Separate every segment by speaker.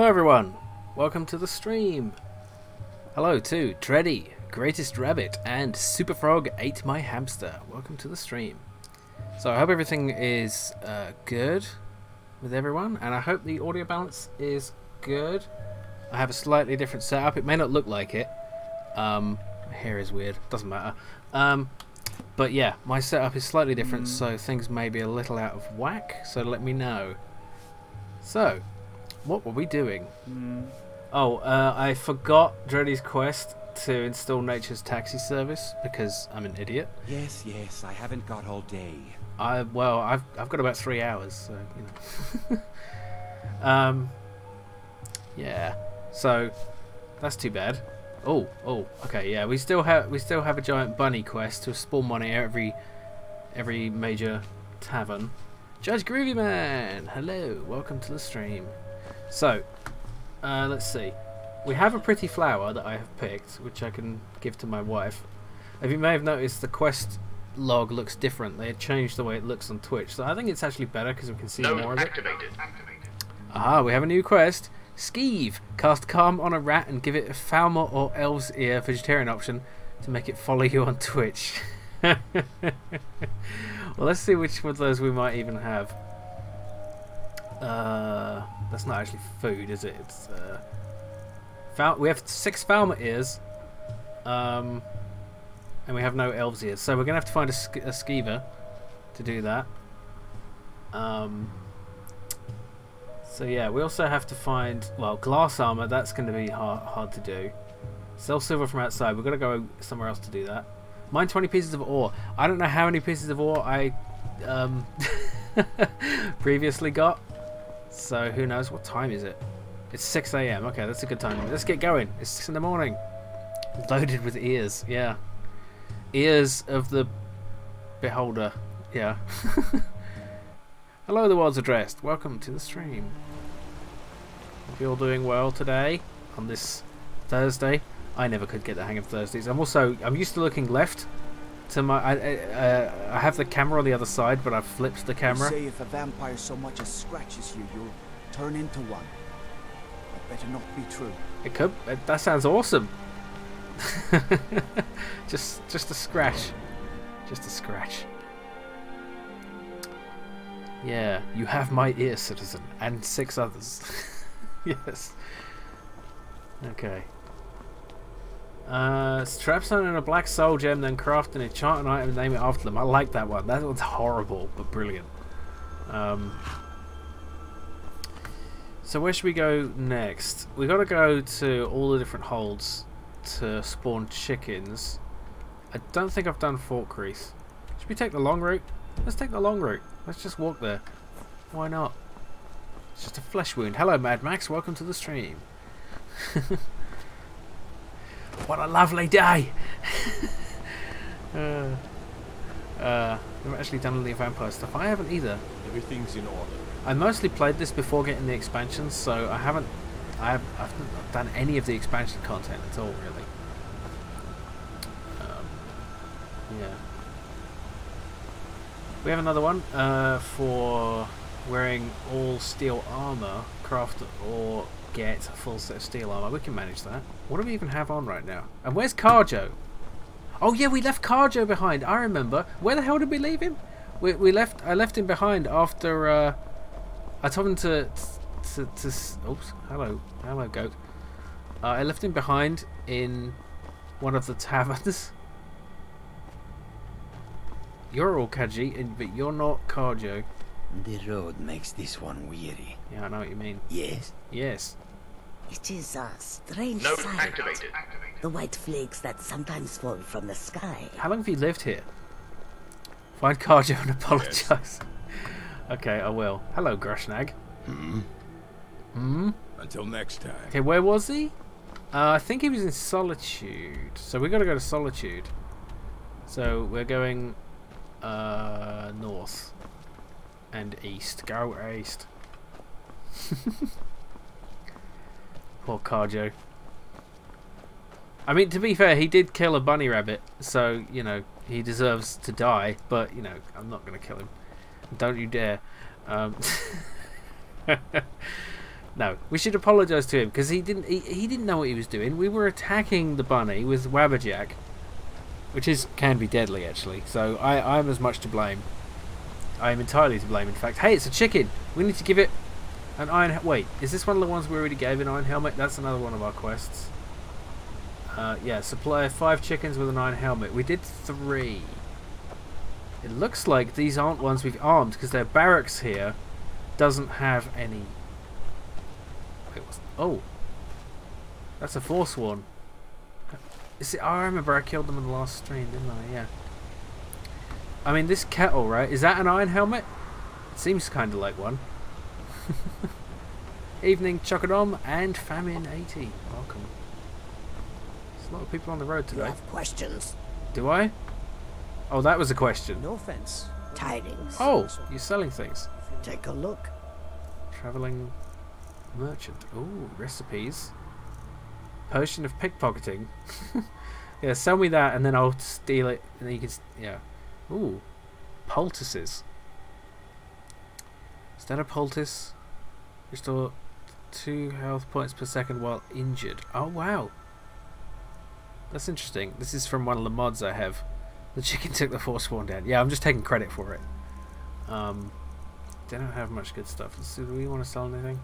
Speaker 1: Hello everyone, welcome to the stream. Hello to Dreddy, Greatest Rabbit, and Super Frog ate my hamster. Welcome to the stream. So I hope everything is uh, good with everyone, and I hope the audio balance is good. I have a slightly different setup. It may not look like it. Um, my hair is weird. Doesn't matter. Um, but yeah, my setup is slightly different, so things may be a little out of whack. So let me know. So, what were we doing? Oh, uh, I forgot Dreddy's quest to install Nature's Taxi Service because I'm an idiot.
Speaker 2: Yes, yes, I haven't got all day.
Speaker 1: I well, I've I've got about three hours, so you know. um, yeah. So that's too bad. Oh, oh, okay, yeah. We still have we still have a giant bunny quest to spawn money every every major tavern. Judge Groovy Man, hello, welcome to the stream. So, uh, let's see. We have a pretty flower that I have picked, which I can give to my wife. If you may have noticed, the quest log looks different. They had changed the way it looks on Twitch, so I think it's actually better because we can see more of it. Activated. Aha, we have a new quest. Skeeve. Cast Calm on a rat and give it a Falmer or Elf's Ear vegetarian option to make it follow you on Twitch. well, let's see which of those we might even have. Uh, that's not actually food, is it? It's uh, we have six Falmer ears, um, and we have no elves ears. So we're gonna have to find a, sk a skeever to do that. Um, so yeah, we also have to find well glass armor. That's going to be hard, hard to do. Sell silver from outside. We're gonna go somewhere else to do that. Mine 20 pieces of ore. I don't know how many pieces of ore I um, previously got. So who knows? What time is it? It's 6 a.m. Okay, that's a good time. Let's get going. It's 6 in the morning. Loaded with ears. Yeah. Ears of the beholder. Yeah. Hello, the world's addressed. Welcome to the stream. Hope you're all doing well today on this Thursday. I never could get the hang of Thursdays. I'm also I'm used to looking left to my I, I, uh, I have the camera on the other side, but I've flipped the camera.
Speaker 2: Say if a vampire so much as scratches you, you'll turn into one. That better not be true.
Speaker 1: It could. uh, That sounds awesome. just, just a scratch. Just a scratch. Yeah, you have my ear, citizen, and six others. yes. Okay. Uh, strap something in a black soul gem, then craft an enchanted item and name it after them. I like that one. That one's horrible, but brilliant. Um, so where should we go next? We got to go to all the different holds to spawn chickens. I don't think I've done Falkreath. Should we take the long route? Let's take the long route. Let's just walk there. Why not? It's just a flesh wound. Hello, Mad Max. Welcome to the stream. what a lovely day! uh, uh, I've actually done any vampire stuff. I haven't either.
Speaker 3: Everything's in order.
Speaker 1: I mostly played this before getting the expansions, so I haven't, I have, I've not done any of the expansion content at all, really. Um, yeah. We have another one uh, for wearing all steel armor, craft or get a full set of steel armor. We can manage that. What do we even have on right now? And where's Kharjo? Oh yeah, we left Kharjo behind. I remember. Where the hell did we leave him? We, we left. I left him behind after. Uh, I told him to to, to oops. Hello, hello, goat. Uh, I left him behind in one of the taverns. You're all Kaji, but you're not Kharjo.
Speaker 3: The road makes this one weary.
Speaker 1: Yeah, I know what you mean.
Speaker 3: Yes?
Speaker 1: Yes.
Speaker 4: It is a strange
Speaker 5: Note
Speaker 4: sight.
Speaker 5: activated.
Speaker 4: The white flakes that sometimes fall from the sky.
Speaker 1: How long have you lived here? Find Kharjo and apologise. okay, I will. Hello, Grushnag.
Speaker 6: Hmm.
Speaker 1: Hmm?
Speaker 6: Until next time.
Speaker 1: Okay, where was he? Uh, I think he was in Solitude. So we got to go to Solitude. So we're going uh, north and east. Go east. Poor Kharjo. I mean, to be fair, he did kill a bunny rabbit, so, you know, he deserves to die, but, you know, I'm not going to kill him. Don't you dare. Um, no, we should apologise to him, because he didn't he, he didn't know what he was doing. We were attacking the bunny with Wabbajack, which is can be deadly, actually, so I, I'm as much to blame. I am entirely to blame, in fact. Hey, it's a chicken! We need to give it an iron... Wait, is this one of the ones we already gave an iron helmet? That's another one of our quests. Uh, yeah, supply five chickens with an iron helmet. We did three. It looks like these aren't ones we've armed because their barracks here doesn't have any. Wait, what's... Oh, that's a Forsworn. Is it? Oh, I remember I killed them in the last stream, didn't I? Yeah. I mean, this kettle, right? Is that an iron helmet? It seems kind of like one. Evening, Chocodom and Famine 80. Welcome. There's a lot of people on the road
Speaker 4: You
Speaker 1: today.
Speaker 4: have questions,
Speaker 1: Do I? Oh, that was a question.
Speaker 2: No offense.
Speaker 4: tidings.
Speaker 1: Oh, you're selling things.
Speaker 4: Take a look.
Speaker 1: Traveling merchant. Ooh, recipes. Potion of pickpocketing. yeah, sell me that and then I'll steal it and then you can. Yeah. Ooh. Poultices. Is that a poultice, restore two health points per second while injured. Oh, wow. That's interesting. This is from one of the mods I have. The chicken took the Forsworn down. Yeah, I'm just taking credit for it. Um, they don't have much good stuff. So do we want to sell anything?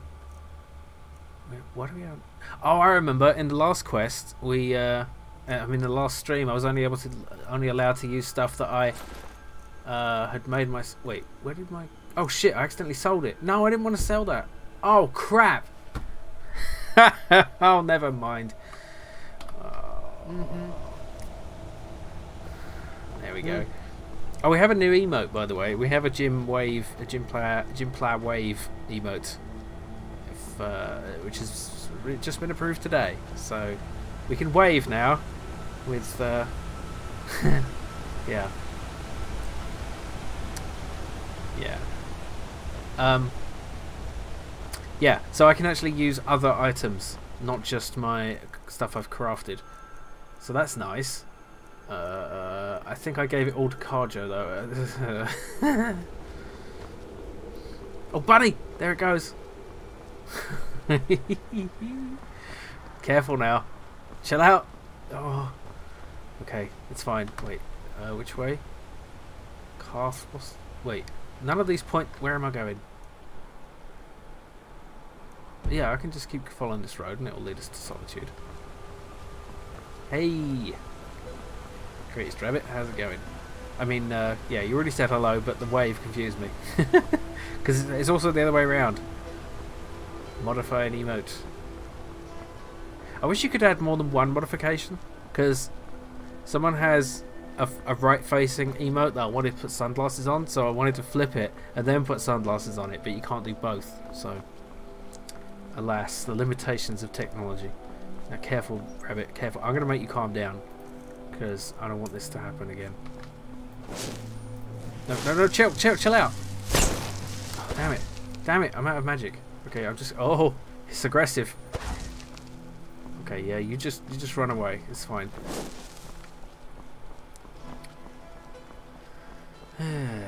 Speaker 1: What do we have? Oh, I remember. In the last quest, we, uh, I mean, the last stream, I was only able to, only allowed to use stuff that I, uh, had made my. Wait, where did my? Oh shit! I accidentally sold it. No, I didn't want to sell that. Oh crap! oh, never mind. Oh. There we go. Oh, we have a new emote, by the way. We have a gym wave, a gym player, gym player wave emote, if, uh, which has just been approved today. So we can wave now with, uh, yeah, yeah, um, yeah. So I can actually use other items, not just my stuff I've crafted. So that's nice. Uh, I think I gave it all to Kharjo though. oh, bunny! There it goes. Careful now. Chill out. Oh. Okay, it's fine. Wait, uh, which way? Cast. What's? Wait, none of these point. Where am I going? Yeah, I can just keep following this road and it will lead us to solitude. Hey! Greatest Rabbit, how's it going? I mean, uh, yeah, you already said hello, but the wave confused me. Because it's also the other way around. Modify an emote. I wish you could add more than one modification. Because someone has a right-facing emote that I wanted to put sunglasses on, so I wanted to flip it and then put sunglasses on it, but you can't do both. So, alas, the limitations of technology. Now, careful, Rabbit, careful. I'm going to make you calm down because I don't want this to happen again. No, no, no, chill, chill, chill out. Oh, damn it. Damn it, I'm out of magic. Okay, I'm just, oh, it's aggressive. Okay, yeah, you just, you just run away. It's fine.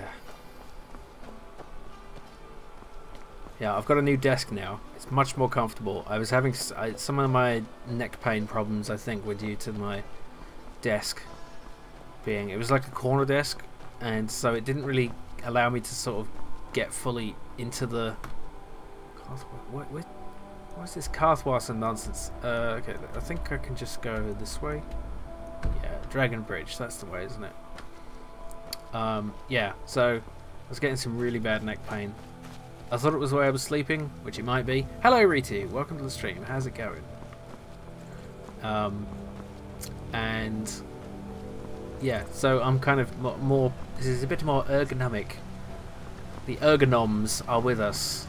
Speaker 1: Yeah, I've got a new desk now. It's much more comfortable. I was having I some of my neck pain problems. I think were due to my desk being. It was like a corner desk, and so it didn't really allow me to sort of get fully into the. What? What? What's this Karthwasten nonsense? Uh, okay, I think I can just go this way. Yeah, Dragon Bridge. That's the way, isn't it? Um, yeah. So I was getting some really bad neck pain. I thought it was where I was sleeping, which it might be. Hello, Ritu. Welcome to the stream. How's it going? Um, and yeah, so I'm kind of more. This is a bit more ergonomic. The ergonoms are with us.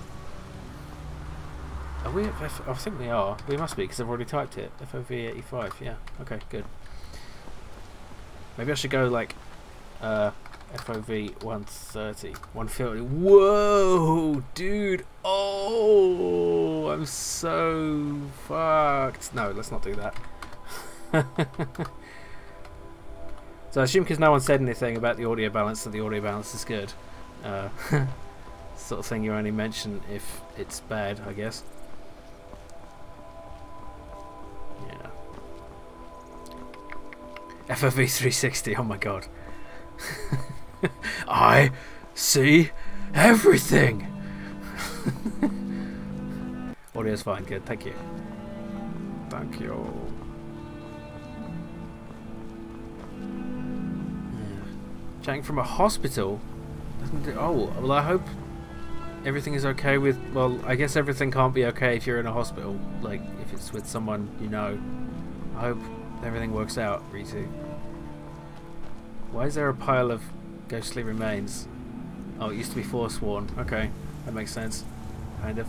Speaker 1: Are we? I think we are. We must be because I've already typed it. FOV 85. Yeah. Okay. Good. Maybe I should go like uh, FOV 130, 150. Whoa, dude! Oh, I'm so fucked. No, let's not do that. so I assume because no one said anything about the audio balance that the audio balance is good. Uh, sort of thing you only mention if it's bad, I guess. Yeah. FOV 360. Oh my god. I see everything. Audio's fine, good, thank you. Thank you. Yeah. Chatting from a hospital? Oh, well, I hope everything is okay with. Well, I guess everything can't be okay if you're in a hospital. Like, if it's with someone you know. I hope everything works out, Ritu. Why is there a pile of ghostly remains? Oh, it used to be Forsworn. Okay, that makes sense. Kind of.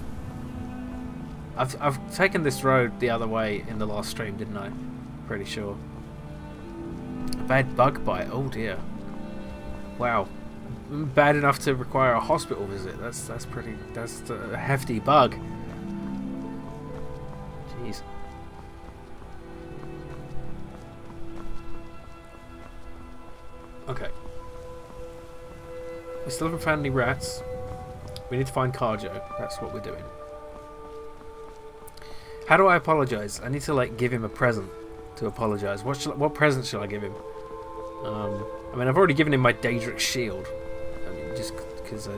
Speaker 1: I've, I've taken this road the other way in the last stream, didn't I? Pretty sure. A bad bug bite. Oh dear. Wow. Mm, Bad enough to require a hospital visit. That's that's pretty. That's a hefty bug. Jeez. Okay. We still haven't found any rats. We need to find Kharjo. That's what we're doing. How do I apologize? I need to like give him a present to apologize. What shall, what present shall I give him? Um, I mean, I've already given him my Daedric shield. I mean, just because I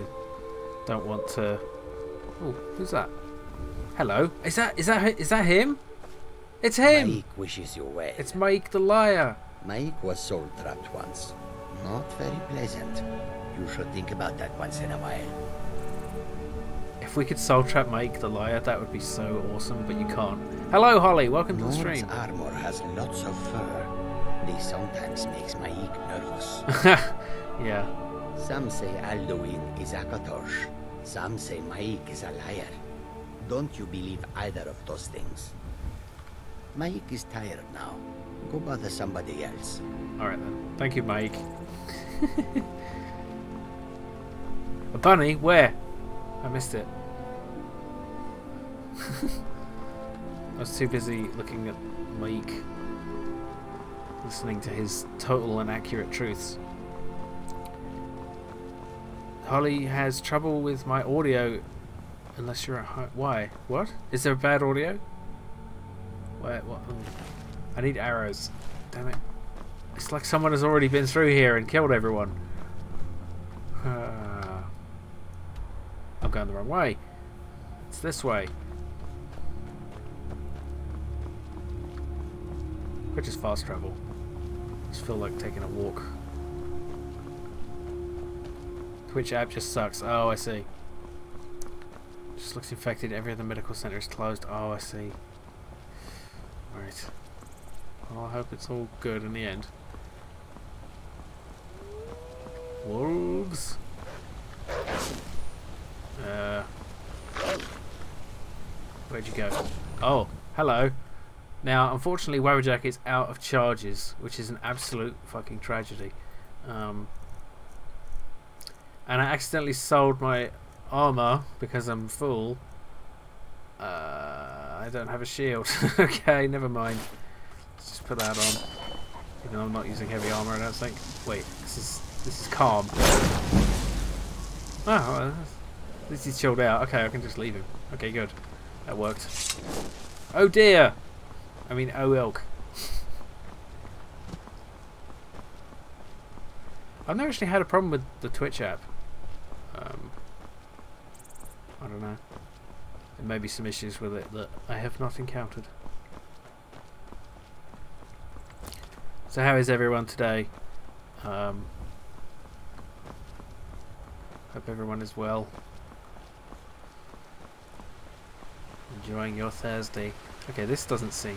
Speaker 1: don't want to. Oh, who's that? Hello. Is that is that is that him? It's him.
Speaker 3: Maik wishes you well.
Speaker 1: It's Maik the liar.
Speaker 3: Maik was soul trapped once. Not very pleasant. You should think about that once in a while.
Speaker 1: If we could soul trap Maik the liar, that would be so awesome. But you can't. Hello, Holly. Welcome to the
Speaker 3: Nord's
Speaker 1: stream.
Speaker 3: armor has lots of fur. This sometimes makes Maik nervous.
Speaker 1: yeah.
Speaker 3: Some say Alduin is a Akatosh. Some say Maik is a liar. Don't you believe either of those things? Maik is tired now. Go bother somebody else.
Speaker 1: All right then. Thank you, Maik. A bunny? Where? I missed it. I was too busy looking at Maik, listening to his total and accurate truths. Holly has trouble with my audio unless you're at home. Why? What? Is there bad audio? Where? What? oh. I need arrows. Damn it. It's like someone has already been through here and killed everyone. Uh, I'm going the wrong way. It's this way. Which is fast travel. Just feel like taking a walk. Twitch app just sucks. Oh, I see. Just looks infected. Every other medical center is closed. Oh, I see. Right. Well, I hope it's all good in the end. Wolves. Uh, where'd you go? Oh, hello. Now, unfortunately, Wabbajack is out of charges, which is an absolute fucking tragedy. Um, and I accidentally sold my armor because I'm full. Uh, I don't have a shield. okay, never mind. Let's just put that on. Even though I'm not using heavy armor, I don't think. Wait, this is this is calm. Oh, At least he's chilled out. Okay, I can just leave him. Okay, good. That worked. Oh dear! I mean, oh elk. I've never actually had a problem with the Twitch app. Um, I don't know. There may be some issues with it that I have not encountered. So how is everyone today? Um, hope everyone is well. Enjoying your Thursday. Okay, this doesn't seem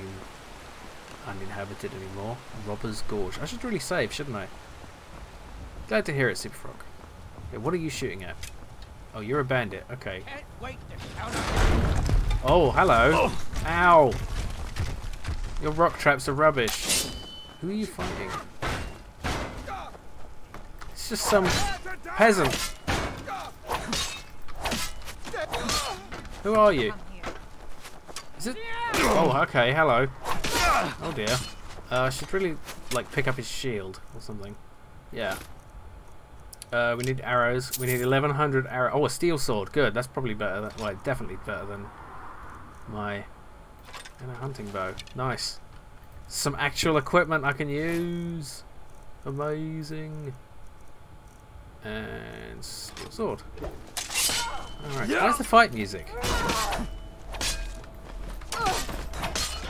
Speaker 1: uninhabited anymore. Robber's Gorge. I should really save, shouldn't I? Glad to hear it, Superfrog. Okay, what are you shooting at? Oh, you're a bandit. Okay. Oh, hello. Ow. Your rock traps are rubbish. Who are you fighting? It's just some peasant. Who are you? It? Oh, okay. Hello. Oh dear. Uh, I should really like pick up his shield or something. Yeah. Uh, we need arrows. We need 1100 arrows. Oh, a steel sword. Good. That's probably better. Than, well, definitely better than my and a hunting bow. Nice. Some actual equipment I can use. Amazing. And steel sword. Alright, where's the fight music?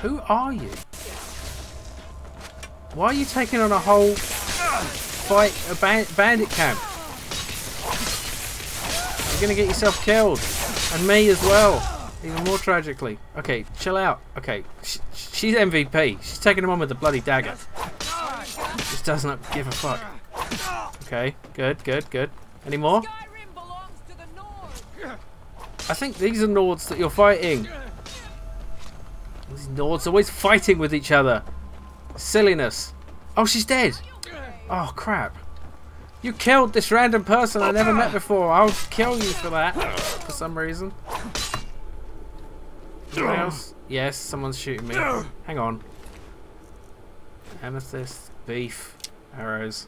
Speaker 1: Who are you? Why are you taking on a whole fight, a ban bandit camp? You're gonna get yourself killed. And me as well. Even more tragically. Okay, chill out. Okay, sh she's MVP. She's taking him on with the bloody dagger. Just does not give a fuck. Okay, good, good, good. Any more? I think these are Nords that you're fighting. These Nords always fighting with each other. Silliness. Oh, she's dead. Oh, crap. You killed this random person I never met before. I'll kill you for that. For some reason. Anyone else? Yes, someone's shooting me. Hang on. Amethyst, beef, arrows,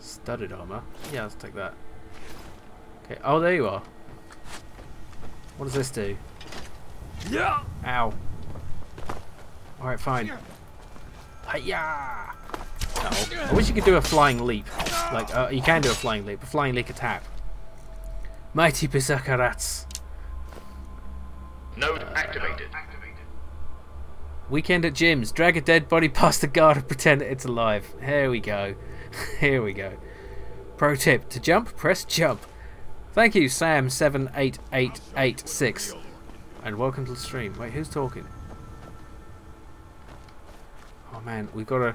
Speaker 1: studded armor. Yeah, let's take that. Okay. Oh, there you are. What does this do?
Speaker 5: Yeah.
Speaker 1: Ow. Alright, fine. Hiya! No. I wish you could do a flying leap. Like, uh, you can do a flying leap. A flying leap attack. Mighty Berserker rats.
Speaker 5: Node activated.
Speaker 1: Weekend at Jim's. Drag a dead body past the guard and pretend it's alive. Here we go. Here we go. Pro tip. To jump, press jump. Thank you, Sam78886. And welcome to the stream. Wait, who's talking? Oh man, we've got to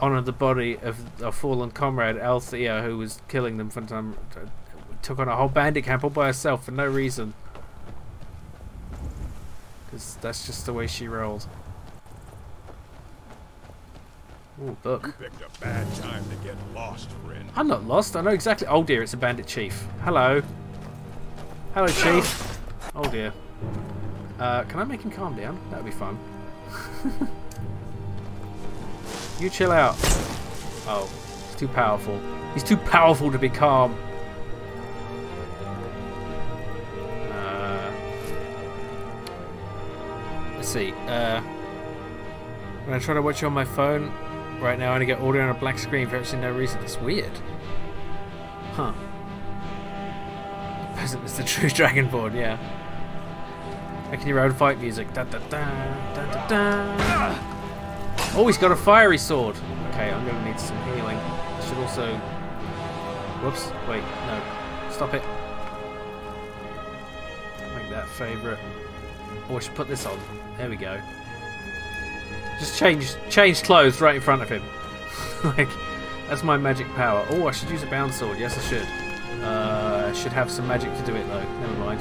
Speaker 1: honour the body of a fallen comrade, Althea, who was killing them for some... Took on a whole bandit camp all by herself for no reason. Because that's just the way she rolled. Ooh, book.
Speaker 5: Picked a bad time to get lost, friend.
Speaker 1: I'm not lost. I know exactly. Oh dear, it's a bandit chief. Hello. Hello, chief. Oh dear. Uh, can I make him calm down? That'd be fun. you chill out. Oh, he's too powerful. He's too powerful to be calm. Uh, let's see. Uh, when I try to watch you on my phone, Right now I only get audio on a black screen for absolutely no reason. That's weird. Huh. Peasant is the true Dragonborn, yeah. Making your own fight music. Da, da, da, da, da, da. Oh, he's got a fiery sword. Okay, I'm gonna need some healing. I should also... Whoops. Wait, no. Stop it. Make that favourite. Oh, I should put this on. There we go. Just change change clothes right in front of him. like, that's my magic power. Oh, I should use a bound sword. Yes, I should. Uh, I should have some magic to do it, though. Never mind.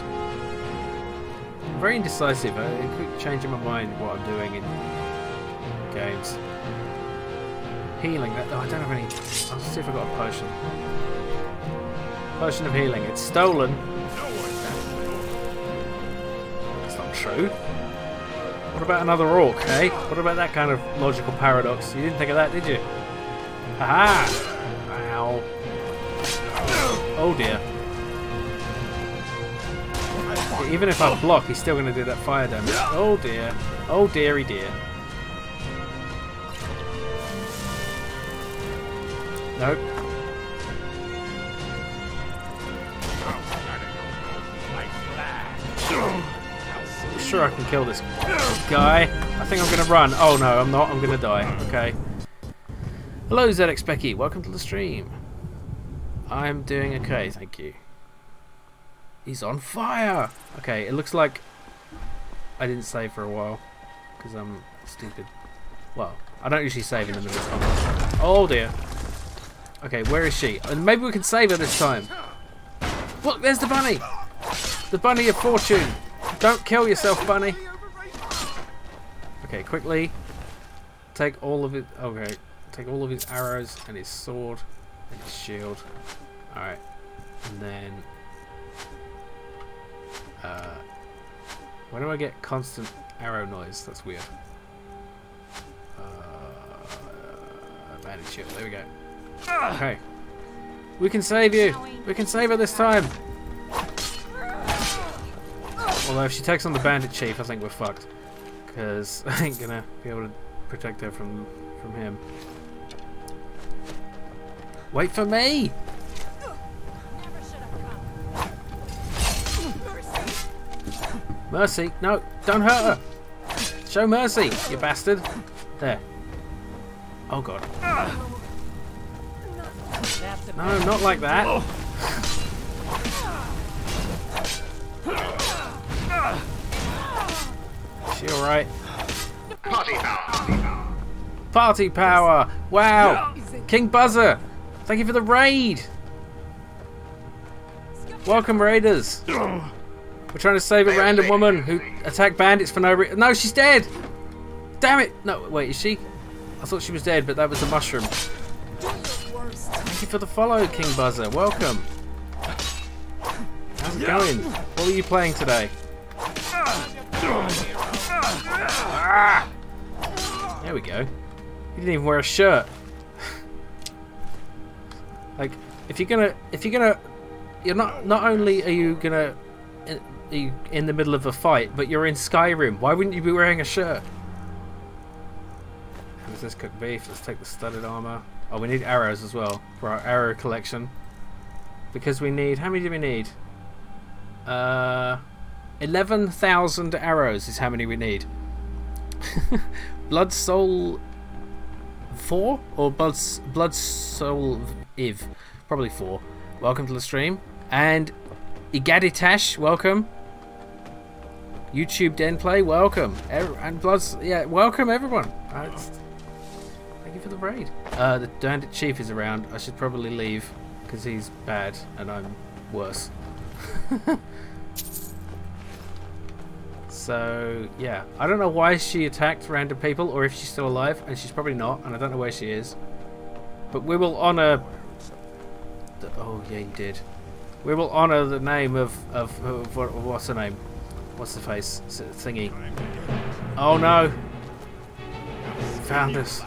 Speaker 1: I'm very indecisive. I keep changing my mind what I'm doing in games. Healing. That, oh, I don't have any... I'll see if I've got a potion. Potion of healing. It's stolen. That's not true. What about another orc, eh? What about that kind of logical paradox? You didn't think of that, did you? Aha! Ow. Oh dear. Even if I block, he's still going to do that fire damage. Oh dear. Oh dearie dear. Nope. I'm sure I can kill this guy. I think I'm to run. Oh no, I'm not. I'm to die. Okay. Hello, ZX Becky. Welcome to the stream. I'm doing okay, thank you. He's on fire! Okay, it looks like I didn't save for a while because I'm stupid. Well, I don't usually save in the middle of combat. Oh dear. Okay, where is she? And maybe we can save her this time. Look, there's the bunny! The bunny of fortune! Don't kill yourself, bunny! Okay, quickly. Take all of it. Okay, take all of his arrows and his sword and his shield. Alright. And then uh, why do I get constant arrow noise? That's weird. Uh, bandage shield. There we go. Okay. We can save you. We can save her this time. Although if she takes on the bandit chief, I think we're fucked. Because I ain't gonna be able to protect her from from him. Wait for me! Mercy! No! Don't hurt her! Show mercy, you bastard! There. Oh god. No, not like that. She alright?
Speaker 5: Party power.
Speaker 1: Party power! Wow! King Buzzer! Thank you for the raid! Welcome, raiders! We're trying to save a random woman who attacked bandits for no reason. No, she's dead! Damn it! No, wait, is she? I thought she was dead, but that was a mushroom. Thank you for the follow, King Buzzer. Welcome. How's it going? What are you playing today? There we go. You didn't even wear a shirt. like, if you're gonna, if you're gonna, you're not. Not only are you gonna, are you in the middle of a fight, but you're in Skyrim. Why wouldn't you be wearing a shirt? How does this cook beef? Let's take the studded armor. Oh, we need arrows as well for our arrow collection. Because we need, how many do we need? Uh, 11,000 arrows is how many we need. Blood Soul 4 or Blood Blood Soul Iv? Probably 4. Welcome to the stream. And Igaditash, welcome. YouTube Denplay, welcome. And Bloods, yeah, welcome everyone. Uh, you for the raid. Uh, the Bandit Chief is around. I should probably leave because he's bad and I'm worse. So, yeah. I don't know why she attacked random people or if she's still alive, and she's probably not, and I don't know where she is. But we will honour... The, oh, yeah, you did. We will honour the name of, of, of, what, What's her name? What's the face? Thingy. Oh, no! Found us.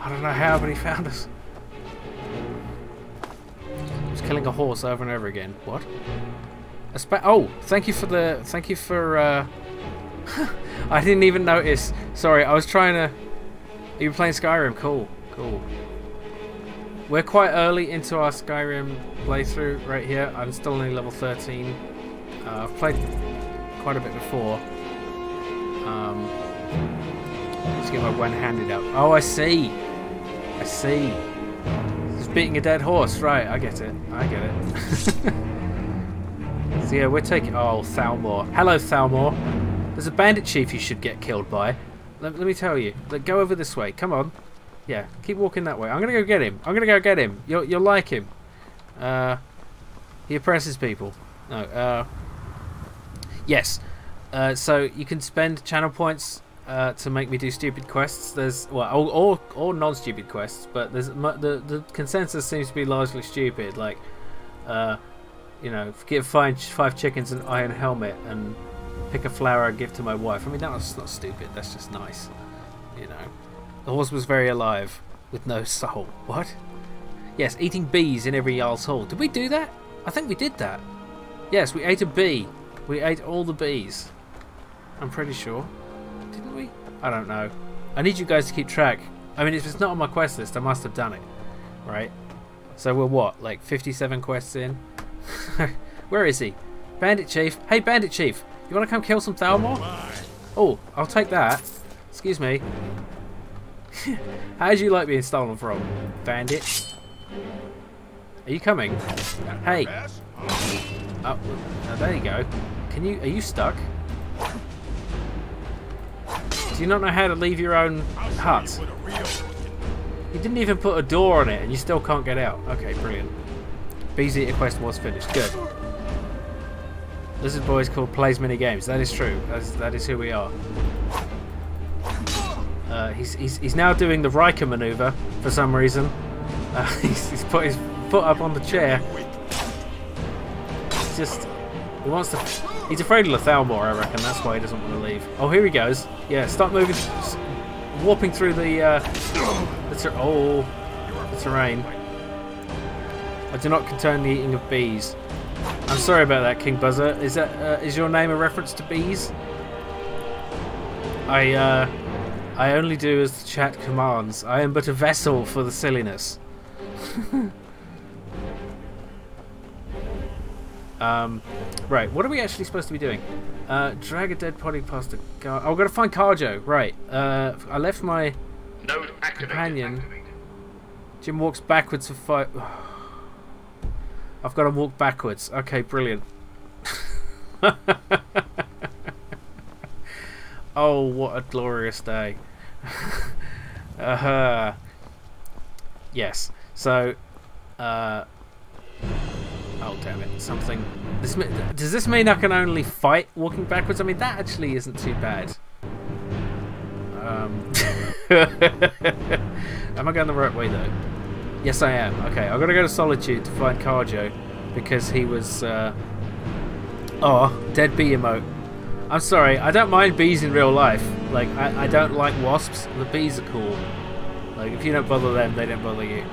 Speaker 1: I don't know how, but he found us. He's killing a horse over and over again. What? Oh, thank you for the... Thank you for... Uh, I didn't even notice. Sorry, I was trying to... Are You playing Skyrim? Cool, cool. We're quite early into our Skyrim playthrough right here. I'm still only level 13. Uh, I've played quite a bit before. Um, let's get my one-handed out. Oh, I see. I see. Just beating a dead horse. Right, I get it. I get it. so yeah, we're taking... Oh, Thalmor. Hello, Thalmor. There's a bandit chief you should get killed by. Let, let me tell you. Let, go over this way. Come on. Yeah, keep walking that way. I'm gonna go get him. I'm gonna go get him. You'll you'll like him. Uh, he oppresses people. No. Uh, yes. Uh, so you can spend channel points uh, to make me do stupid quests. There's well, or or, non-stupid quests, but there's the the consensus seems to be largely stupid. Like, uh, you know, give five five chickens an iron helmet and pick a flower and give to my wife. I mean, that's not stupid. That's just nice. You know, the horse was very alive with no soul. What? Yes, eating bees in every Jarl's hall. Did we do that? I think we did that. Yes, we ate a bee We ate all the bees. I'm pretty sure. I don't know. I need you guys to keep track. I mean, if it's not on my quest list, I must have done it. Right? So we're what? Like 57 quests in? Where is he? Bandit Chief. Hey, Bandit Chief. You want to come kill some Thalmor? Oh, I'll take that. Excuse me. How do you like being stolen from, Bandit? Are you coming? Hey. Oh, there you go. Can you? Are you stuck? Do you not know how to leave your own hut? You didn't even put a door on it, and you still can't get out. Okay, brilliant. Eater quest was finished. Good. Lizard Boy is called Plays Mini Games. That is true. That is, that is who we are. Uh, he's, he's, he's now doing the Riker maneuver for some reason. Uh, he's, he's put his foot up on the chair. He's just... He wants to... He's afraid of Lethalmor, I reckon. That's why he doesn't want to leave. Oh, here he goes. Yeah, start moving... Warping through the... Uh, the oh, the terrain. I do not condone the eating of bees. I'm sorry about that, King Buzzer. Is that uh, is your name a reference to bees? I uh, I only do as the chat commands. I am but a vessel for the silliness. um, right. What are we actually supposed to be doing? Uh, drag a dead body past a guard. Oh, I've got to find Kharjo. Right. Uh, I left my
Speaker 5: Node activated.
Speaker 1: companion. Jim walks backwards for five. I've got to walk backwards. Okay, brilliant. oh, what a glorious day. uh, -huh. yes. So, uh, oh damn it! Something. This does this mean I can only fight walking backwards? I mean, that actually isn't too bad. Um, am I going the right way though? Yes, I am. Okay, I've got to go to Solitude to find Kharjo because he was. Uh... Oh, dead bee emote. I'm sorry, I don't mind bees in real life. Like, I, I don't like wasps. The bees are cool. Like, if you don't bother them, they don't bother you.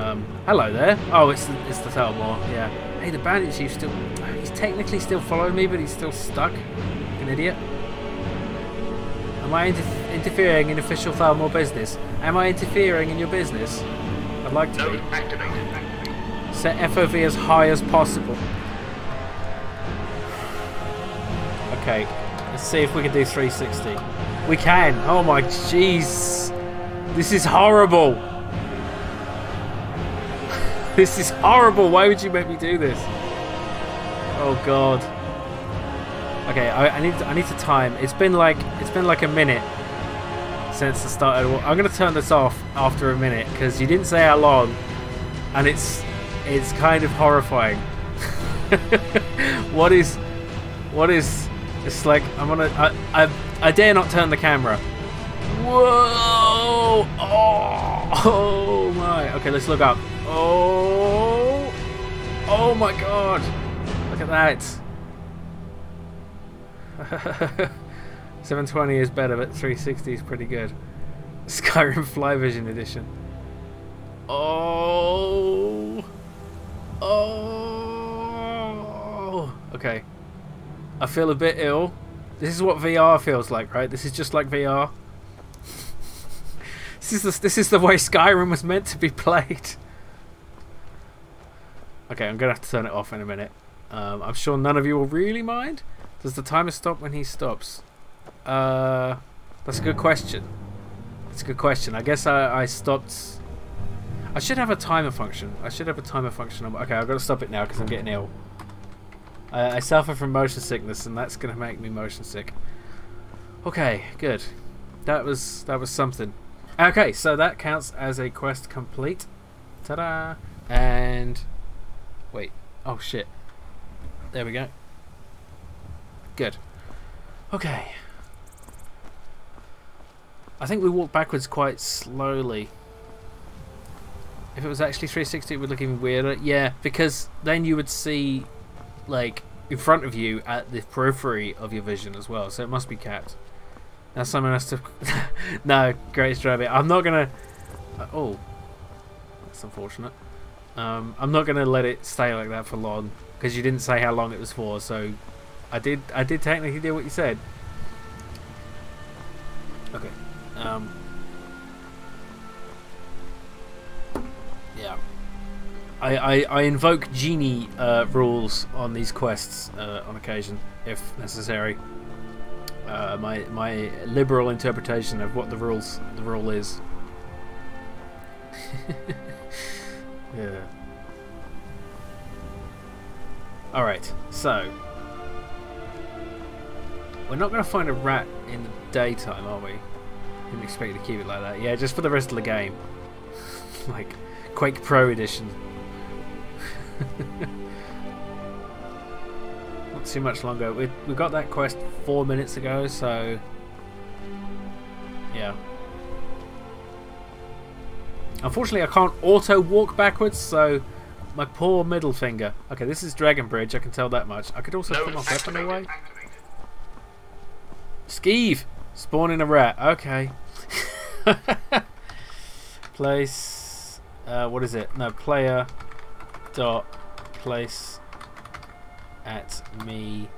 Speaker 1: Um, hello there. Oh, it's the, it's the Thalmor. Yeah. Hey, the bandit chief still. He's technically still following me, but he's still stuck. An idiot. Am I inter- interfering in official Thalmor business? Am I interfering in your business? I'd like to be.
Speaker 5: Node activated.
Speaker 1: Set FOV as high as possible. Okay, let's see if we can do 360. We can! Oh my jeez! This is horrible! This is horrible! Why would you make me do this? Oh god. Okay, I, I need to, I need to time. It's been like it's been like a minute since the start. Of, I'm gonna turn this off after a minute because you didn't say how long, and it's it's kind of horrifying. what is what is it's like I'm gonna I, I I dare not turn the camera. Whoa! Oh, oh my! Okay, let's look up. Oh! Oh my God! Look at that. 720 is better, but 360 is pretty good. Skyrim Fly Vision Edition. Oh. Oh. Okay. I feel a bit ill. This is what VR feels like, right? This is just like VR. This is the, this is the way Skyrim was meant to be played. Okay, I'm gonna have to turn it off in a minute. Um, I'm sure none of you will really mind. Does the timer stop when he stops? Uh, that's a good question. That's a good question. I guess I, I stopped. I should have a timer function. I should have a timer function. Okay, I've got to stop it now because I'm getting ill. I, I suffer from motion sickness, and that's gonna make me motion sick. Okay, good. That was that was something. Okay, so that counts as a quest complete. Ta-da! And wait. Oh shit. There we go. Good. Okay. I think we walk backwards quite slowly. If it was actually 360, it would look even weirder. Yeah, because then you would see, like, in front of you at the periphery of your vision as well. So it must be capped. Now someone has to. no, Great Rabbit. I'm not gonna. Uh, oh, that's unfortunate. Um, I'm not gonna let it stay like that for long because you didn't say how long it was for. So I did. I did technically do what you said. Okay. Um. Yeah. I, I, I invoke genie uh, rules on these quests uh, on occasion, if necessary. Uh, my my liberal interpretation of what the rules the rule is. yeah. All right, so we're not going to find a rat in the daytime, are we? Didn't expect to keep it like that. Yeah, just for the rest of the game, like Quake Pro Edition. Not too much longer. We we got that quest four minutes ago, so yeah. Unfortunately, I can't auto walk backwards, so my poor middle finger. Okay, this is Dragon Bridge. I can tell that much. I could also
Speaker 5: Node
Speaker 1: put my weapon away.
Speaker 5: activated.
Speaker 1: Skeeve! Spawning a rat. Okay. place. Uh, what is it? No, player. Dot. Place. At me.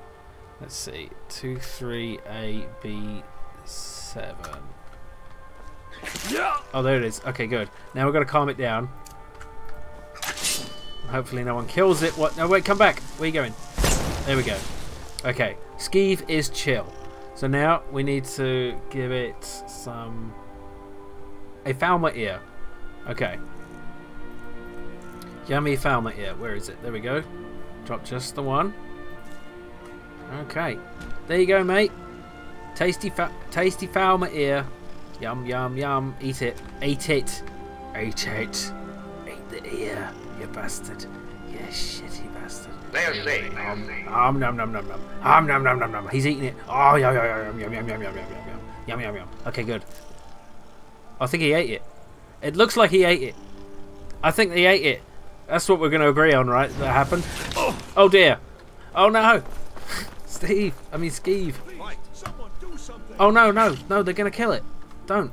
Speaker 1: Let's see. two, three, A, B, seven. Yeah. Oh, there it is. Okay, good. Now we've got to calm it down. Hopefully no one kills it. What? No, wait, come back. Where are you going? There we go. Okay. Skeeve is chill. So now we need to give it some... A Falmer ear. Okay. Yummy Falmer ear. Where is it? There we go. Drop just the one. Okay. There you go, mate. Tasty, fa tasty Falmer ear. Yum, yum, yum. Eat it. Eat it. Eat it. Eat the ear, you bastard. You shitty bastard.
Speaker 5: They are safe.
Speaker 1: Um, um, nom nom nom nom. Um, nom nom nom nom. He's eating it. Oh, yum, yum, yum, yum, yum, yum, yum, yum, yum, yum, yum, yum, yum. Okay, good. I think he ate it. It looks like he ate it. I think they ate it. That's what we're going to agree on, right? That happened. Oh dear. Oh no. Steve. I mean, Skeeve. Oh no, no, no. They're going to kill it. Don't.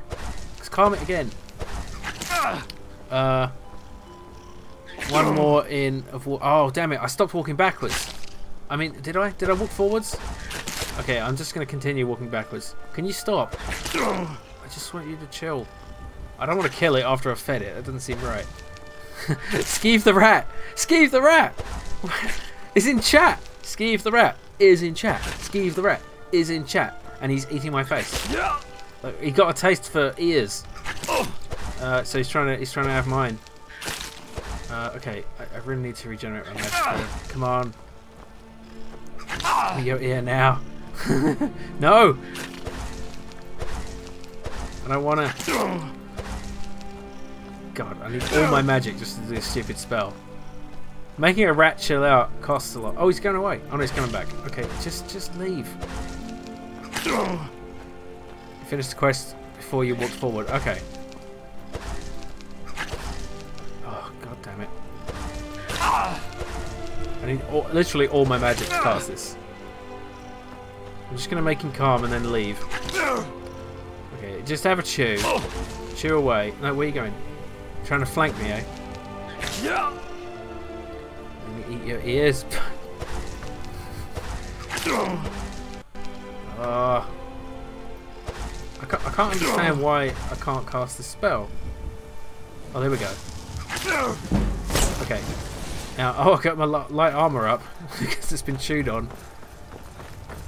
Speaker 1: Just calm it again. Uh. One more in of oh damn it! I stopped walking backwards. I mean, did I? Did I walk forwards? Okay, I'm just gonna continue walking backwards. Can you stop? I just want you to chill. I don't want to kill it after I've fed it. That doesn't seem right. Skeeve the rat. Skeeve the rat. is in chat. Skeeve the rat is in chat. Skeeve the rat is in chat, and he's eating my face. He got a taste for ears. Uh, so he's trying to he's trying to have mine. Uh, okay, I, I really need to regenerate my magic. Come on. Your ear now. no! I don't wanna. God, I need all my magic just to do this stupid spell. Making a rat chill out costs a lot. Oh, he's going away. Oh no, he's coming back. Okay, just just leave. Finish the quest before you walk forward. Okay. Oh, god damn it. I need all, literally all my magic to cast this. I'm just gonna make him calm and then leave. Okay, just have a chew. Chew away. No, where are you going? Trying to flank me, eh? Yeah. Eat your ears. uh, I can't, I can't understand why I can't cast the spell. Oh, there we go. Okay. Now, oh, I got my light armor up because it's been chewed on.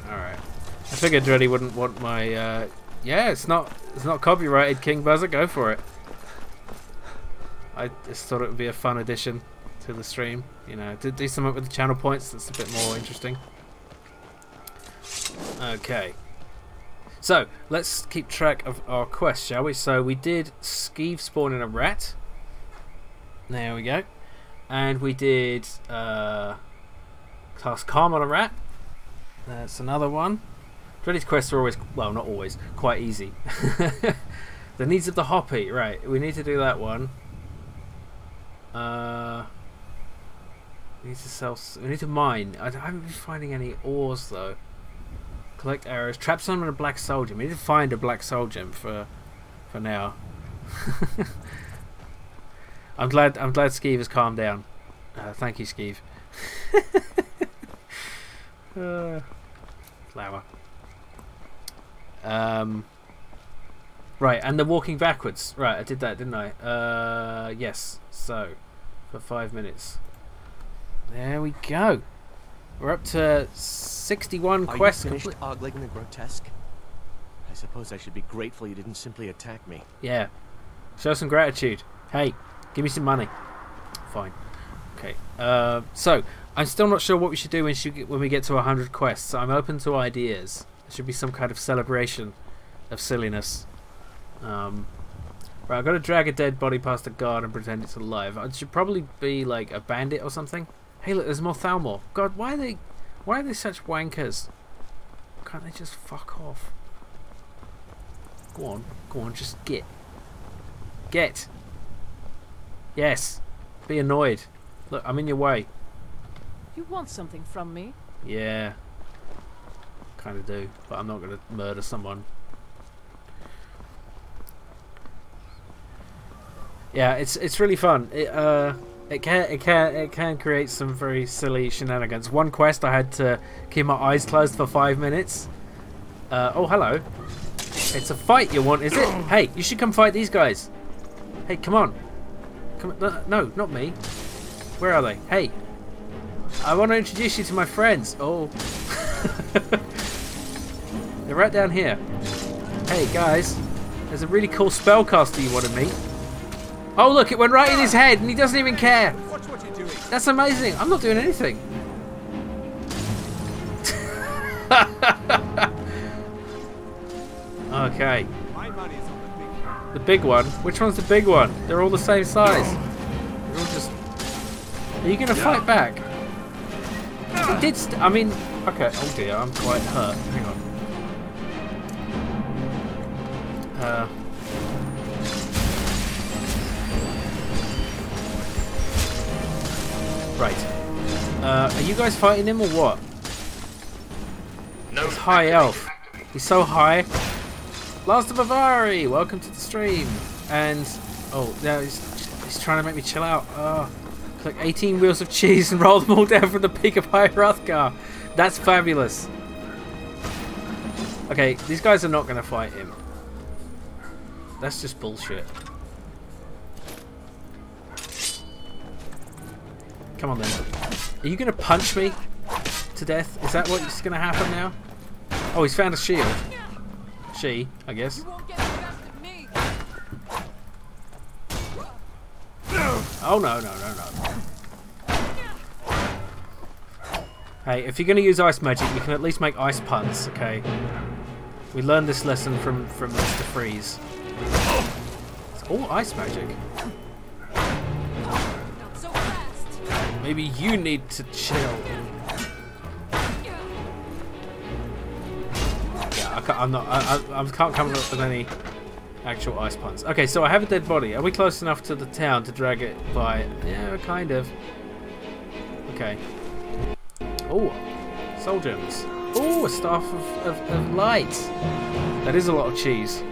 Speaker 1: Alright. I figured Dreddy wouldn't want my, uh, yeah, it's not, it's not copyrighted, King Buzzer, go for it. I just thought it would be a fun addition to the stream. You know, to do something with the channel points that's a bit more interesting. Okay. So, let's keep track of our quest, shall we? So, we did Skeeve spawn in a rat. There we go. And we did uh, cast Calm on a rat. That's another one. Dreddy's quests are always, well, not always, quite easy. the needs of the Hoppy, right. We need to do that one. Uh, we need to sell. We need to mine. I, I haven't been finding any ores though. Collect arrows. Trap summon a black soldier. We need to find a black soul gem for, for now. I'm glad. I'm glad Skeeve has calmed down. Uh, thank you, Skeeve. uh, flower. Um, right, and the walking backwards. Right, I did that, didn't I? Uh, yes. So, for five minutes. There we go. We're up to 61
Speaker 6: Are
Speaker 1: quests
Speaker 6: you finished ogling the grotesque? I suppose I should be grateful you didn't simply attack me.
Speaker 1: Yeah. Show some gratitude. Hey, give me some money. Fine. Okay. Uh, so, I'm still not sure what we should do when, she, when we get to 100 quests. I'm open to ideas. There should be some kind of celebration of silliness. Um, right, I've got to drag a dead body past a guard and pretend it's alive. I should probably be like a bandit or something. Hey, look, there's more Thalmor. God, why are they, why are they such wankers? Can't they just fuck off? Go on, go on, just get. Get. Yes. Be annoyed. Look, I'm in your way.
Speaker 7: You want something from me?
Speaker 1: Yeah. Kind of do, but I'm not going to murder someone. Yeah, it's it's really fun. It uh it can it can it can create some very silly shenanigans. One quest I had to keep my eyes closed for five minutes. Uh, oh hello. It's a fight you want, is it? Hey, you should come fight these guys. Hey, come on. Come no, no, not me. Where are they? Hey. I want to introduce you to my friends. Oh. They're right down here. Hey guys, there's a really cool spellcaster you want to meet. Oh look, it went right in his head and he doesn't even care.
Speaker 2: Watch what you're doing.
Speaker 1: That's amazing. I'm not doing anything. okay.
Speaker 2: My money's on the big one.
Speaker 1: The big one. Which one's the big one? They're all the same size. They're all just. Are you gonna fight back? He did. St I mean, okay. Oh dear, I'm quite hurt. Hang on. Uh. Right. Uh, are you guys fighting him or what?
Speaker 5: No
Speaker 1: He's high elf. He's so high. Last of Avari, welcome to the stream. And oh, now he's, he's trying to make me chill out. Oh, click 18 wheels of cheese and roll them all down from the peak of High Hrothgar. That's fabulous. Okay, these guys are not going to fight him. That's just bullshit. Come on then. Are you going to punch me to death? Is that what's going to happen now? Oh, he's found a shield. She, I guess.
Speaker 7: You won't get the best of me.
Speaker 1: Oh no no no no. Hey, if you're gonna use ice magic, you can at least make ice puns, okay? We learned this lesson from from Mr. Freeze. It's all ice magic. Maybe you need to chill. Yeah, I can't, I'm not. I, I, I can't come up with any actual ice puns. Okay, so I have a dead body. Are we close enough to the town to drag it by? Yeah, kind of. Okay. Oh, soul gems. Oh, a staff of, of, of light. That is a lot of cheese.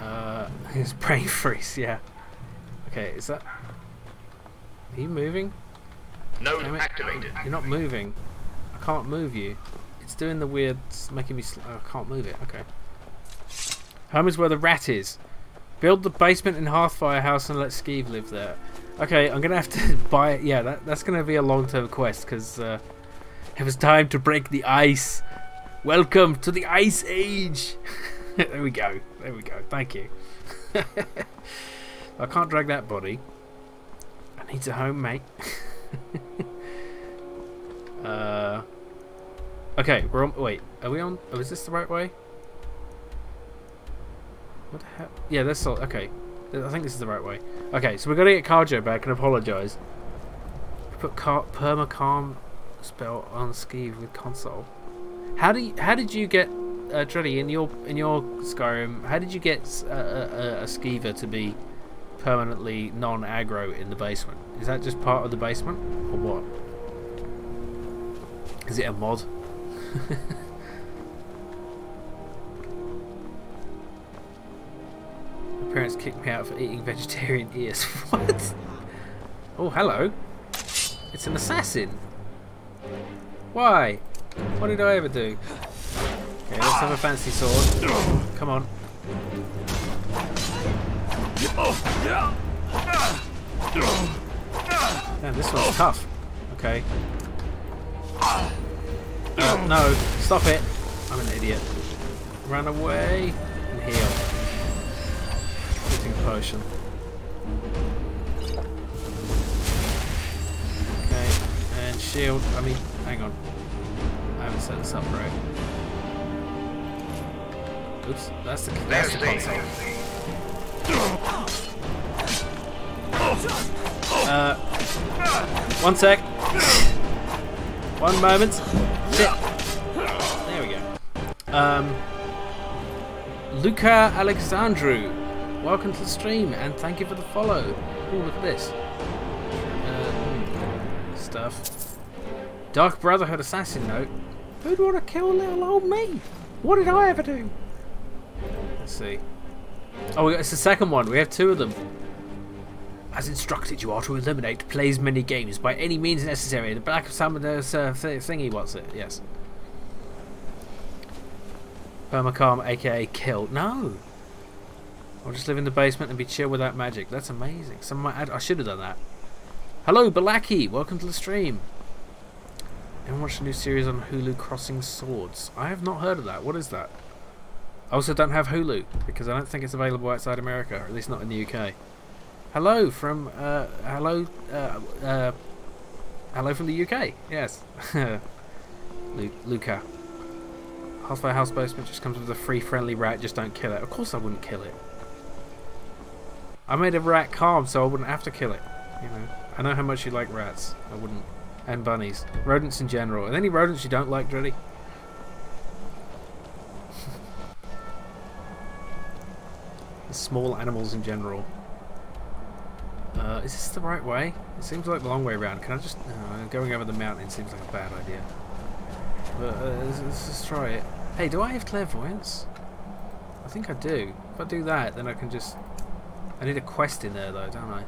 Speaker 1: Uh, his brain freeze. Yeah. Okay, is that? Are you moving? No,
Speaker 5: activated.
Speaker 1: You're not moving. I can't move you. It's doing the weird, making me. Sl- oh, I can't move it. Okay. Home is where the rat is. Build the basement in Hearthfire House and let Skeeve live there. Okay, I'm gonna have to buy it. Yeah, that, that's gonna be a long-term quest because uh, it was time to break the ice. Welcome to the Ice Age. there we go. There we go. Thank you. I can't drag that body. I need a home, mate. uh, okay, we're on. Wait, are we on? Oh, is this the right way? What the hell? Yeah, that's all. Okay, I think this is the right way. Okay, so we're gonna get Kharjo back and apologise. Put car perma calm spell on Skeeve with console. How do you, how did you get uh, Dreddy in your in your Skyrim? How did you get uh, a, a, a Skeever to be permanently non-aggro in the basement? Is that just part of the basement, or what? Is it a mod? My parents kicked me out for eating vegetarian ears. what? Oh, hello. It's an assassin. Why? What did I ever do? Okay, let's have a fancy sword. Come on. Damn, this one's tough. Okay. Uh, no, stop it. I'm an idiot. Run away and heal. Heating potion. Okay, and shield. I mean, hang on. I haven't set this up right. Oops, that's the, that's the console. Uh, one sec. One moment. Shit. There we go. Um, Luca Alexandru, welcome to the stream and thank you for the follow. Oh, look at this. Hmm, stuff. Dark Brotherhood assassin note. Who'd want to kill little old me? What did I ever do? Let's see. Oh, it's the second one. We have two of them. As instructed, you are to eliminate plays many games by any means necessary. The black of Summoner's uh, th thingy, what's it? Yes. Permacalm, aka kill. No! I'll just live in the basement and be chill without magic. That's amazing. Some I should have done that. Hello, Balaki! Welcome to the stream. And watch the new series on Hulu Crossing Swords. I have not heard of that. What is that? I also don't have Hulu because I don't think it's available outside America, or at least not in the UK. Hello from uh, hello uh, uh, hello from the UK. Yes, Lu Luca. Halfway house basement just comes with a free friendly rat. Just don't kill it. Of course I wouldn't kill it. I made a rat calm so I wouldn't have to kill it. You know, I know how much you like rats. I wouldn't, and bunnies, rodents in general. and any rodents you don't like, Dreddy? Small animals in general. Uh, is this the right way? It seems like the long way around. Can I just... Uh, going over the mountain seems like a bad idea. But uh, let's, let's just try it. Hey, do I have clairvoyance? I think I do. If I do that, then I can just... I need a quest in there though, don't I?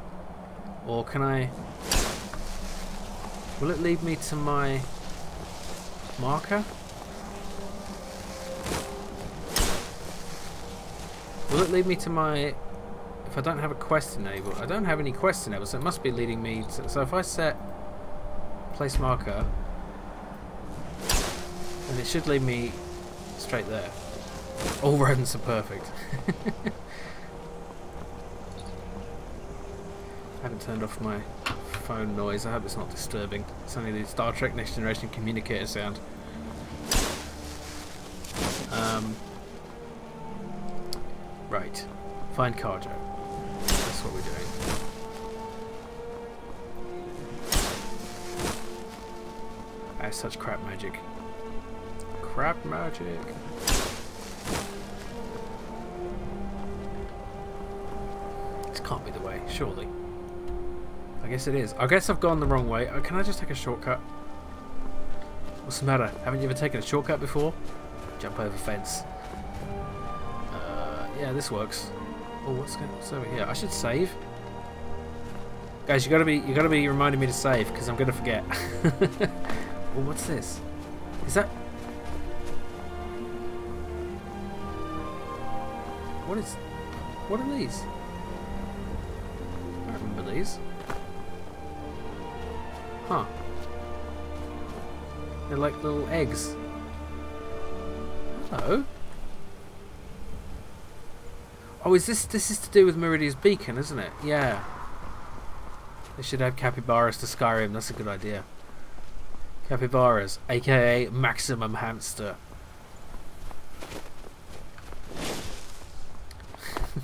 Speaker 1: Or can I... Will it lead me to my marker? Will it lead me to my... If I don't have a quest enabled... I don't have any quests enabled, so it must be leading me to... So if I set place marker, then it should lead me straight there. All rodents are perfect. I haven't turned off my phone noise. I hope it's not disturbing. It's only the Star Trek Next Generation communicator sound. Um, right. Find Kharjo. That's what we're doing. I have such crap magic. Crap magic. This can't be the way, surely. I guess it is. I guess I've gone the wrong way. Uh, Can I just take a shortcut? What's the matter? Haven't you ever taken a shortcut before? Jump over fence. Yeah, this works. Oh, what's, going, what's over here? I should save. Guys, you gotta be you gotta be reminding me to save because I'm gonna forget. oh, what's this? Is that? What is? What are these? I remember these. Huh. They're like little eggs. Hello. Oh, is this this is to do with Meridia's beacon, isn't it? Yeah. They should add capybaras to Skyrim. That's a good idea. Capybaras, aka Maximum Hamster.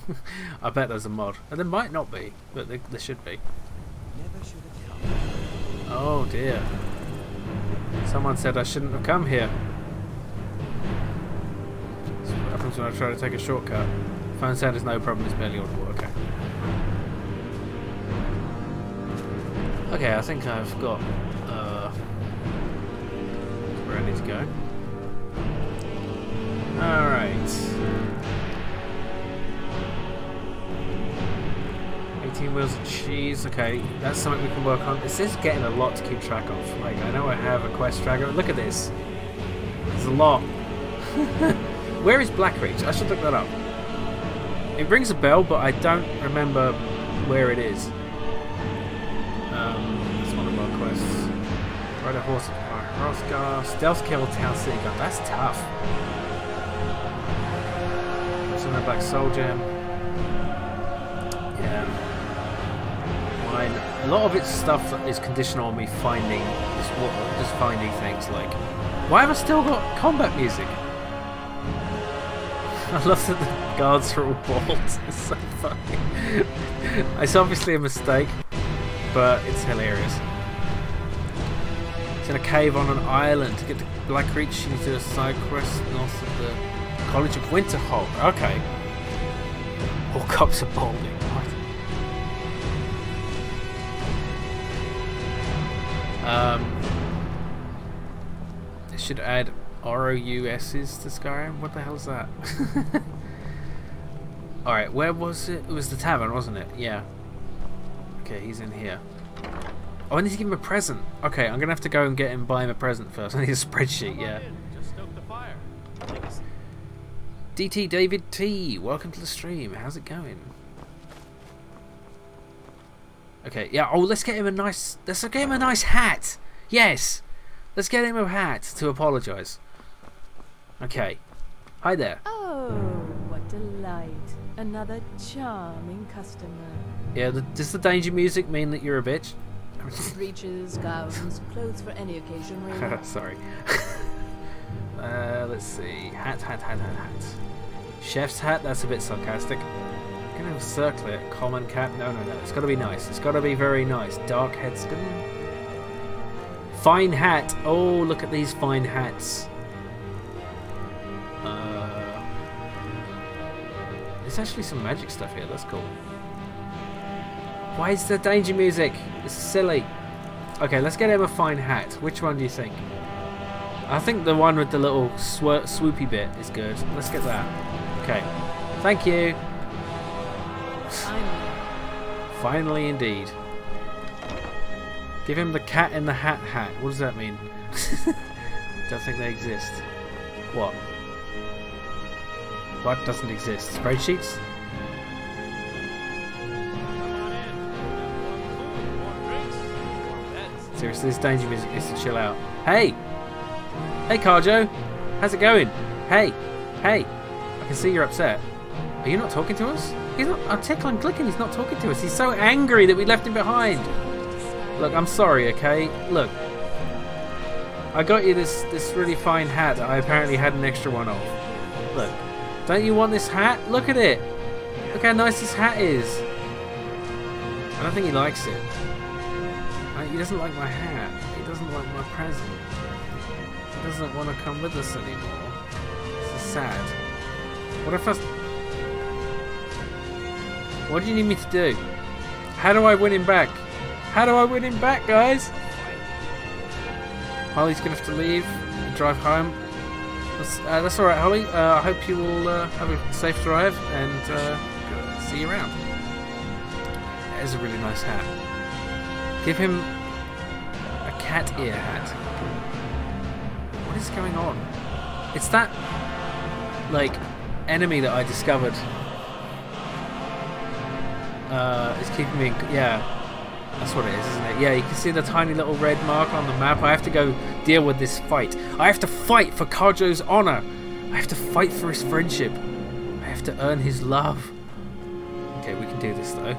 Speaker 1: I bet there's a mod, and there might not be, but there, there should be.
Speaker 2: Never should have come.
Speaker 1: Oh dear. Someone said I shouldn't have come here. That's what happens when I try to take a shortcut. Phone sound is no problem, it's barely audible. Okay. Okay, I think I've got uh, where I need to go. Alright. 18 wheels of cheese. Okay, that's something we can work on. This is getting a lot to keep track of. Like, I know I have a quest tracker. Look at this. There's a lot. Where is Blackreach? I should look that up. It rings a bell, but I don't remember where it is. Um, that's one of our quests. Ride a horse Hrothgar. Stealth kill Town City. That's tough. Also no Black Soul Gem. Yeah. Mine. A lot of its stuff is conditional on me finding just what just finding things like why have I still got combat music? I love that the guards are all bald. It's so funny. it's obviously a mistake, but it's hilarious. It's in a cave on an island. To get to Blackreach, you need to do a side quest north of the College of Winterhold. Okay. All cops are balding. Um, they should add ROUS's to Skyrim. What the hell's that? Alright, where was it? It was the tavern, wasn't it? Yeah. Okay, he's in here. Oh, I need to give him a present. Okay, I'm gonna have to go and get him, buy him a present first. I need a spreadsheet, yeah.
Speaker 6: Just stoke the fire.
Speaker 1: DT David T, welcome to the stream. How's it going? Okay, yeah. Oh, let's get him a nice. Let's get him a nice hat. Yes, let's get him a hat to apologise. Okay. Hi there.
Speaker 7: Oh, what delight. Another charming customer.
Speaker 1: Yeah. The, does the danger music mean that you're a bitch?
Speaker 7: Breeches, gowns, clothes for any occasion, really.
Speaker 1: Sorry. uh, let's see. Hat, hat, hat, hat, hat. Chef's hat. That's a bit sarcastic. I'm gonna circle it. Common cap. No, no, no. It's got to be nice. It's got to be very nice. Dark headskin. Fine hat. Oh, look at these fine hats. Uh, there's actually some magic stuff here. That's cool. Why is there danger music? It's silly. Okay, let's get him a fine hat. Which one do you think? I think the one with the little sw swoopy bit is good. Let's get that. Okay. Thank you.
Speaker 7: Finally.
Speaker 1: Finally, indeed. Give him the cat in the hat hat. What does that mean? Don't think they exist. What? What doesn't exist? Spreadsheets? Seriously, this danger music needs to chill out. Hey! Hey, Kharjo! How's it going? Hey! Hey! I can see you're upset. Are you not talking to us? He's not. I'm tickling, clicking. He's not talking to us. He's so angry that we left him behind. Look, I'm sorry. Okay. Look, I got you this this really fine hat I apparently had an extra one of. Look, don't you want this hat? Look at it. Look how nice this hat is. I don't think he likes it. Uh, He doesn't like my hat. He doesn't like my present. He doesn't want to come with us anymore. This is sad. What if I... What do you need me to do? How do I win him back? How do I win him back, guys? Holly's gonna have to leave and drive home. That's, uh, that's alright, Holly. Uh, I hope you will uh, have a safe drive and uh, see you around. That is a really nice hat. Give him a cat ear hat. What is going on? It's that, like, enemy that I discovered. Uh, is keeping me. Yeah, that's what it is, isn't it? Yeah, you can see the tiny little red mark on the map. I have to go deal with this fight. I have to fight for Kharjo's honor. I have to fight for his friendship. I have to earn his love. Okay, we can do this though.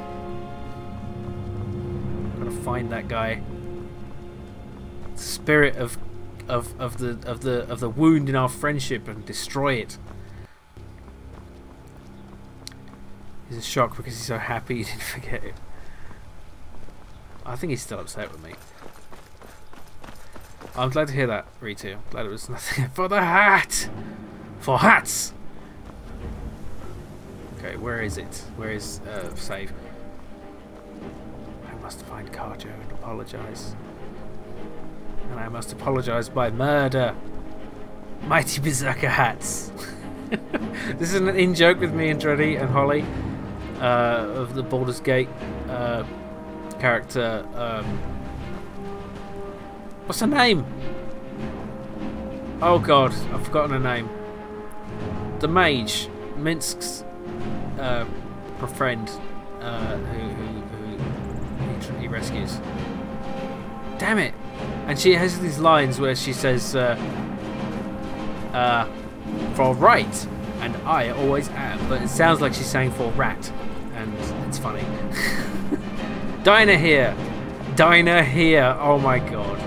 Speaker 1: Gotta find that guy. Spirit of of of the of the of the wound in our friendship and destroy it. He's in shock because he's so happy he didn't forget it. I think he's still upset with me. I'm glad to hear that, Ritu. I'm glad it was nothing for the hat! For hats! Okay, where is it? Where is uh, save? I must find Kharjo and apologise. And I must apologise by murder. Mighty Berserker hats. this is an in joke with me and Dreddy and Holly uh, of the Baldur's Gate uh, character. Um, what's her name? Oh god, I've forgotten her name. The mage, Minsc's uh, friend, uh, who, who, who he, he rescues. Damn it! And she has these lines where she says, uh, uh, for right, and I always am, but it sounds like she's saying for rat, and it's funny. Diner here! Diner here! Oh my god.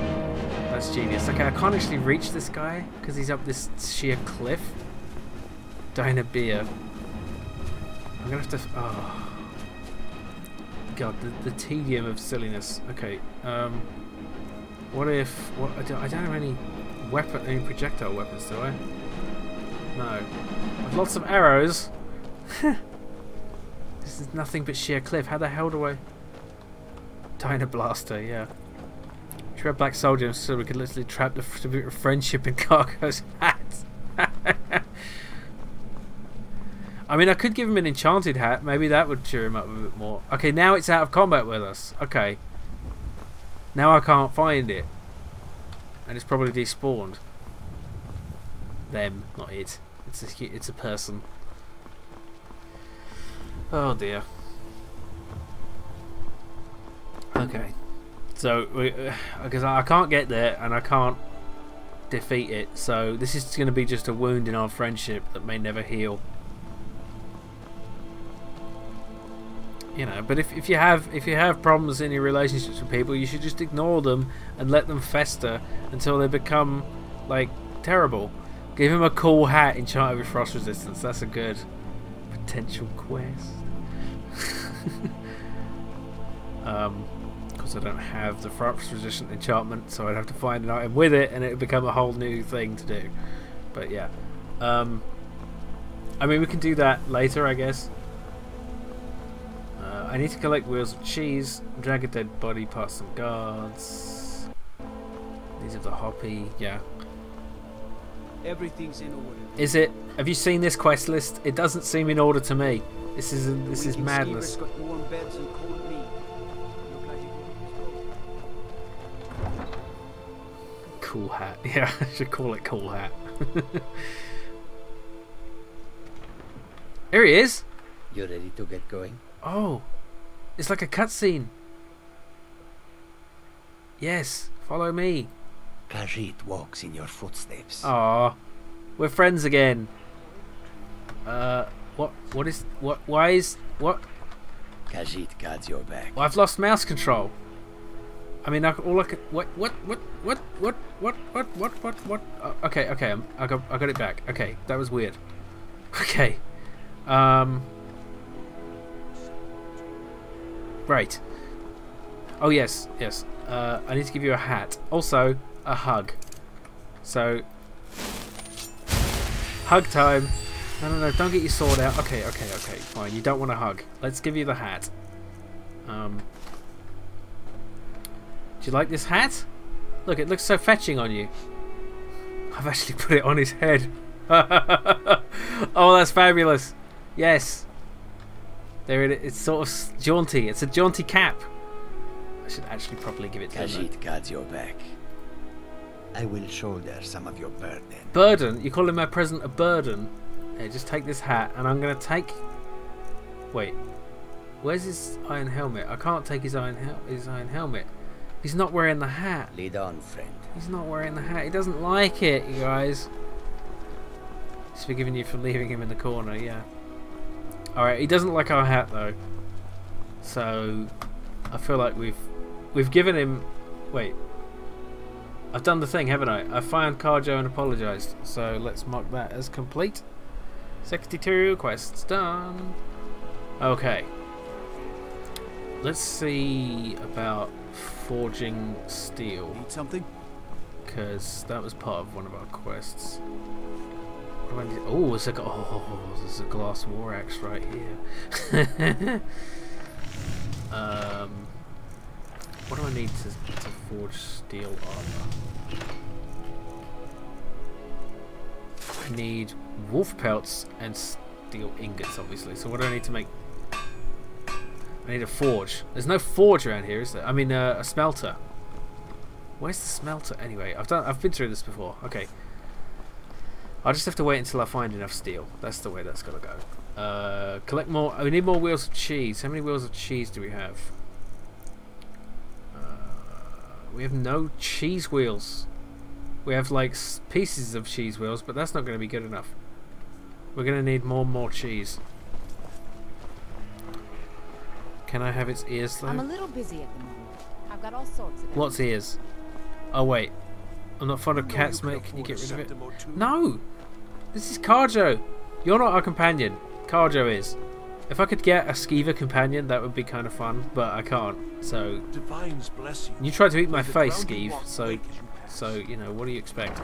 Speaker 1: That's genius. Okay, I can't actually reach this guy because he's up this sheer cliff. Diner beer. I'm gonna have to. Oh. God, the, the tedium of silliness. Okay, um. What if. What, I, don't, I don't have any weapon, any projectile weapons, do I? No. I've lots of arrows. this is nothing but sheer cliff. How the hell do I. Dino Blaster, yeah. Have Black Soul Gem so we could literally trap the friendship in Kharjo's hat? I mean, I could give him an enchanted hat. Maybe that would cheer him up a bit more. Okay, now it's out of combat with us. Okay. Now I can't find it. And it's probably despawned. Them, not it. It's a, it's a person. Oh dear. Okay. So, because I can't get there and I can't defeat it, so this is going to be just a wound in our friendship that may never heal. You know, but if, if you have if you have problems in your relationships with people, you should just ignore them and let them fester until they become like terrible. Give him a cool hat, enchant with frost resistance. That's a good potential quest. um, because I don't have the frost resistant enchantment, so I'd have to find an item with it, and it would become a whole new thing to do. But yeah, um, I mean we can do that later, I guess. Uh, I need to collect wheels of cheese, drag a dead body past some guards. These are the hoppy, yeah.
Speaker 2: Everything's in order.
Speaker 1: Is it? Have you seen this quest list? It doesn't seem in order to me. This is this is madness. Cool hat. Yeah, I should call it cool hat. Here he is.
Speaker 3: You're ready to get going?
Speaker 1: Oh, it's like a cutscene. Yes, follow me.
Speaker 3: Khajiit walks in your footsteps.
Speaker 1: Aw, we're friends again. Uh, what? What is? What? Why is? What?
Speaker 3: Khajiit guards your back.
Speaker 1: Well, I've lost mouse control. I mean, all I can. What? What? What? What? What? What? What? What? What? What? Uh, okay, okay, I'm, I got, I got it back. Okay, that was weird. Okay, um, right. Oh yes, yes. Uh, I need to give you a hat. Also, a hug. So, hug time. No, no, no! Don't get your sword out. Okay, okay, okay. Fine. You don't want a hug. Let's give you the hat. Um. Do you like this hat? Look, it looks so fetching on you. I've actually put it on his head. oh, that's fabulous. Yes. There it is. It's sort of jaunty. It's a jaunty cap. I should actually probably give it to him. though.
Speaker 3: Guards your back. I will shoulder some of your burden.
Speaker 1: Burden? You're calling my present a burden? Yeah, just take this hat, and I'm going to take... Wait. Where's his iron helmet? I can't take his iron, hel- his iron helmet. He's not wearing the hat.
Speaker 3: Lead on, friend.
Speaker 1: He's not wearing the hat. He doesn't like it, you guys. He's forgiving you for leaving him in the corner, yeah. Alright, he doesn't like our hat though. So I feel like we've we've given him wait. I've done the thing, haven't I? I found Kharjo and apologised. So let's mark that as complete. 62 quests done. Okay. Let's see about forging steel
Speaker 2: Need something?
Speaker 1: because that was part of one of our quests. What do I need- Oh, it's a g- oh, there's a glass war axe right here. um, what do I need to to forge steel armor? I need wolf pelts and steel ingots, obviously. So what do I need to make? I need a forge. There's no forge around here, is there? I mean, uh, a smelter. Where's the smelter? Anyway, I've done. I've been through this before. Okay. I'll just have to wait until I find enough steel. That's the way that's got to go. Uh, collect more. Oh, we need more wheels of cheese. How many wheels of cheese do we have? Uh, we have no cheese wheels. We have like pieces of cheese wheels, but that's not going to be good enough. We're going to need more and more cheese. Can I have its ears though?
Speaker 8: I'm a little busy at the moment. I've got all sorts of
Speaker 1: What's ears? Oh wait, I'm not fond of
Speaker 6: No,
Speaker 1: cats, mate. Can you get rid of it? No, this is Kharjo. You're not our companion. Kharjo is. If I could get a skeever companion, that would be kind of fun, but I can't. So
Speaker 6: Divines bless you.
Speaker 1: you tried to eat my
Speaker 6: the
Speaker 1: face,
Speaker 6: ground
Speaker 1: Skeeve. So,
Speaker 6: you
Speaker 1: so you know, what do you expect?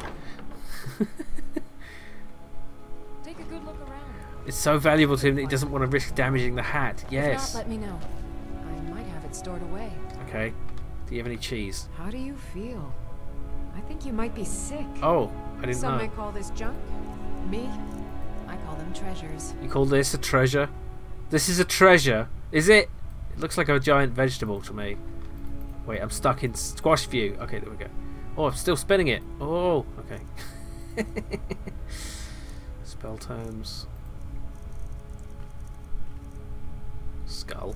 Speaker 7: Take a good look around.
Speaker 1: It's so valuable to him that he doesn't want to risk damaging the hat.
Speaker 7: If
Speaker 1: Yes.
Speaker 7: not, let me know. I might have it stored away.
Speaker 1: Okay. Do you have any cheese?
Speaker 8: How do you feel? I think you might be sick.
Speaker 1: Oh, I didn't
Speaker 8: Some
Speaker 1: know.
Speaker 8: may call this junk. Me,
Speaker 7: I call them treasures.
Speaker 1: You call this a treasure? This is a treasure, is it? It looks like a giant vegetable to me. Wait, I'm stuck in squash view. Okay, there we go. Oh, I'm still spinning it. Oh, okay. Spell tomes. Skull.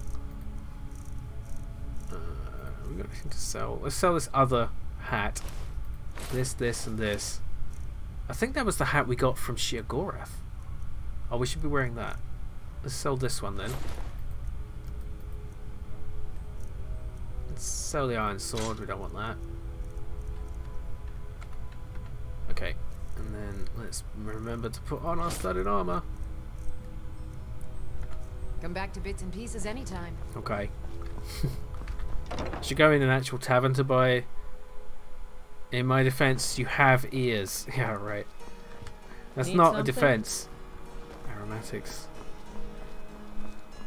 Speaker 1: We got anything to sell? Let's sell this other hat. This, this, and this. I think that was the hat we got from Sheogorath. Oh, we should be wearing that. Let's sell this one then. Let's sell the iron sword. We don't want that. Okay. And then let's remember to put on our studded armor.
Speaker 8: come back to bits and pieces anytime.
Speaker 1: Okay. should go in an actual tavern to buy. In my defense, you have ears. Yeah, right. That's
Speaker 7: Need
Speaker 1: not a defense. Aromatics.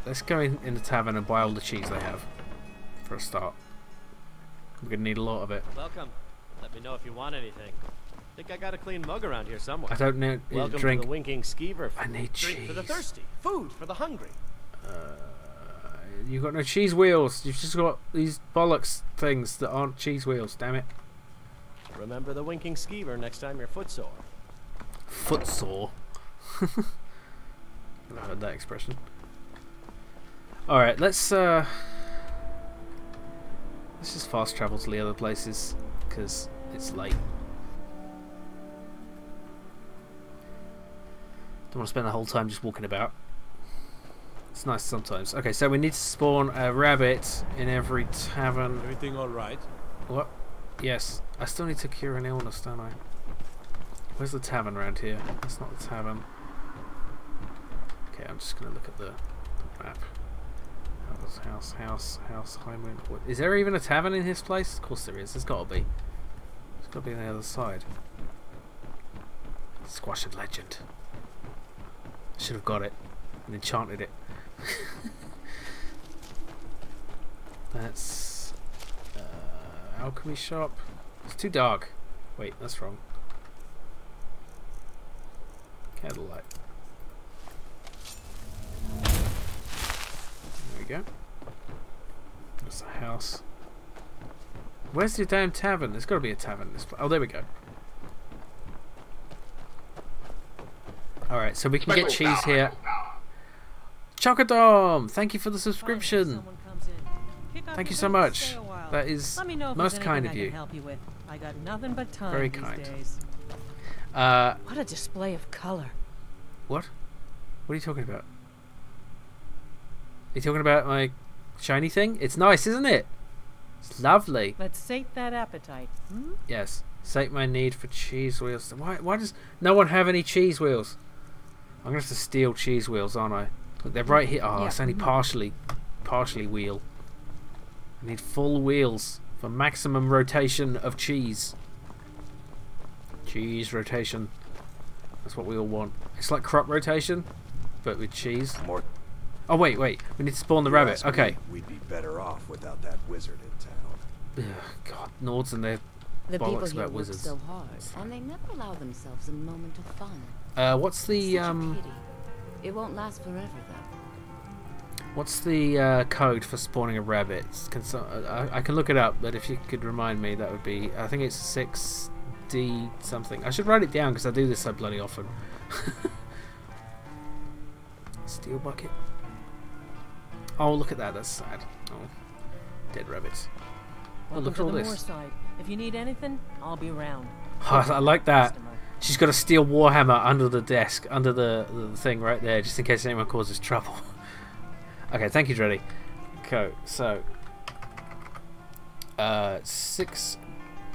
Speaker 1: Let's go in, in the tavern and buy all the cheese they have. For a start. We're gonna need a lot of it.
Speaker 9: Welcome. Let me know if you want anything. I Think I got a clean mug around here somewhere.
Speaker 1: I don't know.
Speaker 9: Eh, Welcome
Speaker 1: drink.
Speaker 9: to the Winking Skeever.
Speaker 1: I need
Speaker 9: Drink for the thirsty, food for the hungry.
Speaker 1: Uh, You've got no cheese wheels. You've just got these bollocks things that aren't cheese wheels. Damn it.
Speaker 9: Remember the Winking Skeever next time you're footsore.
Speaker 1: Foot sore. I've heard that expression. Alright, let's uh let's just fast travel to the other places because it's late. Don't want to spend the whole time just walking about. It's nice sometimes. Okay, so we need to spawn a rabbit in every tavern.
Speaker 6: Everything all right?
Speaker 1: What? Yes. I still need to cure an illness, don't I? Where's the tavern around here? That's not the tavern. Okay, I'm just gonna look at the, the map. House, house, house, house, Highwind. What, is there even a tavern in this place? Of course there is. There's gotta be. There's gotta be on the other side. Squash of Legend. Should have got it and enchanted it. That's uh, alchemy shop. It's too dark. Wait, that's wrong. Candlelight. There we go. That's the house. Where's the damn tavern? There's got to be a tavern in this place. Oh, there we go. Alright, so we can get cheese here. Chocodom! Thank you for the subscription. Thank you so much. That is
Speaker 10: Let me know if
Speaker 1: most kind of you.
Speaker 10: you. I got nothing but time
Speaker 1: Very kind. Uh,
Speaker 7: What a display of color.
Speaker 1: what? What are you talking about? Are you talking about my shiny thing? It's nice, isn't it? It's lovely.
Speaker 10: Let's sate that appetite. Hmm?
Speaker 1: Yes. Sate my need for cheese wheels. Why, why does no one have any cheese wheels? I'm going to have to steal cheese wheels, aren't I? Look, they're right here. Oh,
Speaker 7: Yeah.
Speaker 1: it's only partially, partially wheel. I need full wheels for maximum rotation of cheese. Cheese rotation. That's what we all want. It's like crop rotation, but with cheese.
Speaker 11: More
Speaker 1: Oh wait, wait. We need to spawn the
Speaker 11: you
Speaker 1: rabbit.
Speaker 11: ask me,
Speaker 1: Okay.
Speaker 11: We'd be better off without that wizard in town.
Speaker 1: Ugh, God, Nords and their
Speaker 4: The people
Speaker 1: bollocks
Speaker 4: here
Speaker 1: about wizards.
Speaker 4: so hard, and they never allow themselves a moment of fun.
Speaker 1: Uh, what's the um?
Speaker 4: It won't last forever, though.
Speaker 1: What's the uh, code for spawning a rabbit? Can so, I, I can look it up, but if you could remind me, that would be. I think it's six D something. I should write it down because I do this so bloody often. Steel bucket. Oh, look at that. That's sad. Oh, dead rabbits. Oh, look at all this.
Speaker 10: side. If you need anything, I'll be around.
Speaker 1: Oh, I like that. She's got a steel warhammer under the desk, under the, the thing right there, just in case anyone causes trouble. okay, thank you, Dreddy. Okay, so uh, six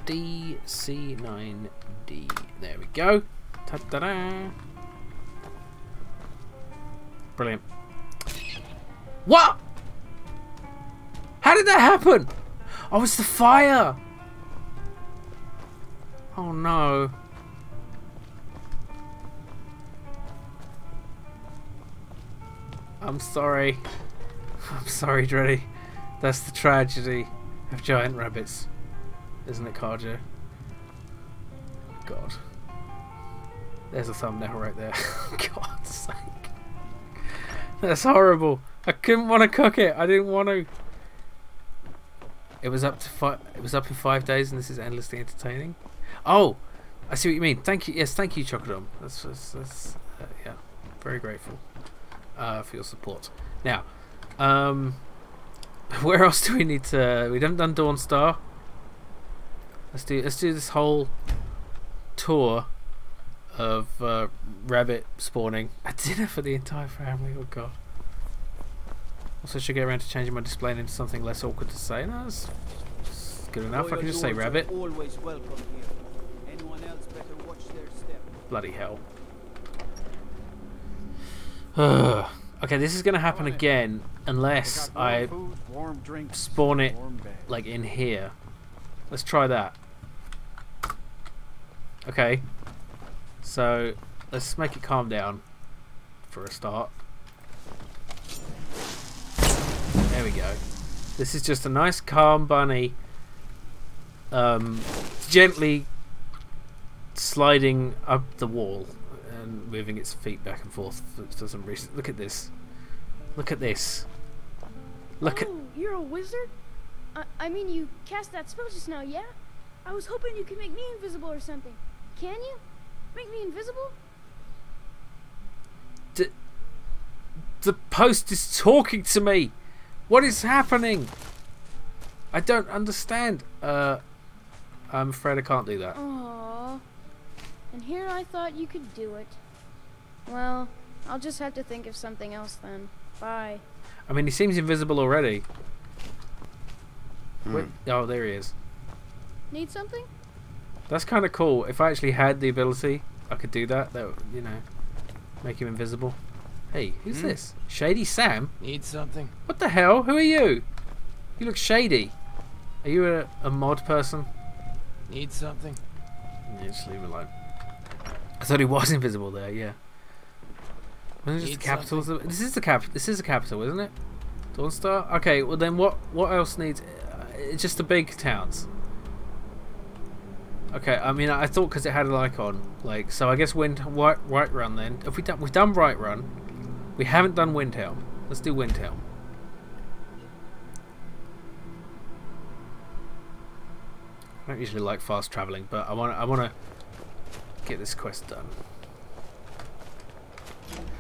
Speaker 1: D C nine D. There we go. Ta da da. Brilliant. What? How did that happen? Oh, it's the fire. Oh no. I'm sorry. I'm sorry, Dreddy. That's the tragedy of giant rabbits. Isn't it, Kharjo? God. There's a thumbnail right there. God's sake. That's horrible. I couldn't want to cook it. I didn't want to. It was up to five. It was up in five days, and this is endlessly entertaining. Oh, I see what you mean. Thank you. Yes, thank you, Chocodom. That's, that's, that's uh, yeah, very grateful uh, for your support. Now, um, where else do we need to? We haven't done Dawnstar. Let's do let's do this whole tour of uh, rabbit spawning. A dinner for the entire family. Oh god. Also, should get around to changing my display into something less awkward to say. No, that's, that's good enough. I can just say rabbit.
Speaker 2: Always welcome here. Anyone else better watch their step.
Speaker 1: Bloody hell. Ugh. Okay, this is going to happen again unless I
Speaker 11: food, warm drinks,
Speaker 1: spawn it like in here. Let's try that. Okay. So let's make it calm down for a start. There we go. This is just a nice calm bunny um, gently sliding up the wall and moving its feet back and forth for, for some reason. Look at this. Look at this. Look at
Speaker 12: oh, you're a wizard? I, I mean, you cast that spell just now, yeah? I was hoping you could make me invisible or something. Can you? Make me invisible?
Speaker 1: the post is talking to me. What is happening? I don't understand. Uh, I'm afraid I can't do that.
Speaker 12: Aww. And here I thought you could do it. Well, I'll just have to think of something else then. Bye.
Speaker 1: I mean, he seems invisible already. Wait, oh, there he is.
Speaker 12: Need something?
Speaker 1: That's kind of cool. If I actually had the ability, I could do that. That would, you know, make him invisible. Hey, who's
Speaker 13: Hmm?
Speaker 1: this? Shady Sam?
Speaker 13: Need something?
Speaker 1: What the hell? Who are you? You look shady. Are you a, a mod person?
Speaker 13: Need something?
Speaker 1: Yeah, just leave him alone. I thought he was invisible there. Yeah. Wasn't it just the capital? This is the cap. This is the capital, isn't it? Dawnstar. Okay. Well, then what? What else needs? Uh, it's just the big towns. Okay. I mean, I thought because it had an icon, like so. I guess Wind White Whiterun. Then, if we done we've done Whiterun, we haven't done Windhelm. Let's do Windhelm. I don't usually like fast traveling, but I want I want to get this quest done.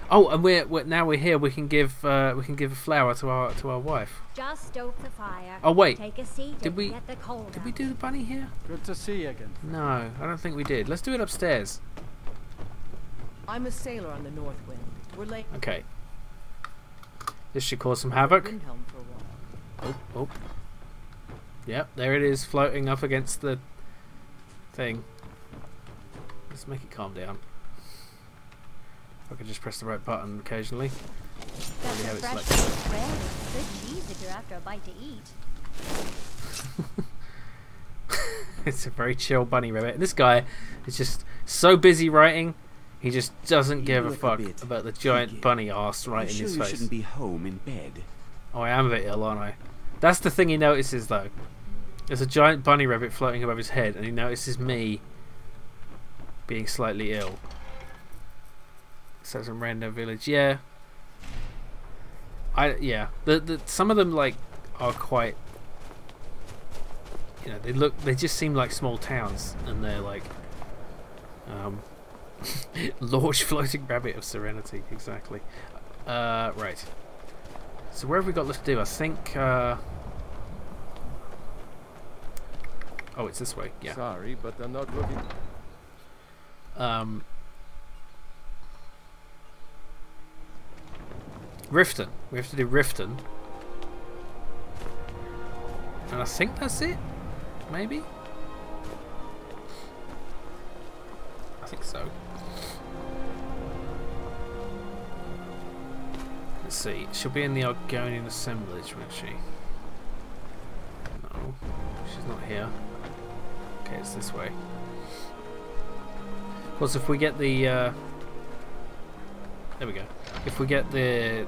Speaker 1: Oh, and we're, we're now we're here. We can give uh, we can give a flower to our to our wife.
Speaker 14: Just stoke the fire.
Speaker 1: Oh, wait.
Speaker 14: Take a seat
Speaker 1: Did
Speaker 14: and
Speaker 1: we-
Speaker 14: get the cold
Speaker 1: Did we
Speaker 14: out.
Speaker 1: do the bunny here?
Speaker 11: Good to see you again.
Speaker 1: No, I don't think we did. Let's do it upstairs.
Speaker 10: I'm a sailor on the North Wind. We're late.
Speaker 1: Okay. This should cause some havoc.
Speaker 10: Windhelm for a while.
Speaker 1: Oh, oh. Yep, there it is, floating up against the thing. Let's make it calm down. If I could just press the right button occasionally.
Speaker 14: That's
Speaker 1: Really
Speaker 14: a
Speaker 1: how it's
Speaker 14: fresh
Speaker 1: like-
Speaker 14: bread. Good cheese if you're after a bite to eat.
Speaker 1: it's a very chill bunny rabbit. And this guy is just so busy writing, he just doesn't give a
Speaker 15: look a
Speaker 1: fuck
Speaker 15: bit
Speaker 1: about the giant bunny ass right
Speaker 15: you
Speaker 1: in
Speaker 15: sure
Speaker 1: his
Speaker 15: you
Speaker 1: face.
Speaker 15: shouldn't be home in bed?
Speaker 1: Oh, I am a bit ill, aren't I? That's the thing he notices, though. There's a giant bunny rabbit floating above his head, and he notices me being slightly ill. Says in random village, yeah. I yeah. The the some of them like are quite. You know, they look. They just seem like small towns, and they're like Um, large floating rabbit of serenity, exactly. Uh, right. So where have we got left to do? I think. Uh, oh, it's this way. Yeah.
Speaker 13: Sorry, but I'm not looking.
Speaker 1: Um, Riften. We have to do Riften. And I think that's it? Maybe? I think so. Let's see. She'll be in the Argonian assemblage, won't she? No. She's not here. Okay, it's this way. Of course, if we get the... Uh, there we go. If we get the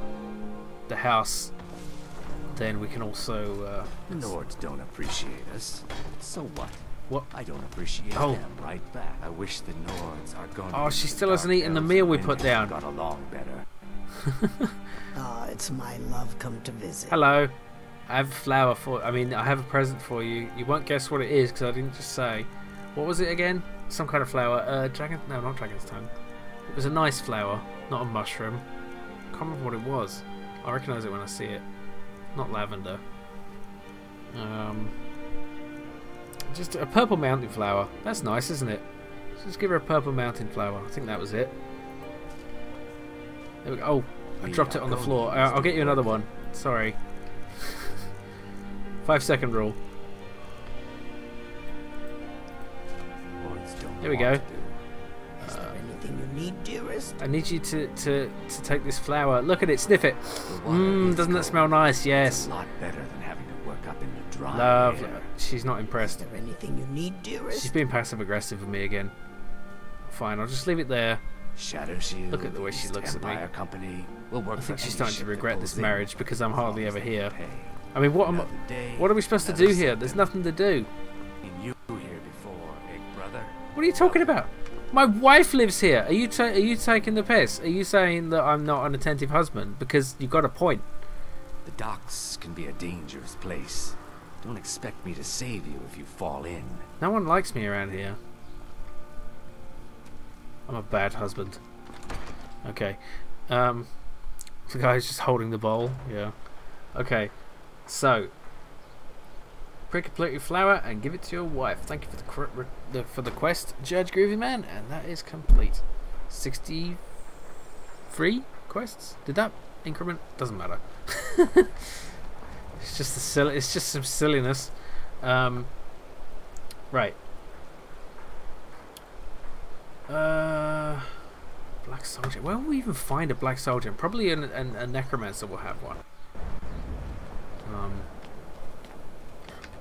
Speaker 1: the house, then we can also... Uh,
Speaker 11: Nords don't appreciate us. So what?
Speaker 1: What?
Speaker 11: I don't appreciate
Speaker 1: Oh.
Speaker 11: them right back. I wish the Nords are going
Speaker 1: Oh, she still hasn't eaten the meal we put down.
Speaker 11: Got along better.
Speaker 4: Ah, it's my love come to visit.
Speaker 1: Hello. I have a flower for. I mean, I have a present for you. You won't guess what it is because I didn't just say. What was it again? Some kind of flower. Uh, dragon? No, not dragon's tongue. It was a nice flower, not a mushroom. can't remember what it was. I recognise it when I see it. Not lavender. Um, just a purple mountain flower. That's nice, isn't it? Just give her a purple mountain flower. I think that was it. There we go. Oh, I dropped it on the floor. Uh, I'll get you another one. Sorry. Five second rule. Here we go.
Speaker 11: to do.
Speaker 4: Is there uh, anything you need, dearest?
Speaker 1: I need you to, to, to take this flower. Look at it, sniff it. Mmm, doesn't that smell nice? Yes.
Speaker 11: a lot better than having to work up in the dry
Speaker 1: Love.
Speaker 11: air.
Speaker 1: She's not
Speaker 4: Is
Speaker 1: impressed.
Speaker 4: there anything you need, dearest?
Speaker 1: She's being passive aggressive with me again. Fine, I'll just leave it there.
Speaker 11: Shadow Shield.
Speaker 1: Look at the way she looks at me.
Speaker 11: Empire Company will work
Speaker 1: I think she's starting to regret this marriage because I'm hardly ever here.
Speaker 11: pay.
Speaker 1: I mean, what am what are we supposed to do here? There's nothing to do. What are you talking about? My wife lives here. Are you ta- are you taking the piss? Are you saying that I'm not an attentive husband? Because you've got a point.
Speaker 11: The docks can be a dangerous place. Don't expect me to save you if you fall in.
Speaker 1: No one likes me around here. I'm a bad husband. Okay. Um, the guy's just holding the bowl. Yeah. Okay. So, prick a plate of flour and give it to your wife. Thank you for the, the for the quest, Judge Groovy Man, and that is complete. Sixty-three quests. Did that increment? Doesn't matter. it's just the silly. It's just some silliness. Um, right. Uh, black soldier. Where will we even find a black soldier? Probably an, an, a necromancer will have one. Um.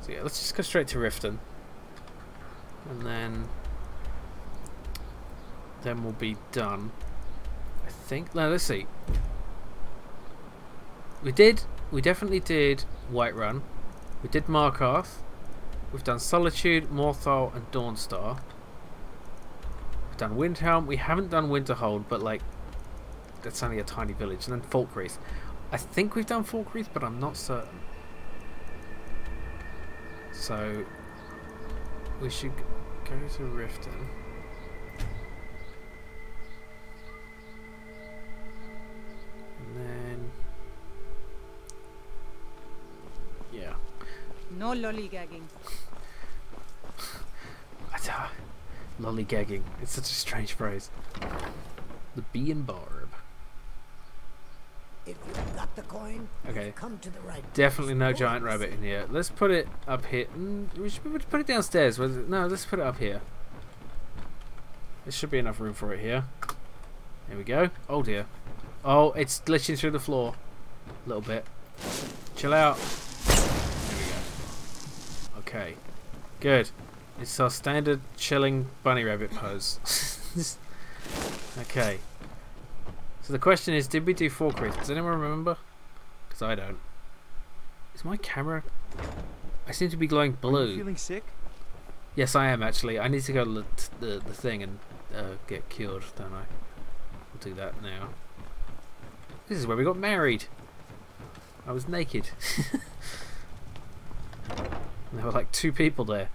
Speaker 1: So yeah, let's just go straight to Riften, and then then we'll be done. I think. No, let's see. We did. We definitely did Whiterun. We did Markarth. We've done Solitude, Morthal, and Dawnstar. We've done Windhelm. We haven't done Winterhold, but like that's only a tiny village. And then Falkreath. I think we've done Falkreath, but I'm not certain. So we should go to Riften. And then yeah.
Speaker 10: No lollygagging.
Speaker 1: Ah, Lollygagging. It's such a strange phrase. The bee and barb.
Speaker 4: If you've got the coin,
Speaker 1: Okay.
Speaker 4: come to the right
Speaker 1: Definitely no giant rabbit in here. Let's put it up here. Mm, we should put it downstairs. No, let's put it up here. There should be enough room for it here. Here we go. Oh dear. Oh, it's glitching through the floor. A little bit. Chill out. There we go. Okay. Good. It's our standard chilling bunny rabbit pose. okay. So the question is, did we do Falkreath? Does anyone remember? Because I don't. Is my camera... I seem to be glowing
Speaker 6: Are
Speaker 1: blue.
Speaker 6: you feeling sick?
Speaker 1: Yes, I am actually. I need to go to the, the, the thing and uh, get cured, don't I? We'll do that now. This is where we got married. I was naked. there were like two people there.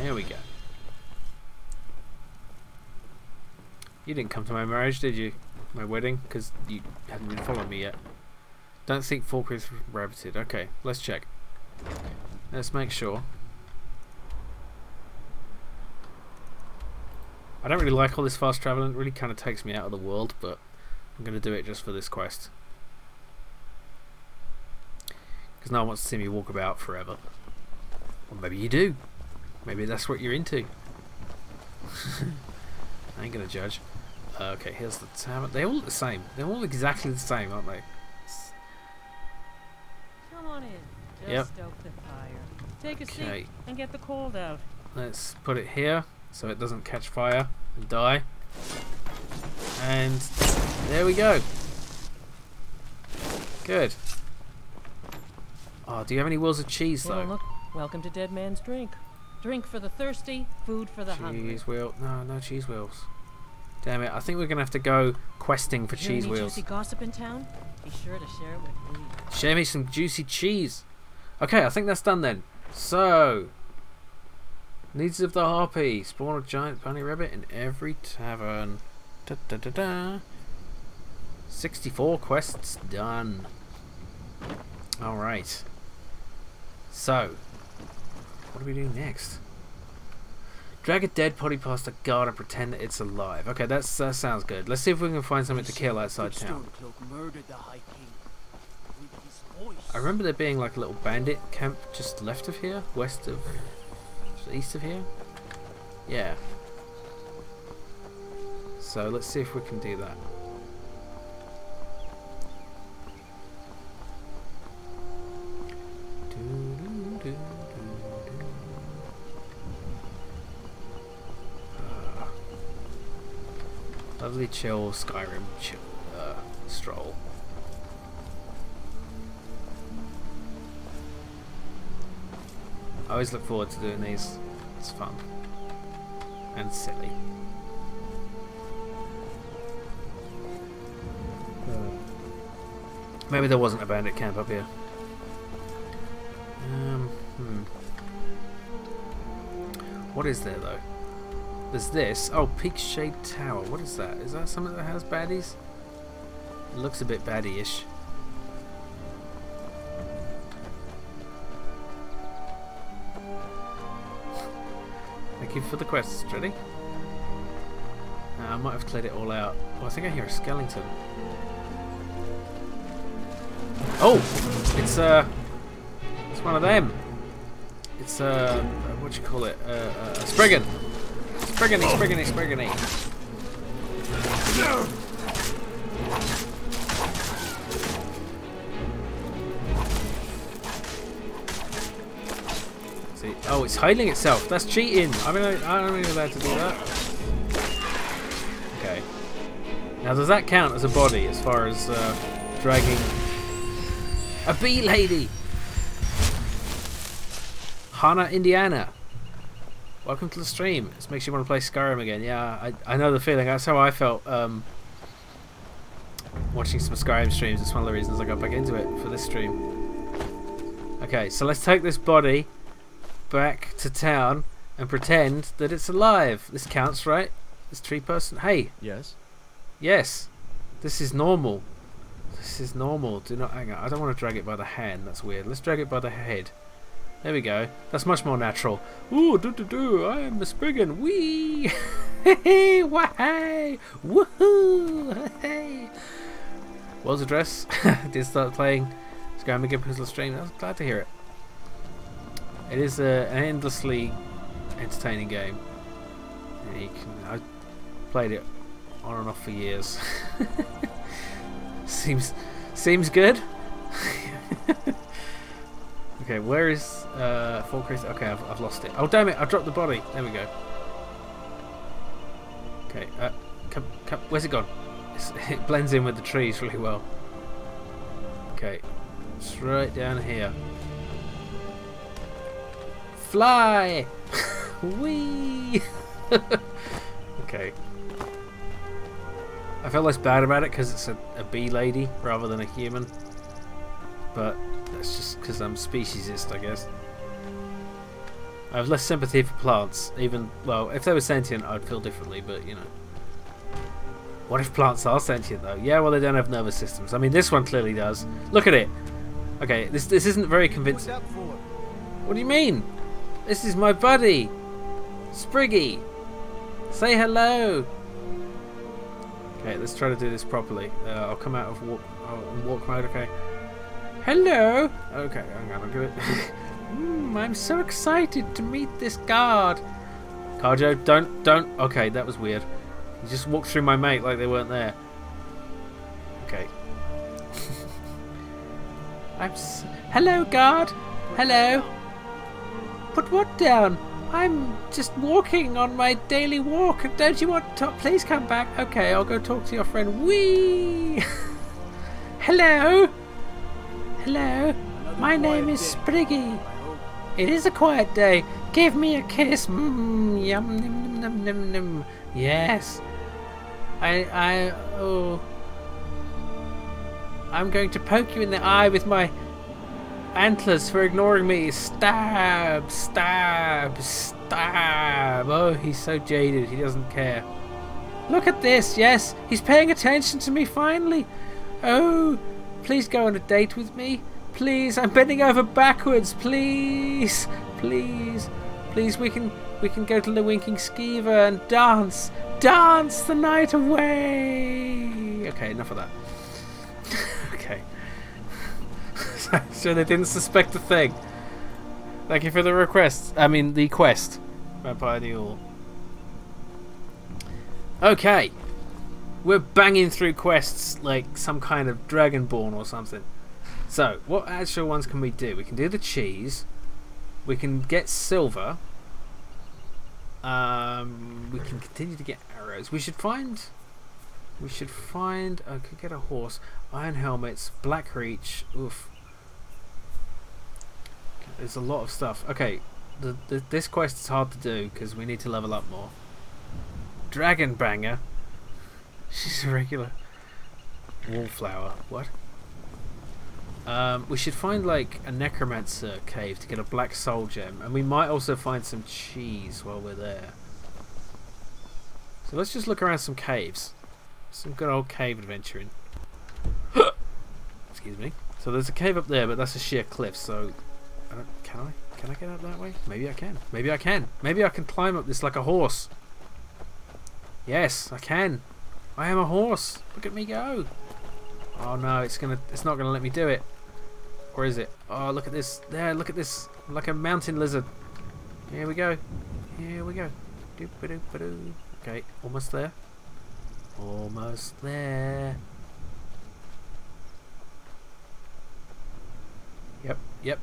Speaker 1: There we go. You didn't come to my marriage, did you? My wedding? Because you hadn't been following me yet. Don't think Falk is rabbited. Okay, let's check. Let's make sure. I don't really like all this fast traveling. It really kind of takes me out of the world, but I'm going to do it just for this quest. Because no one wants to see me walk about forever. Or maybe you do. Maybe that's what you're into. I ain't going to judge. Uh, okay, here's the tavern. They all look the same. They're all exactly the same, aren't they?
Speaker 10: Come on in. Just
Speaker 1: Yep.
Speaker 10: stoke the fire. Take a
Speaker 1: Okay.
Speaker 10: seat and get the cold out.
Speaker 1: Let's put it here so it doesn't catch fire and die. And there we go. Good. Oh, do you have any wheels of cheese
Speaker 10: Well,
Speaker 1: though?
Speaker 10: look, welcome to Dead Man's Drink. Drink for the thirsty, food for the hungry.
Speaker 1: Cheese wheel? No, no cheese wheels. Damn it! I think we're gonna have to go questing for
Speaker 10: Hear
Speaker 1: cheese wheels.
Speaker 10: juicy gossip in town? Be sure to share it with me.
Speaker 1: Share me some juicy cheese. Okay, I think that's done then. So, needs of the harpy. Spawn a giant bunny rabbit in every tavern. Da da da da. 64 quests done. Alright. So, what do we do next? Drag a dead body past a guard and pretend that it's alive. Okay, that's, that sounds good. Let's see if we can find something to kill outside town.
Speaker 2: Stormcloak murdered the High King. With his voice.
Speaker 1: I remember there being like a little bandit camp just left of here, west of, east of here. Yeah. So let's see if we can do that. Ah. Lovely chill Skyrim chill uh, stroll. I always look forward to doing these. It's fun. And silly. Maybe there wasn't a bandit camp up here. Um, hmm. What is there though? There's this. Oh, Peak Shade Tower. What is that? Is that something that has baddies? It looks a bit baddie-ish. Thank you for the quests, Ready? Uh, I might have cleared it all out. Oh, I think I hear a skeleton. Oh! It's, uh... It's one of them. It's, uh... uh, What do you call it? Uh, uh, Spriggan! Spriggany, Spriggany, Spriggany. See? Oh, it's hiding itself. That's cheating. I mean, I, I'm only allowed to do that. Okay. Now, does that count as a body as far as uh, dragging a bee lady? Hana, Indiana. Welcome to the stream. This makes you want to play Skyrim again. Yeah, I, I know the feeling. That's how I felt um, watching some Skyrim streams. It's one of the reasons I got back into it for this stream. Okay, so let's take this body back to town and pretend that it's alive. This counts, right? This tree person. Hey.
Speaker 6: Yes.
Speaker 1: Yes. This is normal. This is normal. Do not hang on. I don't want to drag it by the hand. That's weird. Let's drag it by the head. There we go. That's much more natural. Ooh, do do do! I am the Spriggan. Wee! Hey! Wahey! Woohoo! Hey! World's address. Did start playing Skyrim again the stream. I was glad to hear it. It is uh, an endlessly entertaining game. Can, I played it on and off for years. seems seems good. Okay, where is uh, Full Chris? Okay, I've, I've lost it. Oh damn it! I dropped the body. There we go. Okay, uh, come, come, where's it gone? It's, it blends in with the trees really well. Okay, it's right down here. Fly! Wee! okay. I feel less bad about it because it's a, a bee lady rather than a human. But that's just because I'm speciesist, I guess. I have less sympathy for plants. Even well, if they were sentient, I'd feel differently. But you know, what if plants are sentient though? Yeah, well they don't have nervous systems. I mean, this one clearly does. Look at it. Okay, this this isn't very convincing. What do you mean? This is my buddy, Spriggy. Say hello. Okay, let's try to do this properly. Uh, I'll come out of walk, walk mode. Okay. Hello. Okay, on. I'll give it. mm, I'm so excited to meet this guard. Kharjo, don't, don't. Okay, that was weird. You just walked through my mate like they weren't there. Okay. I'm. Hello, guard. Hello. Put what down? I'm just walking on my daily walk. Don't you want to? Please come back. Okay, I'll go talk to your friend. Wee. Hello. Hello. My name is Spriggy. It is a quiet day. Give me a kiss. Mmm. Yum. Nim, nim, nim, nim. Yes. I. I. Oh. I'm going to poke you in the eye with my antlers for ignoring me. Stab, stab, stab. Oh, he's so jaded. He doesn't care. Look at this. Yes, he's paying attention to me finally. Oh, please go on a date with me. Please, I'm bending over backwards. Please, please, please. We can we can go to the Winking Skeever and dance, dance the night away. Okay, enough of that. okay. so they didn't suspect a thing. Thank you for the request. I mean, the quest. Vampire Duel. Okay. We're banging through quests like some kind of Dragonborn or something. So, what actual ones can we do? We can do the cheese. We can get silver. Um, we can continue to get arrows. We should find... We should find... I could get a horse. Iron helmets. Blackreach. Oof. There's a lot of stuff. Okay, the, the, this quest is hard to do because we need to level up more. Dragon Banger. She's a regular wallflower. What? Um, we should find like a necromancer cave to get a black soul gem, and we might also find some cheese while we're there. So let's just look around some caves. Some good old cave adventuring. Excuse me. So there's a cave up there, but that's a sheer cliff, so I don't, can I? Can I get up that way? Maybe I can. Maybe I can. Maybe I can climb up this like a horse. Yes, I can. I am a horse. Look at me go. Oh no, it's gonna. It's not gonna let me do it. Or is it? Oh, look at this. There, look at this. I'm like a mountain lizard. Here we go. Here we go. Doop -a -doop -a -doo. Okay, almost there. Almost there. Yep, yep.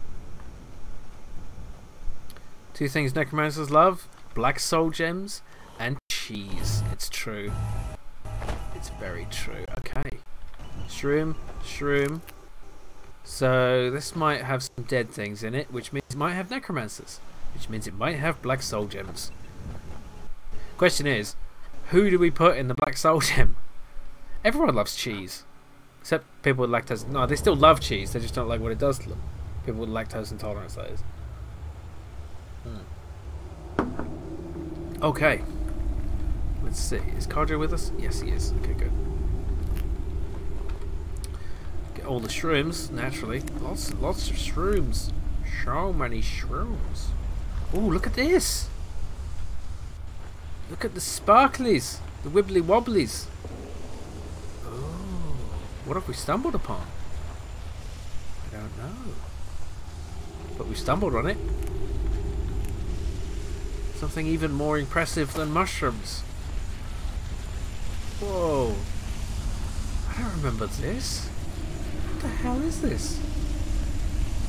Speaker 1: Two things necromancers love black soul gems and cheese. It's true. It's very true. Okay. Shroom, shroom. So this might have some dead things in it, which means it might have necromancers. Which means it might have black soul gems. Question is, who do we put in the black soul gem? Everyone loves cheese. Except people with lactose. No, they still love cheese. They just don't like what it does to them. People with lactose intolerance, that is. Hmm. Okay. Let's see. Is Kharjo with us? Yes, he is. Okay, good. Get all the shrooms, naturally. Lots, lots of shrooms. So many shrooms. Oh, look at this. Look at the sparklies. The wibbly wobblies. Oh, what have we stumbled upon? I don't know. But we stumbled on it. Something even more impressive than mushrooms. Whoa. I don't remember this. What the hell is this?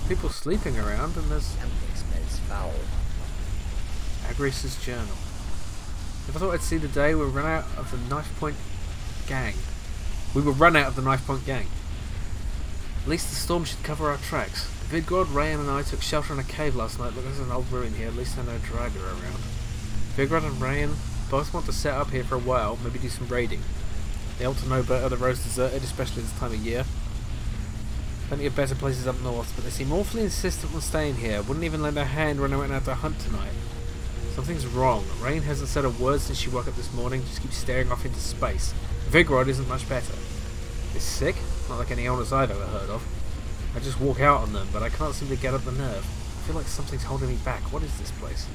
Speaker 1: People sleeping around and there's...
Speaker 3: Something smells foul.
Speaker 1: Agris's journal. If I thought I'd see the day we'll run out of the knife point gang. We will run out of the knife point gang. At least the storm should cover our tracks. Vigrod, Rayan and I took shelter in a cave last night. Look, there's an old ruin here. At least I know draugr around. Vigrod and Rayan both want to set up here for a while, maybe do some raiding. They ought to know better the road's deserted, especially this time of year. Plenty of better places up north, but they seem awfully insistent on staying here. Wouldn't even lend a hand when I went out to hunt tonight. Something's wrong. Rain hasn't said a word since she woke up this morning, just keeps staring off into space. Vigrod isn't much better. Is sick? Not like any illness I've ever heard of. I just walk out on them, but I can't seem to get up the nerve. I feel like something's holding me back. What is this place?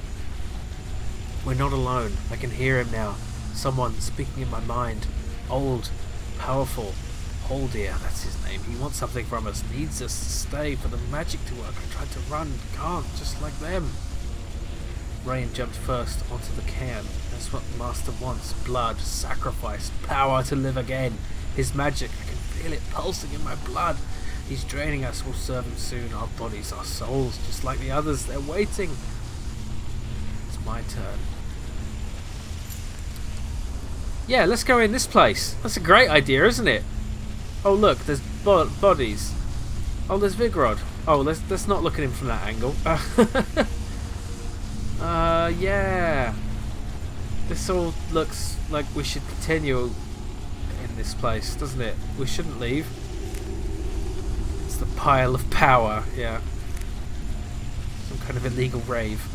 Speaker 1: We're not alone. I can hear him now. Someone speaking in my mind. Old, powerful. Halldir, that's his name. He wants something from us. Needs us to stay for the magic to work. I tried to run. Can't, just like them. Rain jumped first onto the can. That's what the Master wants. Blood, sacrifice, power to live again. His magic. I can feel it pulsing in my blood. He's draining us. We'll serve him soon. Our bodies, our souls, just like the others. They're waiting. My turn. Yeah, let's go in this place. That's a great idea, isn't it? Oh, look, there's bo bodies. Oh, there's Vigrod. Oh, let's, let's not look at him from that angle. uh, yeah. This all looks like we should continue in this place, doesn't it? We shouldn't leave. It's the pile of power, yeah. Some kind of illegal rave.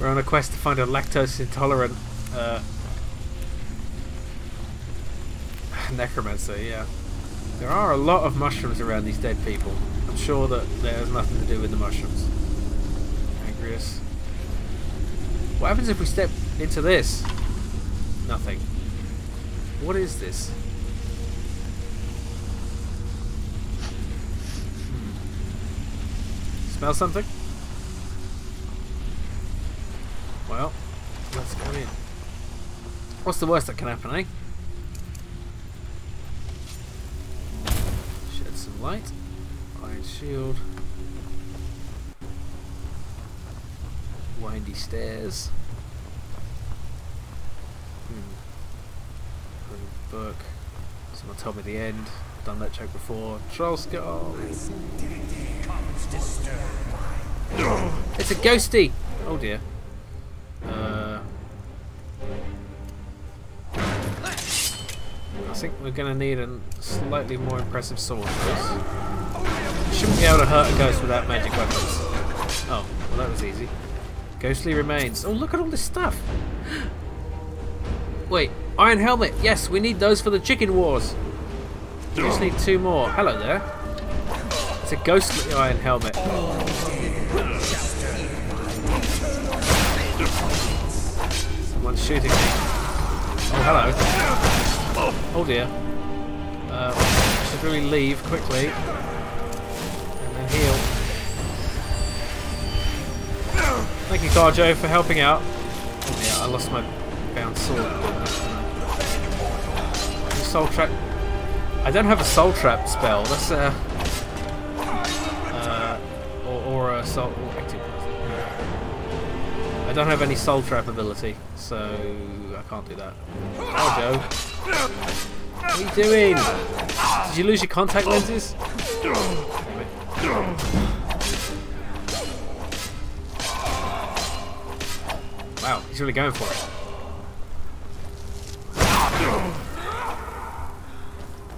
Speaker 1: We're on a quest to find a lactose intolerant uh, necromancer, yeah. There are a lot of mushrooms around these dead people. I'm sure that there's nothing to do with the mushrooms. Angrius. What happens if we step into this? Nothing. What is this? Hmm. Smell something? Well, let's go in. What's the worst that can happen, eh? Shed some light. Iron shield. Windy stairs. Hmm. Book. Someone told me the end. Done that joke before. Troll skull. It's a ghosty! Oh dear. Uh, I think we're going to need a slightly more impressive sword for this. Shouldn't be able to hurt a ghost without magic weapons. Oh, well that was easy. Ghostly remains. Oh, look at all this stuff. Wait, iron helmet. Yes, we need those for the chicken wars. We just need two more. Hello there. It's a ghostly iron helmet. Shooting me. Oh, hello. Oh dear. Uh, should really leave quickly. And then heal. Thank you, Kharjo, for helping out. Oh yeah, I lost my bound sword. Soul trap. I don't have a soul trap spell. That's a. Uh, or, or a soul. I don't have any soul trap ability, so I can't do that. Oh, Joe. What are you doing? Did you lose your contact lenses? Wow, he's really going for it.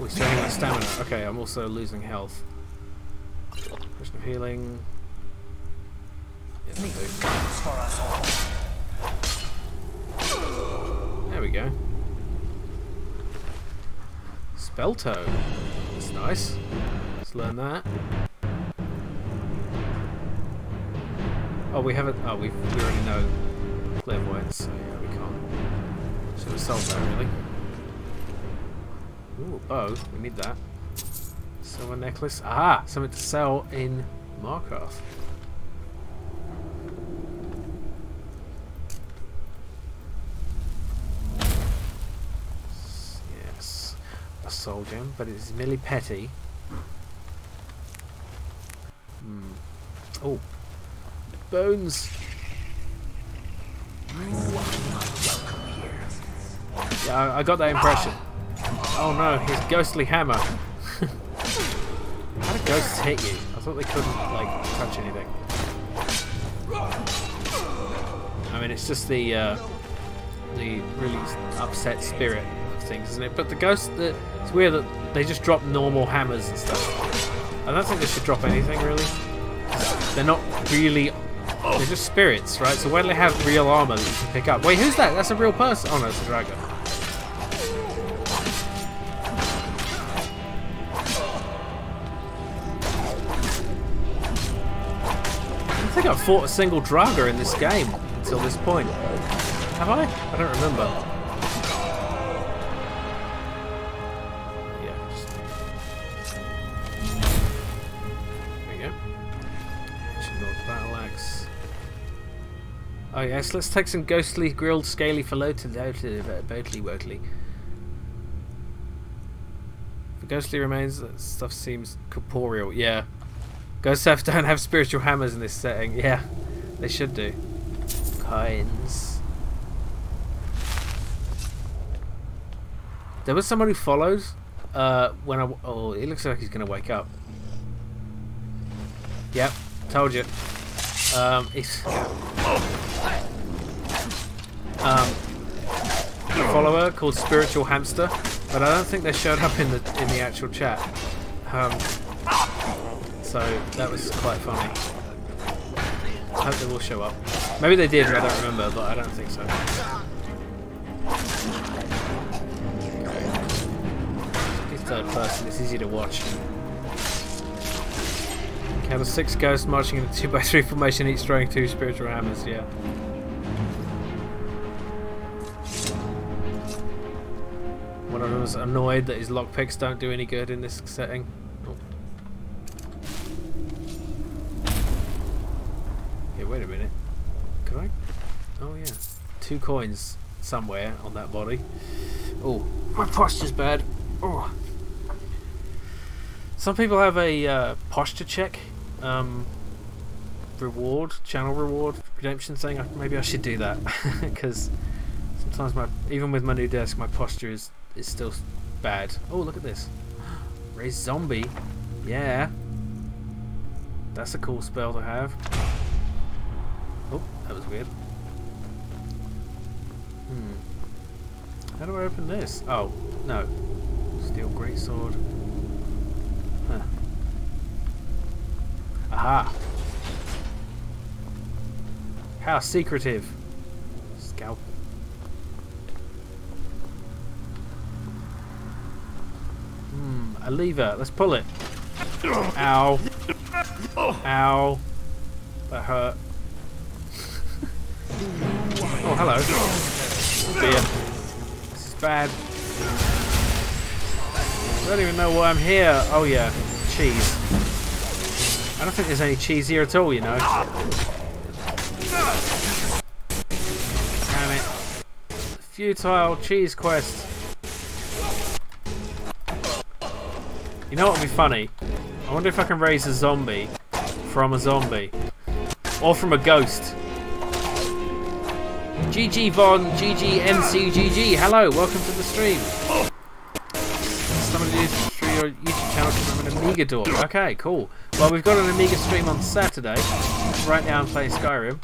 Speaker 1: Oh, he's draining my stamina. Okay, I'm also losing health. Potion of healing. There we go. Spelto. That's nice. Let's learn that. Oh, we haven't. Oh, we we already know clairvoyance, so yeah, we can't. Should have sold that really. Ooh, bow. We need that. Silver necklace. Ah, something to sell in Markarth. Yes, soul gem, but it's merely petty. Hmm. Oh, bones. Yeah, I, I got that impression. Oh no, his ghostly hammer. How do ghosts hit you? I thought they couldn't, like, touch anything. I mean, it's just the, uh, the really upset spirit things, isn't it? But the ghosts, the, it's weird that they just drop normal hammers and stuff. I don't think they should drop anything really. They're not really. They're just spirits, right? So do they have real armor that you can pick up? Wait, who's that? That's a real person. Oh no, it's a dragon. I think I've fought a single Draga in this game until this point. Have I? I don't remember. Oh yes, let's take some ghostly grilled scaly fallow-to- boatly wotly. The ghostly remains, that stuff seems corporeal. Yeah. Ghosts have don't have spiritual hammers in this setting. Yeah, they should do. Coins. There was someone who followed uh, when I. Oh, it looks like he's going to wake up. Yep, told you. Um, it's. Um, a follower called Spiritual Hamster, but I don't think they showed up in the in the actual chat. Um, so that was quite funny. I hope they will show up. Maybe they did, I don't remember, but I don't think so. It's third person, it's easy to watch. Count of six ghosts marching in a 2x3 formation, each throwing two spiritual hammers, yeah. One of them was annoyed that his lockpicks don't do any good in this setting. Okay, wait a minute. Can I? Oh yeah. Two coins somewhere on that body. Oh, my posture's bad. Oh. Some people have a uh, posture check um, reward, channel reward, redemption thing. Maybe I should do that because sometimes my, even with my new desk, my posture is is still bad. Oh, look at this. Raise zombie. Yeah. That's a cool spell to have. Oh, that was weird. Hmm. How do I open this? Oh, no. Steel greatsword. Huh. Aha! How secretive. Scalp. Hmm, a lever. Let's pull it. Ow. Ow. That hurt. oh, hello. Dear. This is bad. I don't even know why I'm here. Oh yeah, cheese. I don't think there's any cheese here at all, you know. Damn it. Futile cheese quest. You know what would be funny? I wonder if I can raise a zombie from a zombie. Or from a ghost. GG Von, GG MC, GG. Hello, welcome to the stream. Somebody through your YouTube channel because I'm an Amiga door. Okay, cool. Well, we've got an Amiga stream on Saturday. Right now I'm playing Skyrim.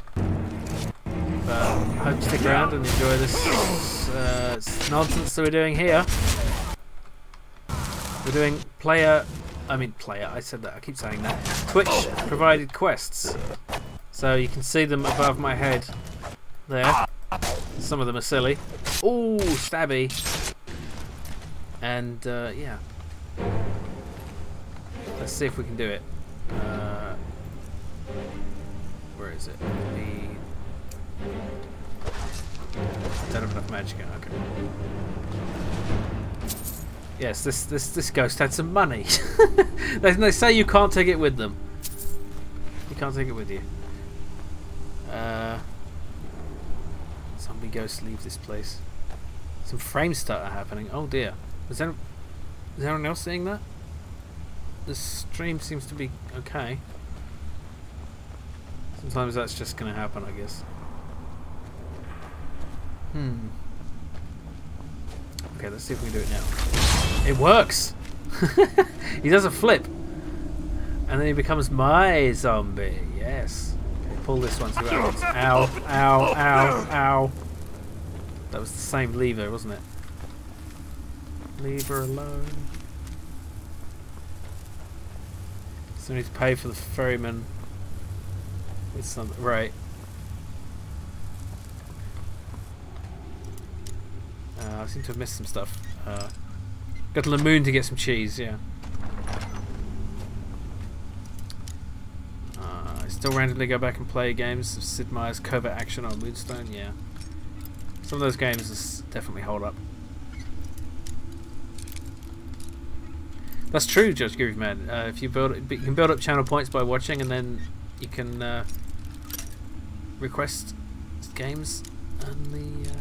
Speaker 1: But hope you stick around and enjoy this uh, nonsense that we're doing here. We're doing player, I mean player, I said that, I keep saying that. Twitch provided quests. So you can see them above my head there. Some of them are silly. Ooh, stabby. And uh, yeah. Let's see if we can do it. Uh, where is it? The don't have enough magic. Okay. Yes, this this this ghost had some money. they, they say you can't take it with them. You can't take it with you. Uh, zombie ghosts leave this place. Some frame stutter happening. Oh dear. Is there is anyone else seeing that? The stream seems to be okay. Sometimes that's just gonna happen, I guess. Hmm. Okay, let's see if we can do it now. It works! he does a flip. And then he becomes my zombie. Yes. Okay, pull this one through Alex. Ow, ow, ow, ow. That was the same lever, wasn't it? Leave her alone. So we need to pay for the ferryman with some right. Uh, I seem to have missed some stuff. Uh, go to the moon to get some cheese. Yeah. Uh, I still randomly go back and play games of Sid Meier's Covert Action on Moonstone. Yeah. Some of those games definitely hold up. That's true, Judge Grooveman. Uh, if you build, you can build up channel points by watching, and then you can uh, request games, and the uh,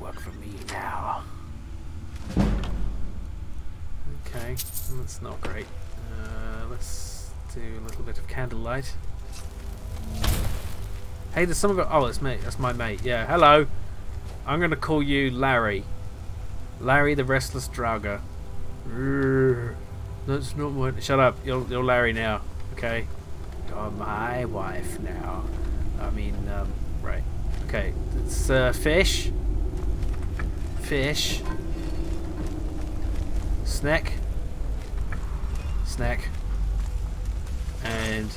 Speaker 1: work for me now. Okay, that's not great. Uh, let's do a little bit of candlelight. Hey, there's some of it. Oh, it's me. That's my mate. Yeah, hello. I'm gonna call you Larry. Larry the Restless Draugr. That's not what. Shut up. You're, you're Larry now. Okay. You're my wife now. I mean, um, right. Okay. It's uh, fish. Fish. Snack. Snack. And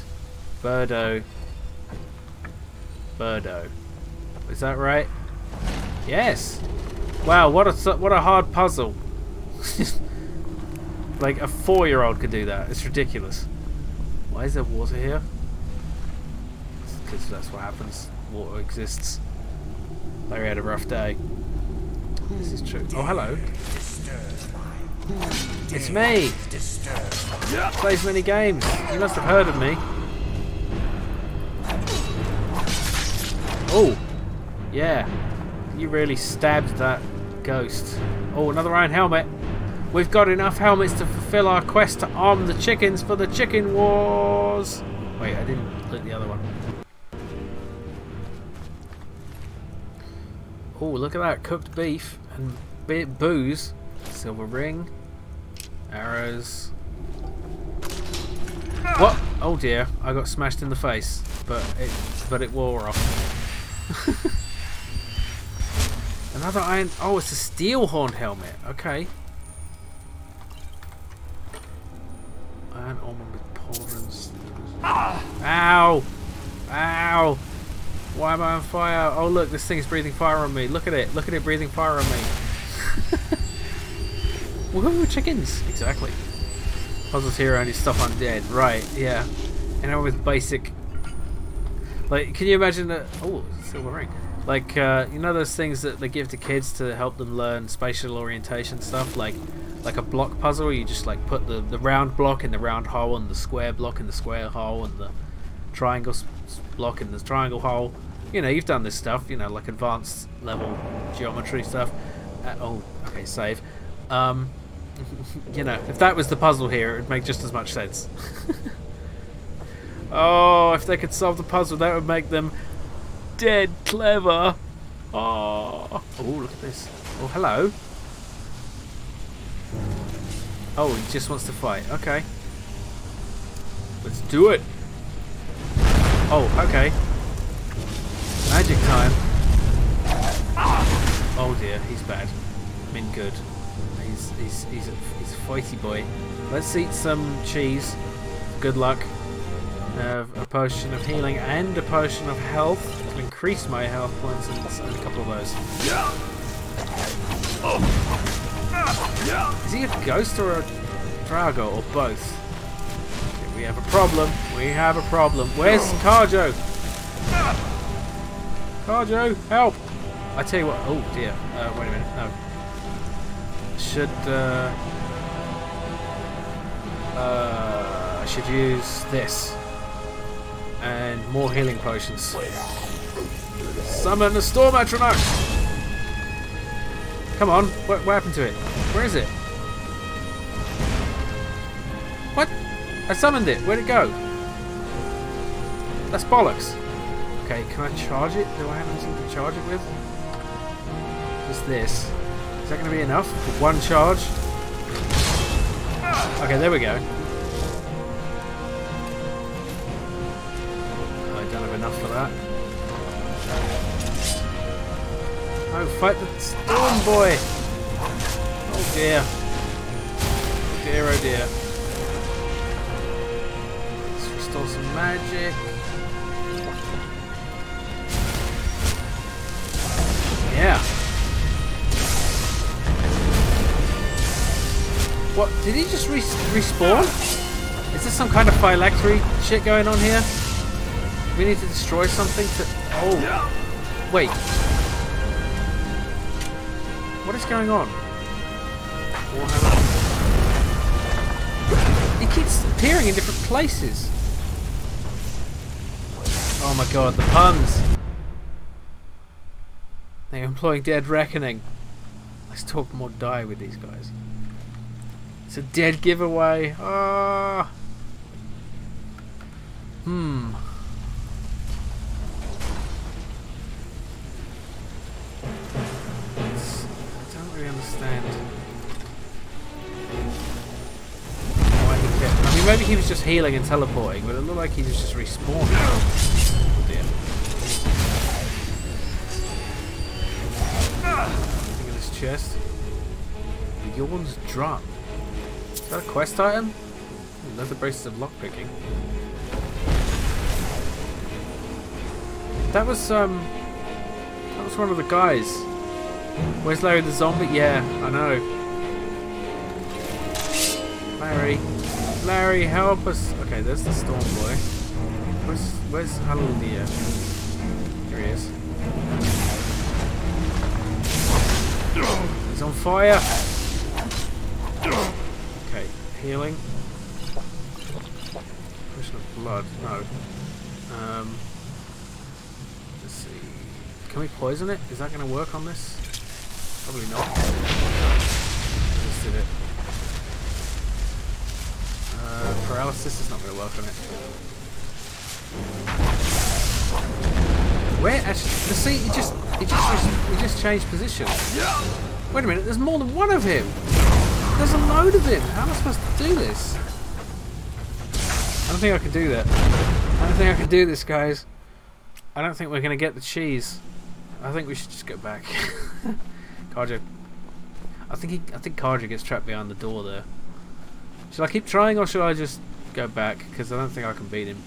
Speaker 1: Birdo. Birdo. Is that right? Yes. Wow, what a what a hard puzzle. like a four-year-old could do that. It's ridiculous. Why is there water here? Because that's what happens. Water exists. Larry had a rough day. This is true. Oh, hello. It's me. Plays many games. You must have heard of me. Oh, yeah. You really stabbed that ghost. Oh, another iron helmet. We've got enough helmets to fulfill our quest to arm the chickens for the chicken wars. Wait, I didn't look the other one. Oh, look at that. Cooked beef and bit booze. Silver ring. Arrows. What? Oh dear, I got smashed in the face, but it but it wore off. Another iron. Oh, it's a steel horn helmet. Okay. Iron armor with. Ow! Ow! Why am I on fire? Oh look, this thing is breathing fire on me. Look at it. Look at it breathing fire on me. Woohoo, chickens! Exactly. Puzzles here only stuff undead. Right, yeah. And I with basic... Like, can you imagine that... Oh, silver ring. Like, uh, you know those things that they give to kids to help them learn spatial orientation stuff? Like like a block puzzle, you just like put the, the round block in the round hole and the square block in the square hole and the triangle block in the triangle hole. You know, you've done this stuff, you know, like advanced level geometry stuff. Uh, oh, okay, save. Um, you know, if that was the puzzle here, it would make just as much sense. oh, if they could solve the puzzle, that would make them dead clever. Oh, oh, look at this. Oh, hello. Oh, he just wants to fight. Okay. Let's do it. Oh, okay. Magic time. Oh dear, he's bad. I mean good. He's he's he's a, he's a fighty boy. Let's eat some cheese. Good luck. Have a potion of healing and a potion of health to increase my health points and, and a couple of those. Oh. Is he a ghost or a draugr or both? Okay, we have a problem. We have a problem. Where's Kharjo? Kharjo, help! I tell you what. Oh dear. Uh, wait a minute. No. Should uh, uh, I should use this and more healing potions. Summon the storm atronach! Come on, what, what happened to it? Where is it? What? I summoned it. Where'd it go? That's bollocks. Okay, can I charge it? Do I have anything to charge it with? Just this. Is that going to be enough for one charge? Okay, there we go. I don't have enough for that. Oh, fight the storm boy! Oh dear. Oh dear, oh dear. Let's restore some magic. Yeah. What? Did he just re respawn? Is this some kind of phylactery shit going on here? We need to destroy something to... Oh. Wait. What is going on? He keeps appearing in different places. Oh my god, the puns. They're employing Dead Reckoning. Let's talk more die with these guys. It's a dead giveaway. Ah. Hmm. Understand why he kept. I mean, maybe he was just healing and teleporting, but it looked like he was just respawning. Oh dear. Anything in this chest? Yawn's drum. Is that a quest item? Leather braces of lockpicking. That was um that was one of the guys. Where's Larry the zombie? Yeah, I know. Larry. Larry, help us. Okay, there's the storm boy. Where's where's Hallelujah? Here he is. He's on fire. Okay, healing. Potion of blood. No. Um. Let's see. Can we poison it? Is that going to work on this? Probably not. Just did it. Uh, paralysis is not going to work on it. Where actually? The see, he just, he just, he just changed position. Wait a minute. There's more than one of him. There's a load of him. How am I supposed to do this? I don't think I can do that. I don't think I can do this, guys. I don't think we're going to get the cheese. I think we should just go back. Kharjo. I think he, I think Kharjo gets trapped behind the door there. Should I keep trying or should I just go back? Because I don't think I can beat him.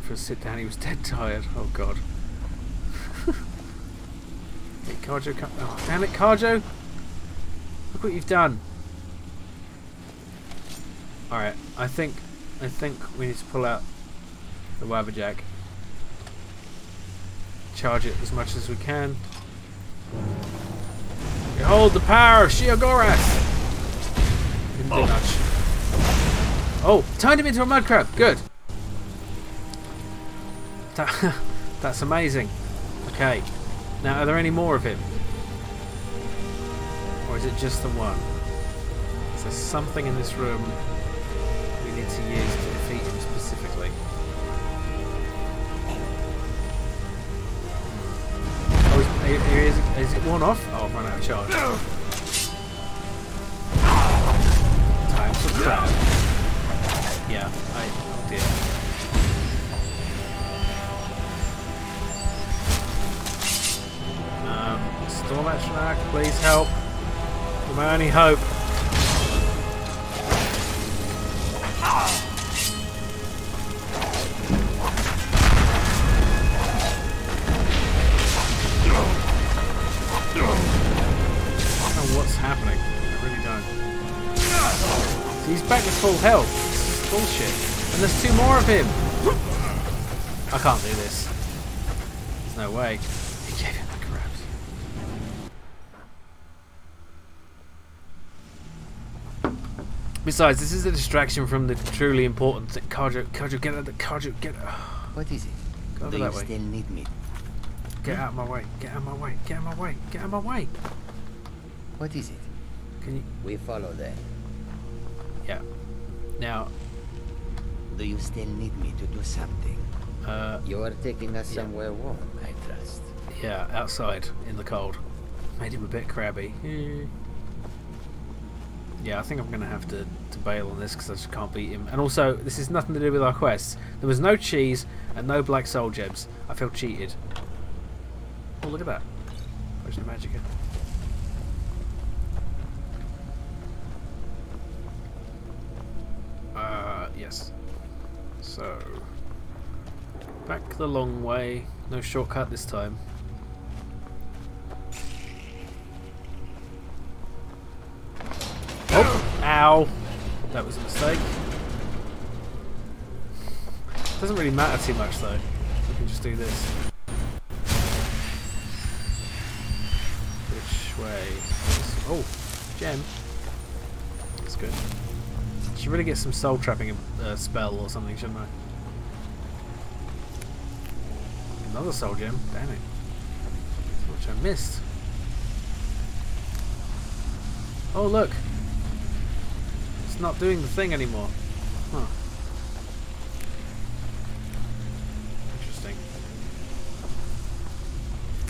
Speaker 1: For a sit down. He was dead tired. Oh god. hey, come. Oh, damn it, Kharjo! Look what you've done. Alright, I think I think we need to pull out the Wabbajack. Charge it as much as we can. Behold the power of Sheogorath! Didn't do oh. much. Oh, turned him into a mud crab. Good. That, that's amazing. Okay. Now, are there any more of him? Or is it just the one? Is there something in this room we need to use is, is, it worn off? Oh, I've run out of charge. Time for crab. Yeah, I. Oh dear. Um, Storm Atronach please help. My only hope. Full health. Bullshit. And there's two more of him. I can't do this. There's no way. He gave him the crabs. Besides, this is a distraction from the truly important thing. Kharjo, Kharjo, get out the Kharjo, get out.
Speaker 3: What is it?
Speaker 1: Go over
Speaker 3: Do you
Speaker 1: way.
Speaker 3: still need me?
Speaker 1: Get out of my way. Get out of my way. Get out of my way. Get out of my way.
Speaker 3: What is it?
Speaker 1: Can you?
Speaker 3: We follow them.
Speaker 1: Yeah. Now,
Speaker 3: Do you still need me to do something?
Speaker 1: uh,
Speaker 3: You are taking us somewhere warm, I trust.
Speaker 1: yeah, outside in the cold. Made him a bit crabby. Eh. Yeah, I think I'm going to have to, to bail on this because I just can't beat him. And also, this is nothing to do with our quests. There was no cheese and no black soul gems. I feel cheated. Oh, look at that. Potion of magic. Yes. So, back the long way. No shortcut this time. Oh! Ow! That was a mistake. Doesn't really matter too much though. We can just do this. Which way? Oh, gem. That's good. Should really get some soul trapping uh, spell or something, shouldn't I? Another soul gem. Damn it. Which I missed. Oh look! It's not doing the thing anymore. Huh. Interesting.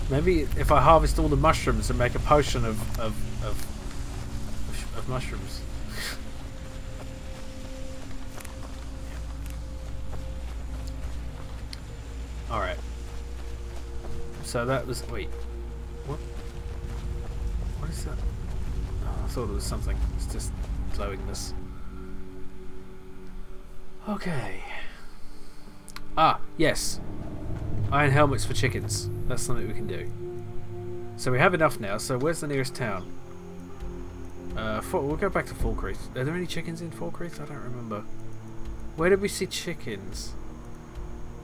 Speaker 1: Maybe if I harvest all the mushrooms and make a potion of of of, of mushrooms. Alright. So that was wait. What what is that? Oh, I thought it was something. It's just glowing this. Okay. Ah, yes. Iron helmets for chickens. That's something we can do. So we have enough now. So where's the nearest town? Uh, Fort, we'll go back to Falkreath. Are there any chickens in Falkreath? I don't remember. Where did we see chickens?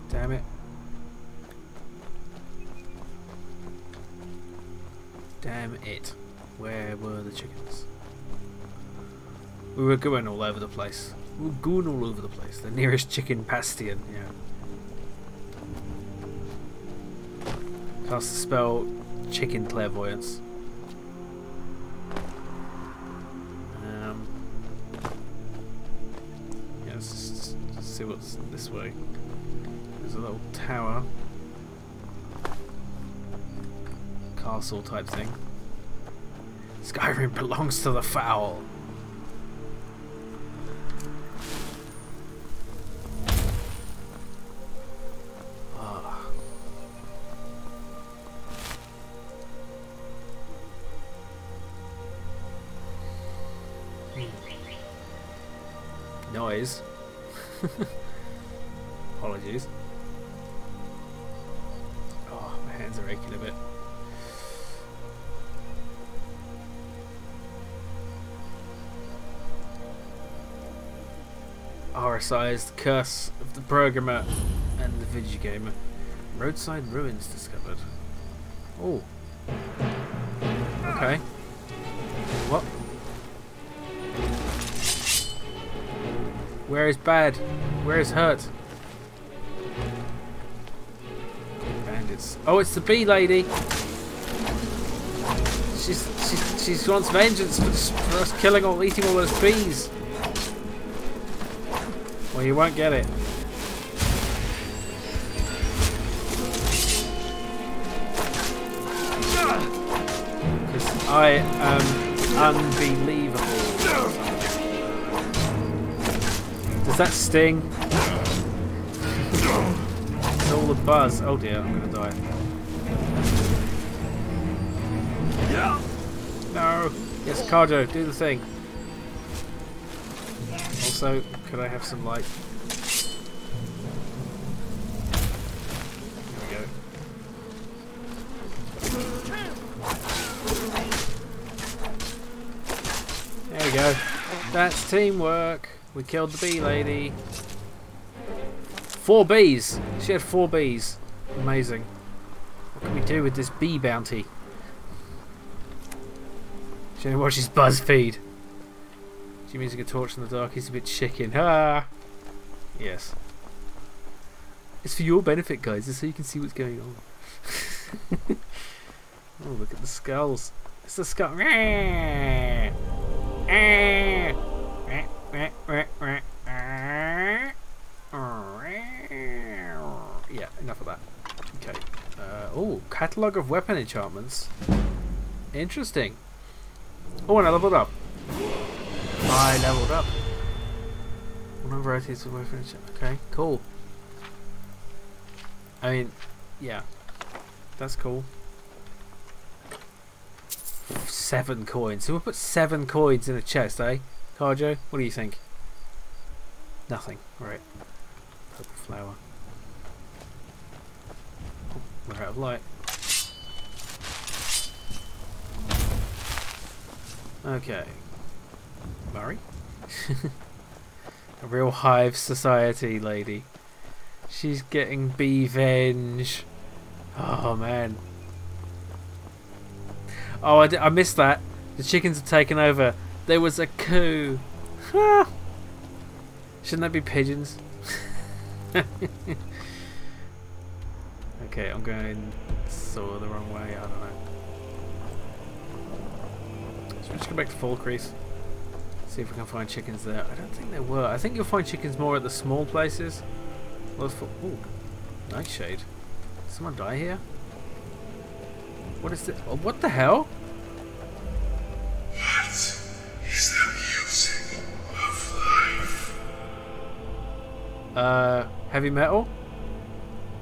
Speaker 1: Damn it. Damn it. Where were the chickens? We were going all over the place. We were going all over the place. The nearest chicken bastion, yeah. Cast the spell Chicken Clairvoyance. Um, yeah, let's see what's this way. There's a little tower. Castle type thing. Skyrim belongs to the foul. Ah. Noise. Apologies. Oh, my hands are aching a bit. RSI's The Curse of the Programmer and the Video Gamer. Roadside ruins discovered. Oh. Okay. What? Where is bad? Where is hurt? Bandits. Oh, it's the bee lady. She's she's she's wants vengeance for, for us killing or eating all those bees. Well, you won't get it. Because I am unbelievable. Does that sting? it's all the buzz. Oh dear, I'm gonna die. No! Yes, Kharjo, do the thing. Also, could I have some light? There we go. There we go. That's teamwork. We killed the bee lady. Four bees. She had four bees. Amazing. What can we do with this bee bounty? She watches BuzzFeed. Jimmy's a torch in the dark. He's a bit chicken. Ah. Yes. It's for your benefit, guys. Just so you can see what's going on. oh, look at the skulls. It's the skull. Yeah, enough of that. Okay. Uh, oh, catalogue of weapon enchantments. Interesting. Oh, and I leveled up. I leveled up. One varieties of weapon enchantment. Okay, cool. I mean, yeah. That's cool. Seven coins. So we'll put seven coins in a chest, eh? Kharjo, what do you think? Nothing. Right. Purple flower. Oh, we're out of light. Okay. Murray? A real hive society lady. She's getting bee-venge. Oh man. Oh, I, I missed that. The chickens have taken over. There was a coup. Shouldn't that be pigeons? okay, I'm going so the wrong way. I don't know. Should we just go back to Falkreath? See if we can find chickens there. I don't think there were. I think you'll find chickens more at the small places. Well, for, ooh, nightshade. Did someone die here? What is this? Oh, what the hell?
Speaker 5: What is the music of life?
Speaker 1: Uh, heavy metal?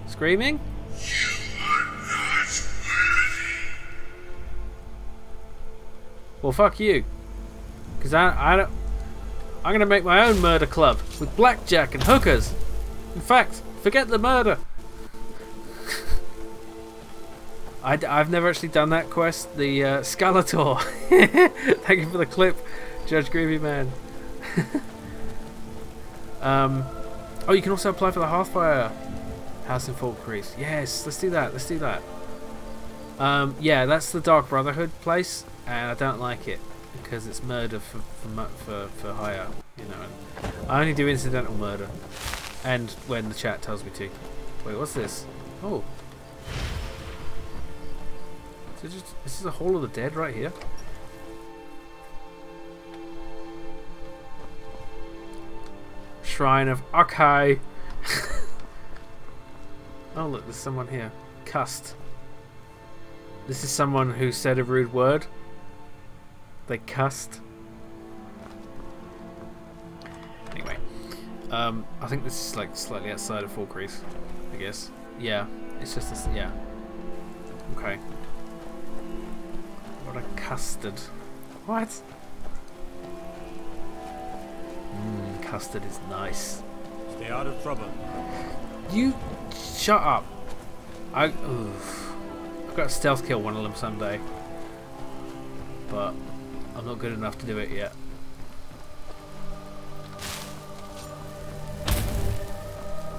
Speaker 1: Screaming?
Speaker 5: You are not worthy.
Speaker 1: Well, fuck you. Because I, I don't... I'm going to make my own murder club with blackjack and hookers. In fact, forget the murder. I, have never actually done that quest. The uh, Skeletor. Thank you for the clip, Judge Groovy Man. um, oh, you can also apply for the Hearthfire House in Falkreath. Yes, let's do that. Let's do that. Um, yeah, that's the Dark Brotherhood place, and I don't like it because it's murder for for for, for hire. You know, I only do incidental murder, and when the chat tells me to. Wait, what's this? Oh, just, this is a Hall of the Dead right here. Shrine of Arkay. oh look, there's someone here. Cussed. This is someone who said a rude word. They cussed. Anyway, um, I think this is like slightly outside of Fall I guess. Yeah, it's just this. Yeah. Okay. What a custard. What? Mmm, custard is nice.
Speaker 6: Stay out of trouble.
Speaker 1: You shut up. I oof. I've got to stealth kill one of them someday. But I'm not good enough to do it yet.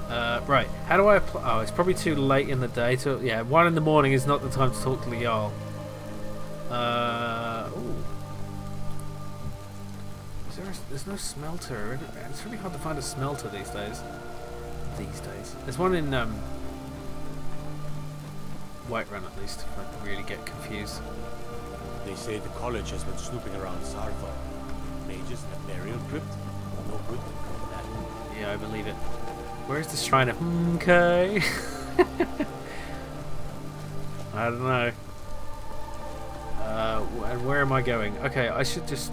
Speaker 1: Uh, right, how do I apply? Oh, it's probably too late in the day to. Yeah, one in the morning is not the time to talk to the Jarl. Uh, ooh. Is there a, there's no smelter. It's really hard to find a smelter these days. These days. There's one in um, Whiterun at least, if I really get confused.
Speaker 6: They say the college has been snooping around Sarva. Mages in a burial crypt? No good can come that.
Speaker 1: Yeah, I believe it. Where's the shrine of Okay. I don't know. Uh, and where am I going? Okay, I should just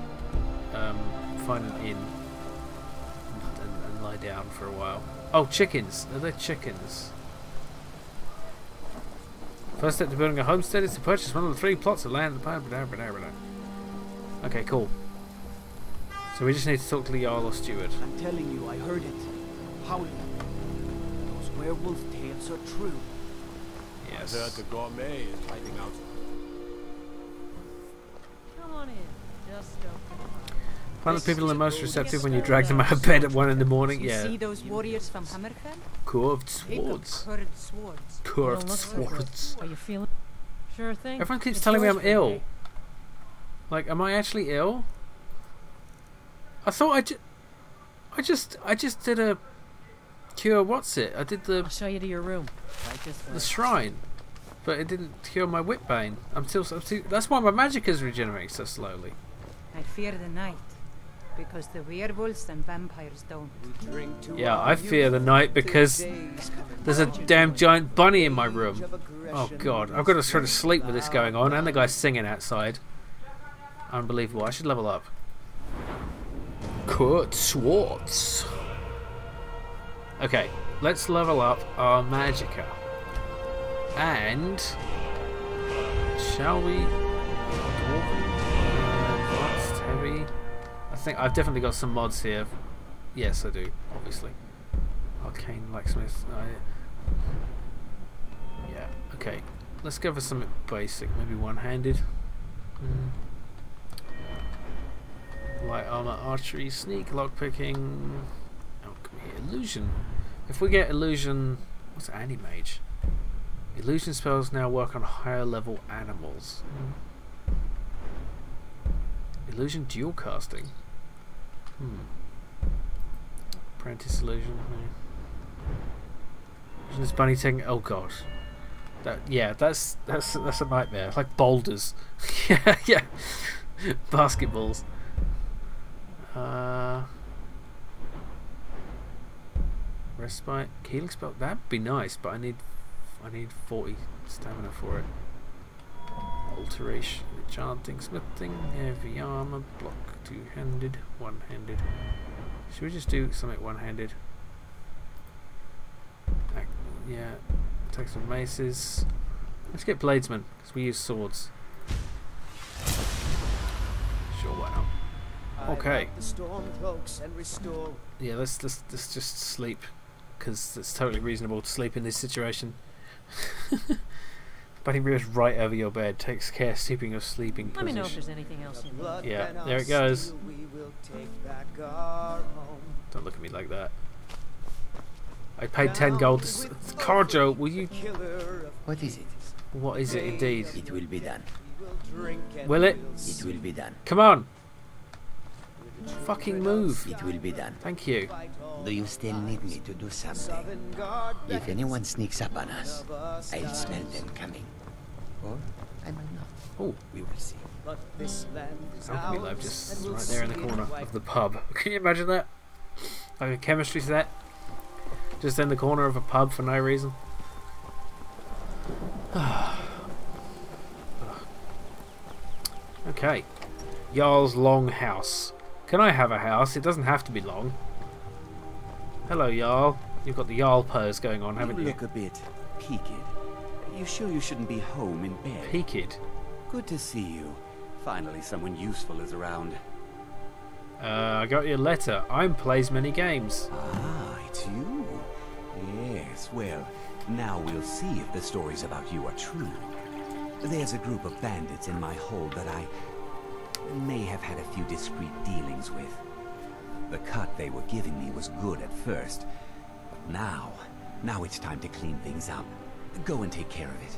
Speaker 1: um, find an inn and, and, and lie down for a while. Oh, chickens! Are there chickens? First step to building a homestead is to purchase one of the three plots of land. Okay, cool. So we just need to talk to the Jarl or Steward.
Speaker 2: I'm telling you, I heard it. Howling. Those werewolf tales are true.
Speaker 1: Yes.
Speaker 6: I heard the gourmet is hiding out.
Speaker 10: Come on in. Just open.
Speaker 1: Find the people the most receptive when you drag them out of bed at one in the morning. Yeah.
Speaker 8: see those warriors from Hammerfell?
Speaker 1: Curved swords.
Speaker 8: curved swords.
Speaker 1: Curved
Speaker 10: They'll look for it.
Speaker 1: swords.
Speaker 10: Are you feeling? Sure thing.
Speaker 1: Everyone keeps telling me I'm ill. Like, am I actually ill? I thought I just, I just, I just did a cure. What's it? I did the
Speaker 10: I'll show you to your room. Right this way.
Speaker 1: the shrine, but it didn't cure my Witbane. I'm still, I'm still that's why my magic is regenerating so slowly.
Speaker 8: I fear the night. Because the werewolves and vampires don't.
Speaker 1: Yeah, I fear the night because there's a damn giant bunny in my room. Oh god, I've got to try to sleep with this going on, and the guy's singing outside. Unbelievable. I should level up. Kurt Swartz. Okay, let's level up our Magicka. And shall we? Think I've definitely got some mods here. Yes, I do. Obviously. Arcane blacksmith. I, yeah. Okay. Let's go for something basic. Maybe one-handed. Mm. Light armor, archery, sneak, lockpicking, alchemy, illusion. If we get illusion, what's anti-mage? Illusion spells now work on higher level animals. Illusion dual casting. Hmm. Apprentice illusion. hmm. Illusion is bunny taking. Oh god. That yeah, that's that's that's a nightmare. Like boulders. yeah, yeah. Basketballs. Uh. Respite, healing spell. That'd be nice, but I need, I need forty stamina for it. Alteration, enchanting, smithing, heavy armor, block, two-handed, one-handed. Should we just do something one-handed? Yeah, take some maces. Let's get Bladesman, because we use swords. Sure, why not? Okay.
Speaker 2: The storm cloaks and restore.
Speaker 1: Yeah, let's let's, let's just sleep because it's totally reasonable to sleep in this situation. Bunny Rivers right over your bed takes care of sleeping your sleeping
Speaker 10: Let me know if there's anything else you need.
Speaker 1: Yeah, there it goes.
Speaker 2: We will take back our home.
Speaker 1: Don't look at me like that. I paid 10 gold to. s- Kharjo, will you.
Speaker 3: What is it?
Speaker 1: What is it indeed?
Speaker 3: It will be done.
Speaker 1: Will it?
Speaker 3: It will be done.
Speaker 1: Come on! Fucking move!
Speaker 3: It will be done.
Speaker 1: Thank you.
Speaker 3: Do you still need me to do something? If anyone sneaks up on us, I'll smell them coming. Or I might not.
Speaker 1: Oh,
Speaker 3: we will see.
Speaker 2: But this land is
Speaker 1: Alchemy
Speaker 2: ours,
Speaker 1: Lab just
Speaker 2: we'll
Speaker 1: right there in the corner of the pub. Can you imagine that? Like a chemistry set? Just in the corner of a pub for no reason? okay. Jarl's Long House. Can I have a house? It doesn't have to be long. Hello, Jarl. You've got the Jarl pose going on, haven't
Speaker 11: you
Speaker 1: you?
Speaker 11: look a bit peaked. You sure you shouldn't be home in bed?
Speaker 1: Peaked?
Speaker 11: Good to see you. Finally, someone useful is around.
Speaker 1: Uh, I got your letter. I'm plays many games.
Speaker 11: Ah, it's you. Yes, well, now we'll see if the stories about you are true. There's a group of bandits in my hold that I may have had a few discreet dealings with. The cut they were giving me was good at first, but now, now it's time to clean things up. Go and take care of it.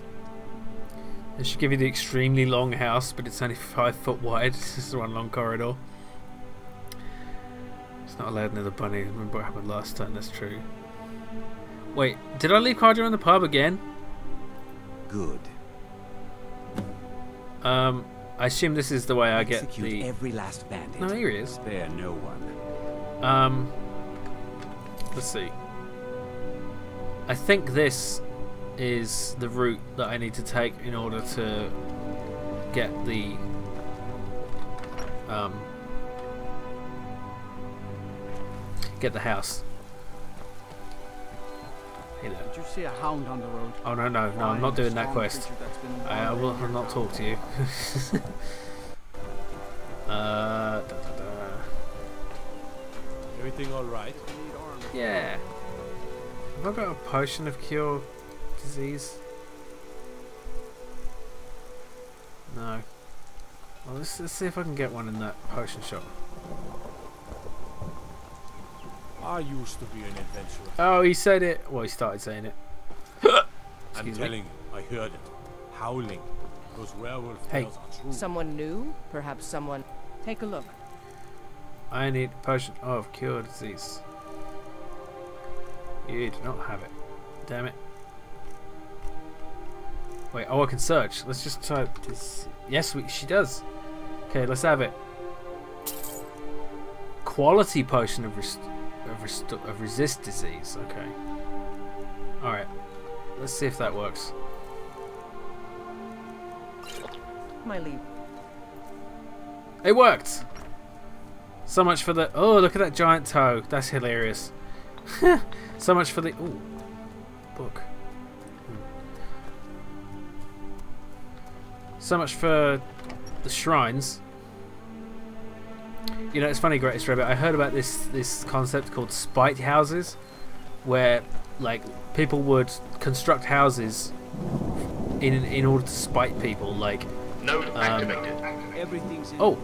Speaker 1: They should give you the extremely long house, but it's only five foot wide. It's just one long corridor. It's not allowed near the bunny. Remember what happened last time, that's true. Wait, did I leave Kharjo in the pub again?
Speaker 11: Good.
Speaker 1: Um, I assume this is the way I get
Speaker 11: Execute
Speaker 1: the...
Speaker 11: every last bandit.
Speaker 1: No, here he is.
Speaker 11: Spare no one.
Speaker 1: Um, let's see. I think this is the route that I need to take in order to get the um get the house. Hey there.
Speaker 2: Did you see a hound on the road?
Speaker 1: Oh no no no! I'm not doing that quest. I, I will I'll not talk to you. uh, da, da, da.
Speaker 6: Everything all right?
Speaker 1: Yeah. Have I got a potion of cure disease? No. Well, let's, let's see if I can get one in that potion shop.
Speaker 6: I used to be an adventurer.
Speaker 1: Oh, he said it. Well, he started saying it.
Speaker 6: I'm
Speaker 1: Excuse me.
Speaker 6: telling you, I heard it. Howling. Those werewolf
Speaker 1: Hey.
Speaker 6: tales are true.
Speaker 10: Someone new? Perhaps someone. Take a look.
Speaker 1: I need a potion of cure disease. You do not have it. Damn it. Wait, oh, I can search. Let's just type this. Yes, we, she does. Okay, let's have it. Quality potion of, rest, of, rest, of resist disease. Okay. Alright. Let's see if that works.
Speaker 10: My leave.
Speaker 1: It worked! So much for the. Oh, look at that giant toe. That's hilarious. so much for the. Ooh. Book. So much for the shrines. You know, it's funny, Greatest Rabbit. I heard about this this concept called spite houses, where like people would construct houses in in order to spite people. Like,
Speaker 5: Node
Speaker 1: um,
Speaker 5: activated.
Speaker 2: Everything's in
Speaker 1: oh,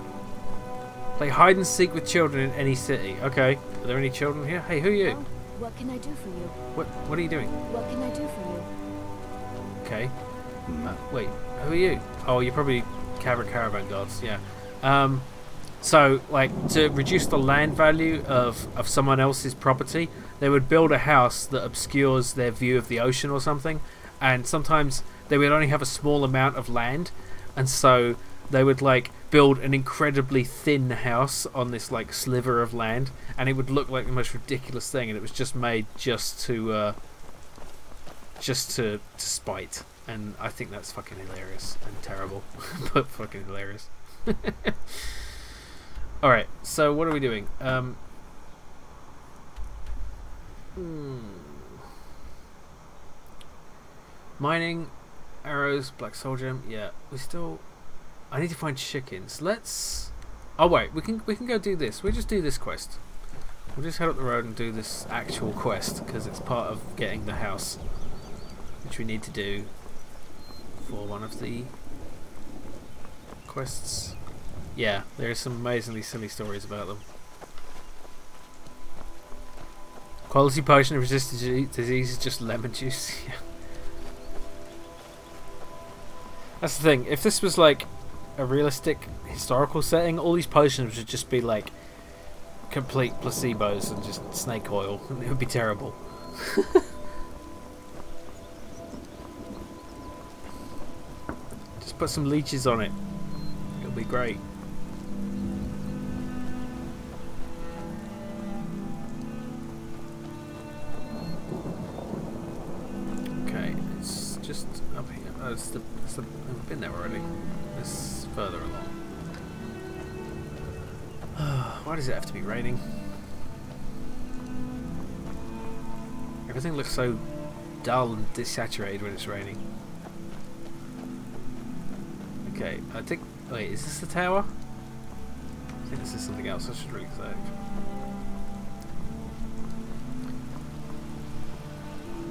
Speaker 1: play hide and seek with children in any city. Okay, are there any children here? Hey, who are you?
Speaker 12: Oh, what can I do for you?
Speaker 1: What what are you doing?
Speaker 12: What can I do for you?
Speaker 1: Okay. Uh, wait, who are you? Oh, you're probably Caravan Gods, yeah. Um, so, like, to reduce the land value of, of someone else's property, they would build a house that obscures their view of the ocean or something, and sometimes they would only have a small amount of land, and so they would, like, build an incredibly thin house on this, like, sliver of land, and it would look like the most ridiculous thing, and it was just made just to, uh, just to, to spite. And I think that's fucking hilarious and terrible, but fucking hilarious. Alright, so what are we doing? Um, hmm. Mining, arrows, black soul gem. Yeah, we still. I need to find chickens. Let's. Oh wait, we can we can go do this. We'll just do this quest. We'll just head up the road and do this actual quest because it's part of getting the house, which we need to do for one of the quests. Yeah, there's some amazingly silly stories about them. Quality potion of resistant disease disease is just lemon juice. That's the thing. If this was like a realistic historical setting, all these potions would just be like complete placebos and just snake oil. It would be terrible. put some leeches on it. It'll be great. Okay, it's just up here. Oh, it's the, it's the, oh, I've been there already. It's further along. Why does it have to be raining? Everything looks so dull and desaturated when it's raining. Okay, I think. Wait, is this the tower? I think this is something else. I should really say.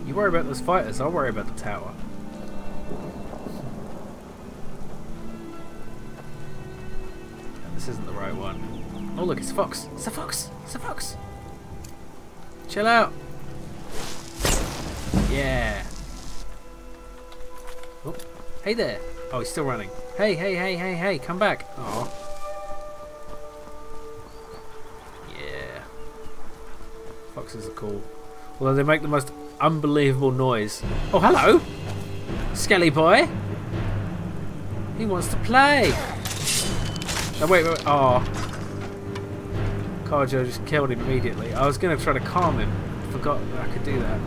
Speaker 1: You worry about those fighters, I'll worry about the tower. This isn't the right one. Oh look, it's a fox. It's a fox. It's a fox. Chill out. Yeah. Oh, hey there. Oh, he's still running. Hey, hey, hey, hey, hey, come back. Oh. Yeah. Foxes are cool. Although they make the most unbelievable noise. Oh, hello! Skelly boy! He wants to play! Oh, wait, wait, wait. Oh. Kharjo just killed him immediately. I was going to try to calm him. Forgot that I could do that.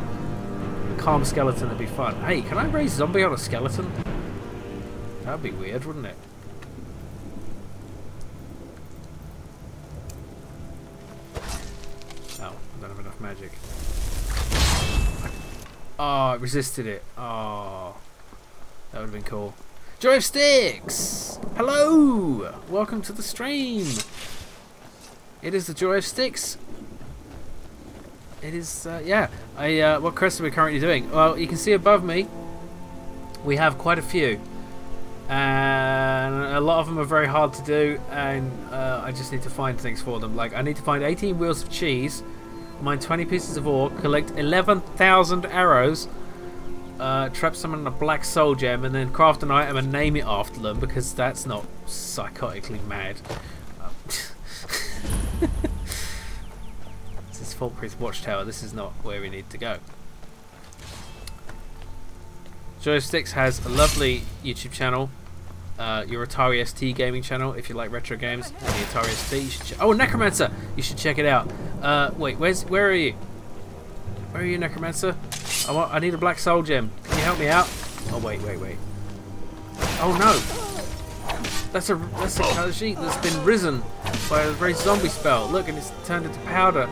Speaker 1: Calm skeleton would be fun. Hey, can I raise zombie on a skeleton? That'd be weird, wouldn't it? Oh, I don't have enough magic. Oh, it resisted it. Oh, that would have been cool. Joy of Sticks! Hello! Welcome to the stream! It is the Joy of Sticks. It is, uh, yeah. I, uh, what quest are we currently doing? Well, you can see above me, we have quite a few. And a lot of them are very hard to do, and uh, I just need to find things for them. Like, I need to find 18 wheels of cheese, mine 20 pieces of ore, collect 11,000 arrows, uh, trap someone in a black soul gem, and then craft an item and name it after them because that's not psychotically mad. This is Falkreath Watchtower. This is not where we need to go. Joysticks has a lovely YouTube channel. Uh, your Atari ST gaming channel if you like retro games and the Atari ST. You should oh, Necromancer! You should check it out. Uh, wait, where's where are you? Where are you, Necromancer? I want, I need a black soul gem. Can you help me out? Oh wait, wait, wait. Oh no! That's a that's a Khajiit that's been risen by a very zombie spell. Look, and it's turned into powder.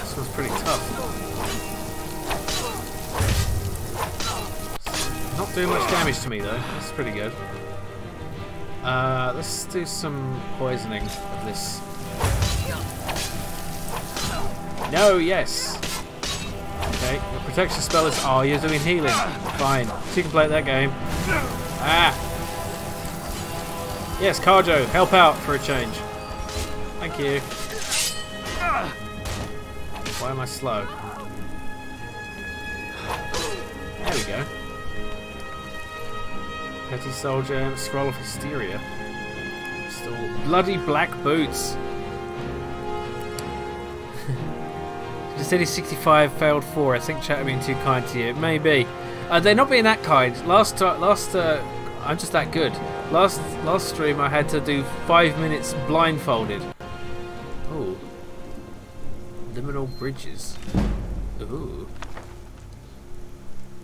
Speaker 1: This one's pretty tough. Not not doing much damage to me though. That's pretty good. Uh, let's do some poisoning of this. No, yes. Okay, your protection spell is. Oh, you're doing healing. Fine. So you can play that game. Ah. Yes, Kharjo, help out for a change. Thank you. Why am I slow? There we go. Petty Soldier, Scroll of Hysteria. Still bloody black boots. The City 65 failed 4. I think chat have been too kind to you. Maybe. Uh, they're not being that kind. Last uh, last uh, I'm just that good. Last last stream I had to do five minutes blindfolded. Liminal bridges. Ooh.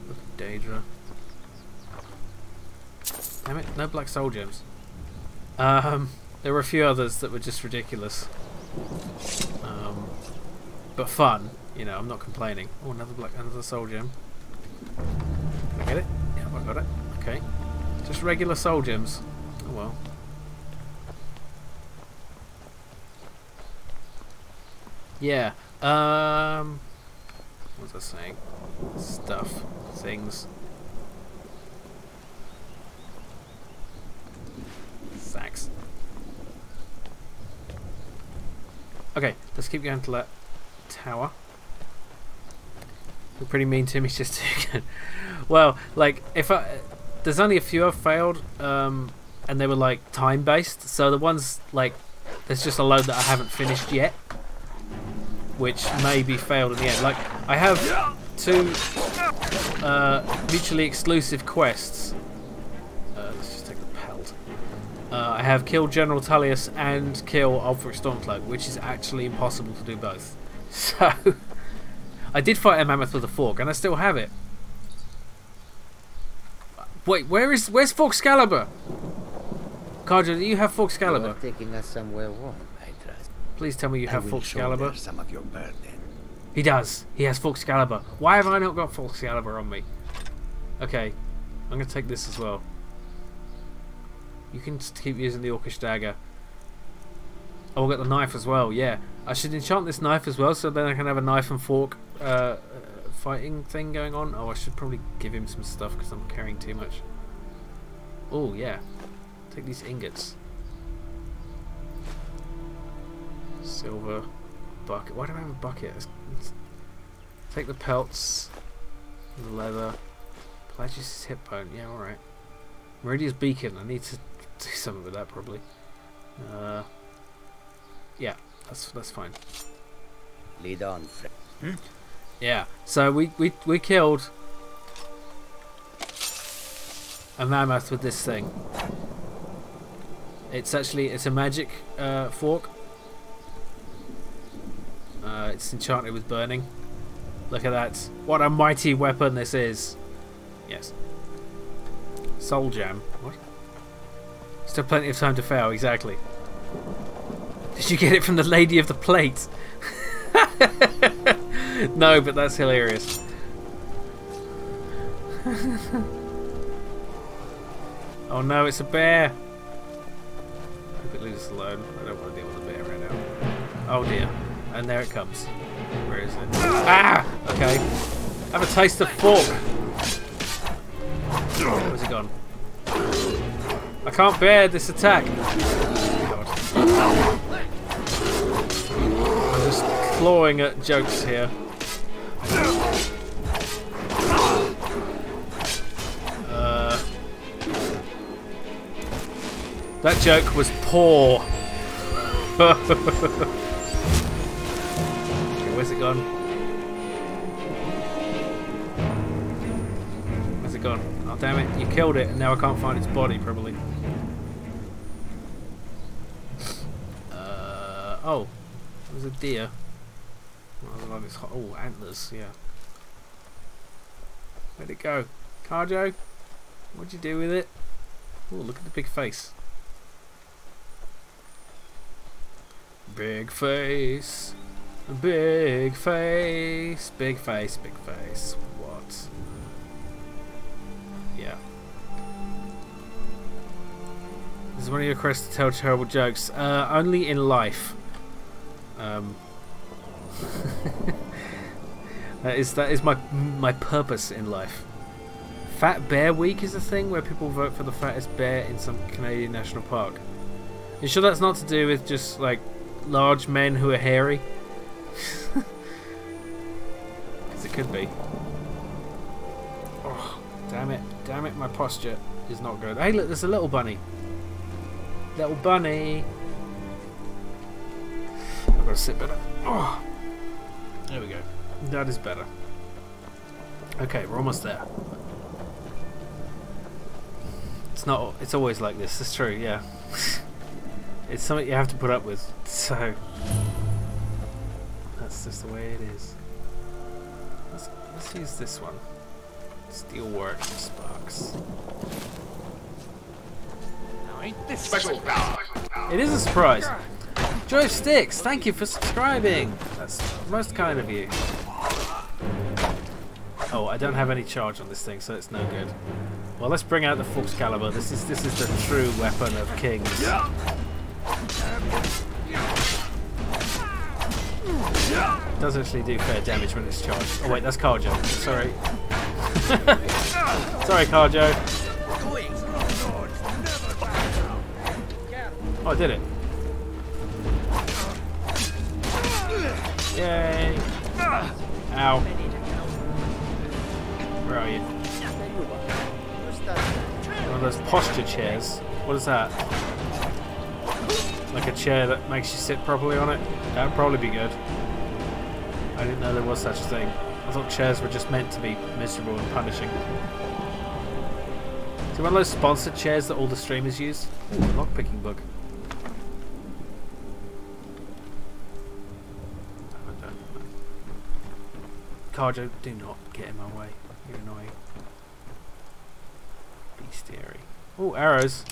Speaker 1: Look. Damn it, no black soul gems. Um, there were a few others that were just ridiculous. Um, but fun. You know, I'm not complaining. Oh, another black, another soul gem. Can I get it? Yeah, I got it. Okay. Just regular soul gems. Oh well. Yeah. Um. What was I saying? Stuff. Things. Sacks. Okay, let's keep going to that tower. You're pretty mean to me, just too good. Well, like, if I... There's only a few I've failed, um, and they were, like, time-based. So the ones, like, there's just a load that I haven't finished yet. Which may be failed in the end. Like, I have two uh, mutually exclusive quests. Uh, let's just take the pelt. Uh, I have kill General Tullius and kill Ulfric Stormcloak, which is actually impossible to do both. So, I did fight a mammoth with a fork, and I still have it. Wait, where is where's Forkscalibur? Kharjo, do you have Forkscalibur?
Speaker 3: are taking us somewhere trust.
Speaker 1: Please tell me you
Speaker 3: I
Speaker 1: have
Speaker 3: shoulder some of your burden.
Speaker 1: He does. He has Forkscalibur. Why have I not got Forkscalibur on me? Okay, I'm gonna take this as well. You can just keep using the Orcish dagger. Oh, I've got the knife as well. Yeah, I should enchant this knife as well, so then I can have a knife and fork uh, uh, fighting thing going on. Oh, I should probably give him some stuff because I'm carrying too much. Oh yeah, take these ingots. Silver bucket. Why do I have a bucket? Let's- let's take the pelts, the leather. Pelagius' hip bone. Yeah, all right. Meridia's beacon. I need to do something with that probably. Uh, yeah, that's that's fine.
Speaker 3: Lead on, friend.
Speaker 1: Yeah. So we we we killed a mammoth with this thing. It's actually it's a magic uh, fork. Uh, it's enchanted with burning. Look at that! What a mighty weapon this is. Yes. Soul jam. What? Still plenty of time to fail. Exactly. Did you get it from the lady of the plate? no, but that's hilarious. oh no, it's a bear. Hope it leaves us alone. I don't want to deal with a bear right now. Oh dear. And there it comes. Where is it? Ah! Okay. Have a taste of fork. Where's it gone? I can't bear this attack. God. I'm just clawing at jokes here. Uh, that joke was poor. where's it gone? Where's it gone? Oh damn it, you killed it and now I can't find its body probably. Uh, oh, there's a deer. Like oh, antlers, yeah. Where'd it go? Kharjo? What'd you do with it? Oh, look at the big face. Big face. Big face, big face, big face. What? Yeah. This is one of your quests to tell terrible jokes. Uh, only in life. Um. that is that is my my purpose in life. Fat Bear Week is a thing where people vote for the fattest bear in some Canadian national park. You sure that's not to do with just like large men who are hairy? It could be. Oh, damn it! Damn it! My posture is not good. Hey, look, there's a little bunny. Little bunny. I've got to sit better. Oh, there we go. That is better. Okay, we're almost there. It's not. It's always like this. It's true. Yeah. it's something you have to put up with. So that's just the way it is. Let's, use this one. Steelwork sparks.
Speaker 13: Now ain't this special power?
Speaker 1: It is a surprise. Joe Sticks, thank you for subscribing. That's most kind of you. Oh, I don't have any charge on this thing, so it's no good. Well, let's bring out the Forkscalibur. This is this is the true weapon of kings. Does actually do fair damage when it's charged. Oh wait, that's Kharjo. Sorry. Sorry, Kharjo. Oh, I did it. Yay! Ow. Where are you? One of those posture chairs. What is that? Like a chair that makes you sit properly on it? That'd probably be good. I didn't know there was such a thing. I thought chairs were just meant to be miserable and punishing. See one of those sponsored chairs that all the streamers use? Ooh, a lockpicking book. Kharjo, do not get in my way. You're annoying. Bestiary. Oh, arrows.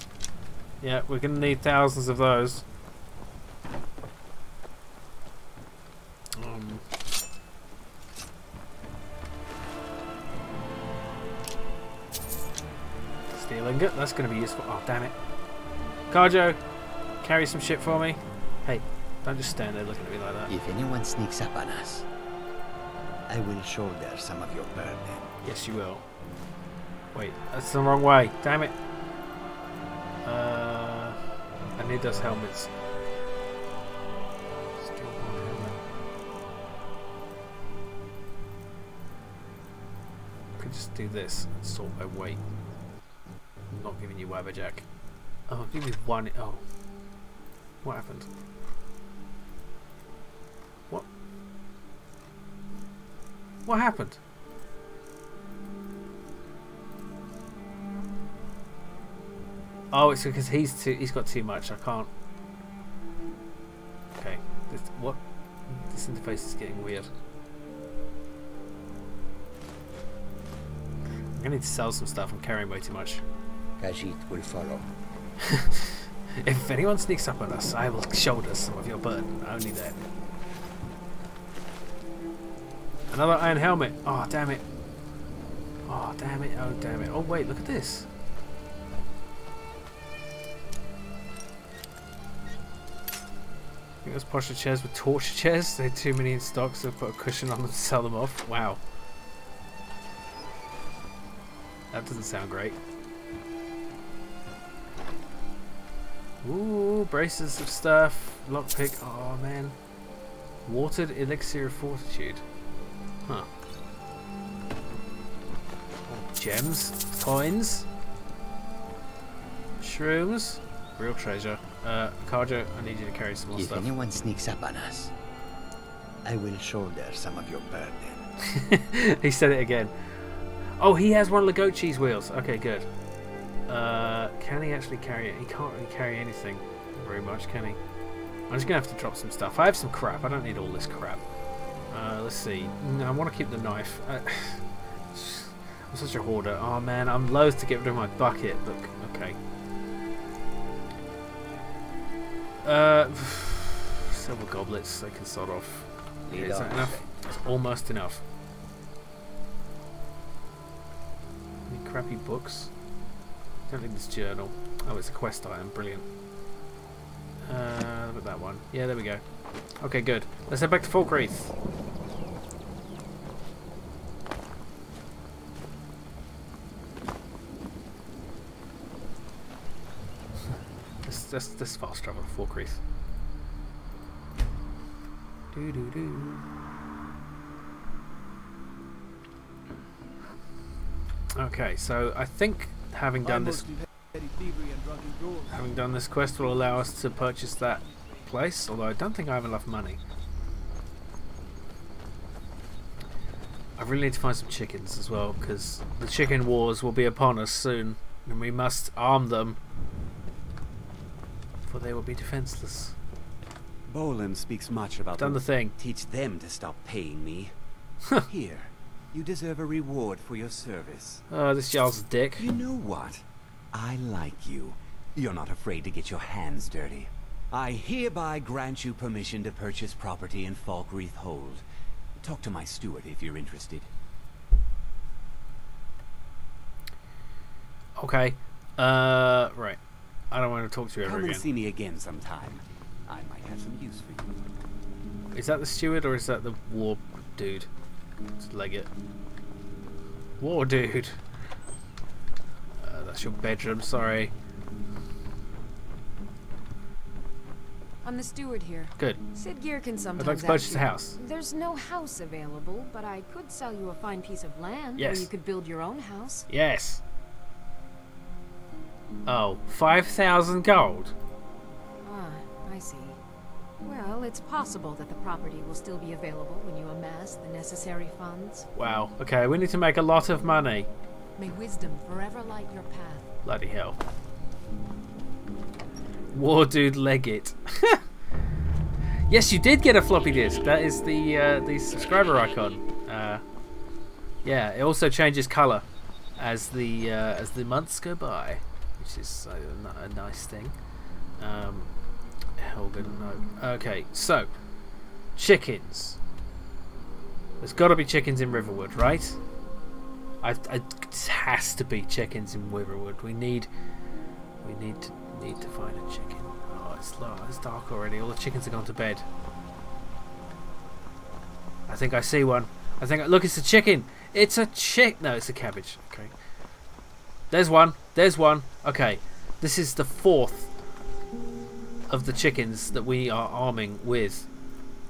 Speaker 1: Yeah, we're going to need thousands of those. Um, steel ingot, that's going to be useful. Oh, damn it. Kharjo, carry some shit for me. Hey, don't just stand there looking at me like that.
Speaker 3: If anyone sneaks up on us, I will shoulder some of your burden.
Speaker 1: Yes, you will. Wait, that's the wrong way. Damn it. Uh, I need those helmets. Just do this and sort by weight. I'm not giving you Wabbajack. Oh, I'll give you one. Oh, what happened? What? What happened? Oh, it's because he's too. He's got too much. I can't. Okay. This, what? This interface is getting weird. Gonna need to sell some stuff. I'm carrying way too much.
Speaker 3: Khajiit will follow.
Speaker 1: if anyone sneaks up on us, I will shoulder some of your burden. Only then. Another iron helmet. Oh, damn it. Oh, damn it. Oh, damn it. Oh, wait, look at this. I think those posture chairs were torture chairs. They had too many in stock, so I put a cushion on them to sell them off. Wow. That doesn't sound great. Ooh, braces of stuff. Lockpick. Oh, man. Watered elixir of fortitude. Huh. Gems. Coins. Shrooms. Real treasure. Uh, Kharjo, I need you to carry some more
Speaker 3: If
Speaker 1: stuff.
Speaker 3: anyone sneaks up on us, I will shoulder some of your burden.
Speaker 1: he said it again. Oh, he has one of the goat wheels. Okay, good. Uh, can he actually carry it? He can't really carry anything very much, can he? I'm just gonna have to drop some stuff. I have some crap. I don't need all this crap. Uh, let's see. No, I want to keep the knife. Uh, I'm such a hoarder. Oh man, I'm loath to get rid of my bucket. Look, okay. Uh, silver goblets. I can sort off.
Speaker 3: Lead
Speaker 1: Is that enough? It's almost enough. Crappy books? Don't need this journal. Oh, it's a quest item. Brilliant. Uh, that one. Yeah, there we go. Okay, good. Let's head back to Falkreath. Let's, let's, let's fast travel to Falkreath. Do do do. Okay, so I think having done this having done this quest will allow us to purchase that place, although I don't think I have enough money. I really need to find some chickens as well, because the chicken wars will be upon us soon, and we must arm them, for they will be defenseless.
Speaker 11: Bolin speaks much about
Speaker 1: Done the thing.
Speaker 11: Teach them to stop paying me. Here, you deserve a reward for your service.
Speaker 1: Oh, this Jarl's a dick.
Speaker 11: You know what? I like you. You're not afraid to get your hands dirty. I hereby grant you permission to purchase property in Falkreath Hold. Talk to my steward if you're interested.
Speaker 1: Okay. Uh, right. I don't want to talk to you ever
Speaker 11: Come and see me again sometime. I might have some use for you.
Speaker 1: Is that the steward or is that the war dude? It's it. War dude. Uh, that's your bedroom, sorry.
Speaker 15: I'm the steward here.
Speaker 1: Good.
Speaker 15: Siddgeir can sometimes I'd
Speaker 1: like to purchase a house.
Speaker 15: There's no house available, but I could sell you a fine piece of land
Speaker 1: Yes.
Speaker 15: where you could build your own house.
Speaker 1: Yes. Oh, 5,000 gold.
Speaker 15: Ah, I see. Well, it's possible that the property will still be available when you amass the necessary funds.
Speaker 1: Wow. Okay, we need to make a lot of money.
Speaker 15: May wisdom forever light your path.
Speaker 1: Bloody hell. War dude Leggett. yes, you did get a floppy disk. That is the uh, the subscriber icon. Uh, yeah, it also changes color as the uh, as the months go by, which is uh, a, a nice thing. Um, Helgen, no. Okay, so chickens. There's got to be chickens in Riverwood, right? I, I, it has to be chickens in Riverwood. We need, we need to need to find a chicken. Oh, it's low. It's dark already. All the chickens have gone to bed. I think I see one. I think look, it's a chicken. It's a chick. No, it's a cabbage. Okay. There's one. There's one. Okay. This is the fourth of the chickens that we are arming with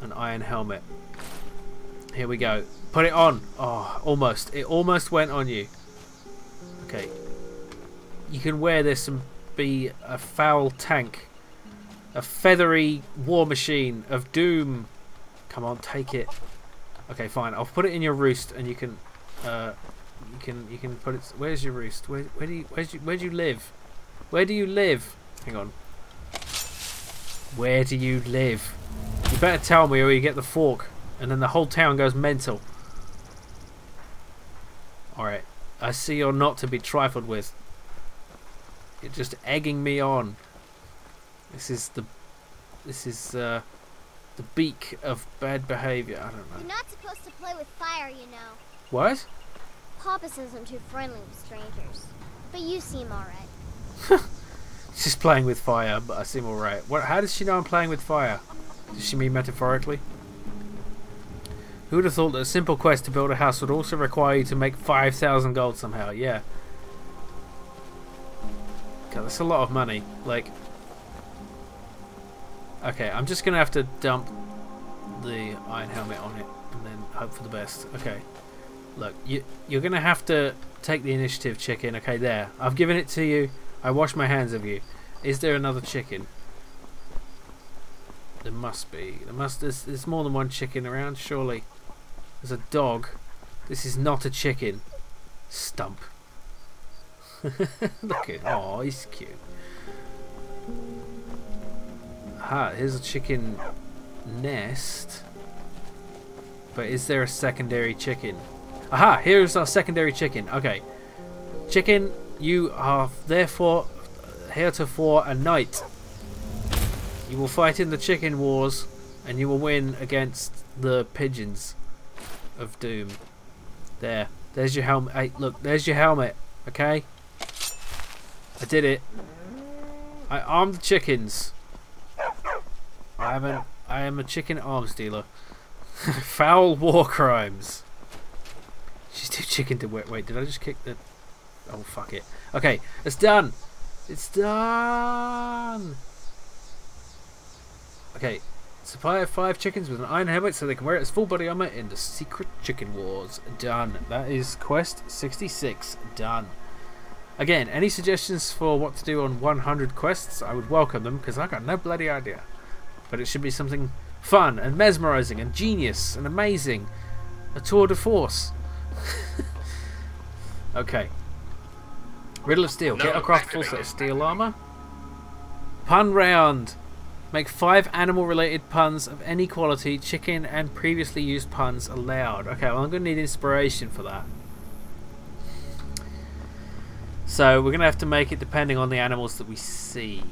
Speaker 1: an iron helmet. Here we go. Put it on. Oh, almost. It almost went on you. Okay. You can wear this and be a foul tank. A feathery war machine of doom. Come on, take it. Okay, fine. I'll put it in your roost and you can uh you can you can put it where's your roost? Where where do you where's you where do you live? Where do you live? Hang on. Where do you live? You better tell me or you get the fork and then the whole town goes mental. Alright. I see you're not to be trifled with. You're just egging me on. This is the this is uh the beak of bad behavior. I don't know.
Speaker 16: You're not supposed to play with fire, you know.
Speaker 1: What?
Speaker 16: Papa says I'm too friendly with strangers. But you seem alright.
Speaker 1: She's playing with fire, but I seem alright. What how does she know I'm playing with fire? Does she mean metaphorically? Who would have thought that a simple quest to build a house would also require you to make 5,000 gold somehow? Yeah. God, that's a lot of money. Like, okay, I'm just gonna have to dump the iron helmet on it and then hope for the best. Okay, look, you you're gonna have to take the initiative, chicken. Okay, there. I've given it to you. I wash my hands of you. Is there another chicken? There must be. There must. There's, there's more than one chicken around, surely. There's a dog. This is not a chicken. Stump. Look at. Oh, he's cute. Ah, here's a chicken nest. But is there a secondary chicken? Aha! Here's our secondary chicken. Okay. Chicken, you are therefore heretofore a knight. You will fight in the chicken wars, and you will win against the pigeons of doom. There. There's your helmet. Hey, look, there's your helmet. Okay? I did it. I armed the chickens. I am an I am a chicken arms dealer. Foul war crimes. She's too chicken to wait. Wait, did I just kick the? Oh fuck it. Okay, it's done. It's done. Okay, supply five chickens with an iron helmet so they can wear it as full body armor in the secret chicken wars. Done. That is quest 66. Done. Again, any suggestions for what to do on 100 quests, I would welcome them because I got no bloody idea. But it should be something fun and mesmerizing and genius and amazing. A tour de force. okay. Riddle of Steel. Get across full set of steel armor. Pun round. Make five animal related puns of any quality, chicken and previously used puns allowed. Okay, well, I'm going to need inspiration for that. So, we're going to have to make it depending on the animals that we see.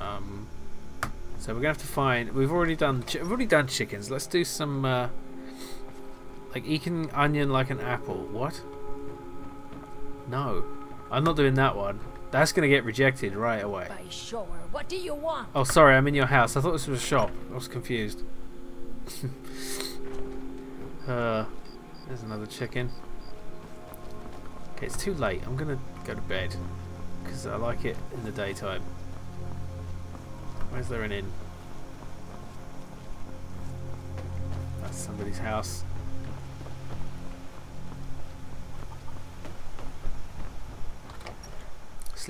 Speaker 1: Um, so, we're going to have to find. We've already done. We've already done chickens. Let's do some. Uh, like eating onion like an apple. What? No. I'm not doing that one. That's going to get rejected right away.
Speaker 17: By sure. What do you want?
Speaker 1: Oh, sorry, I'm in your house. I thought this was a shop. I was confused. uh, there's another chicken. Okay, it's too late. I'm going to go to bed. Because I like it in the daytime. Where's there an inn? That's somebody's house.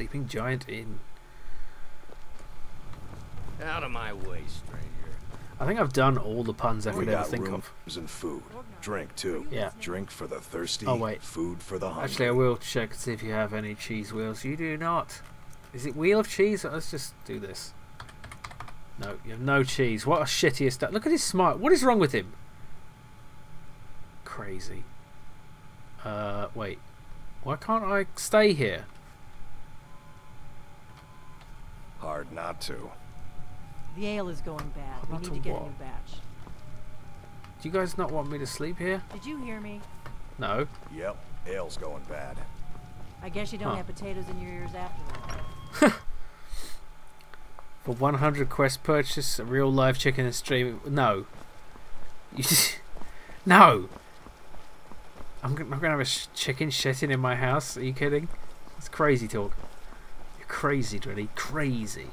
Speaker 1: Sleeping Giant Inn.
Speaker 13: Out of my way, stranger.
Speaker 1: I think I've done all the puns I
Speaker 18: We
Speaker 1: could ever
Speaker 18: got
Speaker 1: think
Speaker 18: rooms
Speaker 1: of.
Speaker 18: and food. Drink, too.
Speaker 1: Yeah.
Speaker 18: Drink for the thirsty.
Speaker 1: Oh, wait.
Speaker 18: Food for the hungry.
Speaker 1: Actually, I will check to see if you have any cheese wheels. You do not. Is it wheel of cheese? Let's just do this. No, you have no cheese. What a shitty stuff. Look at his smile. What is wrong with him? Crazy. Uh, wait. Why can't I stay here?
Speaker 18: Hard not to.
Speaker 10: The ale is going bad. We need
Speaker 1: to
Speaker 10: to get
Speaker 1: what?
Speaker 10: a new batch.
Speaker 1: Do you guys not want me to sleep here?
Speaker 10: Did you hear me?
Speaker 1: No.
Speaker 18: Yep, ale's going bad.
Speaker 10: I guess you don't
Speaker 1: Huh.
Speaker 10: have potatoes in your ears after all.
Speaker 1: For 100 quest purchase, a real live chicken and stream. No. You just... no. I'm, g- I'm gonna have a sh- chicken shitting in my house. Are you kidding? It's crazy talk. Crazy, really Crazy.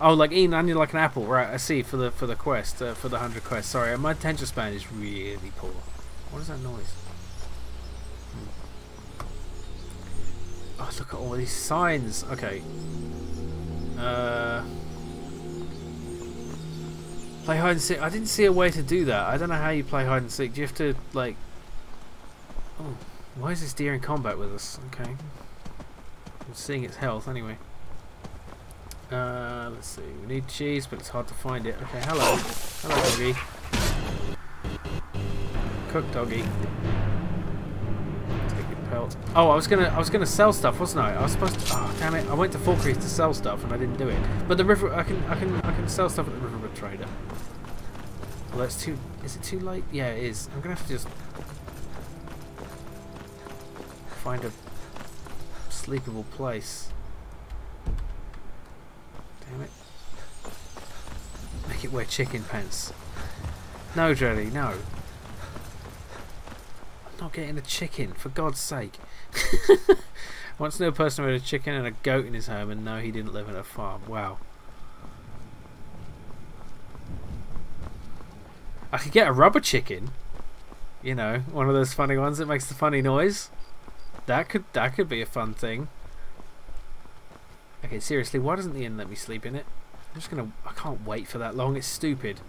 Speaker 1: Oh, like eating onion like an apple. Right, I see. For the for the quest, uh, for the 100 quest. Sorry, my attention span is really poor. What is that noise? Hmm. Oh, look at all these signs. Okay. Uh, play hide and seek. I didn't see a way to do that. I don't know how you play hide and seek. Do you have to like? Oh, why is this deer in combat with us? Okay. Seeing its health anyway. Uh, let's see. We need cheese, but it's hard to find it. Okay, hello, hello, doggy. Cook doggy. Take your pelt. Oh, I was gonna, I was gonna sell stuff, wasn't I? I was supposed to. Oh, damn it! I went to Falkreath to sell stuff, and I didn't do it. But the river, I can, I can, I can sell stuff at the Riverwood Trader. Well, that's too. Is it too late? Yeah, it is. I'm gonna have to just find a sleepable place. Damn it. Make it wear chicken pants. No, Dreddy, no. I'm not getting a chicken, for God's sake. Once knew a person who had a chicken and a goat in his home, and no, he didn't live in a farm. Wow. I could get a rubber chicken. You know, one of those funny ones that makes the funny noise. That could that could be a fun thing. Okay, seriously, why doesn't the inn let me sleep in it? I'm just gonna. I can't wait for that long. It's stupid.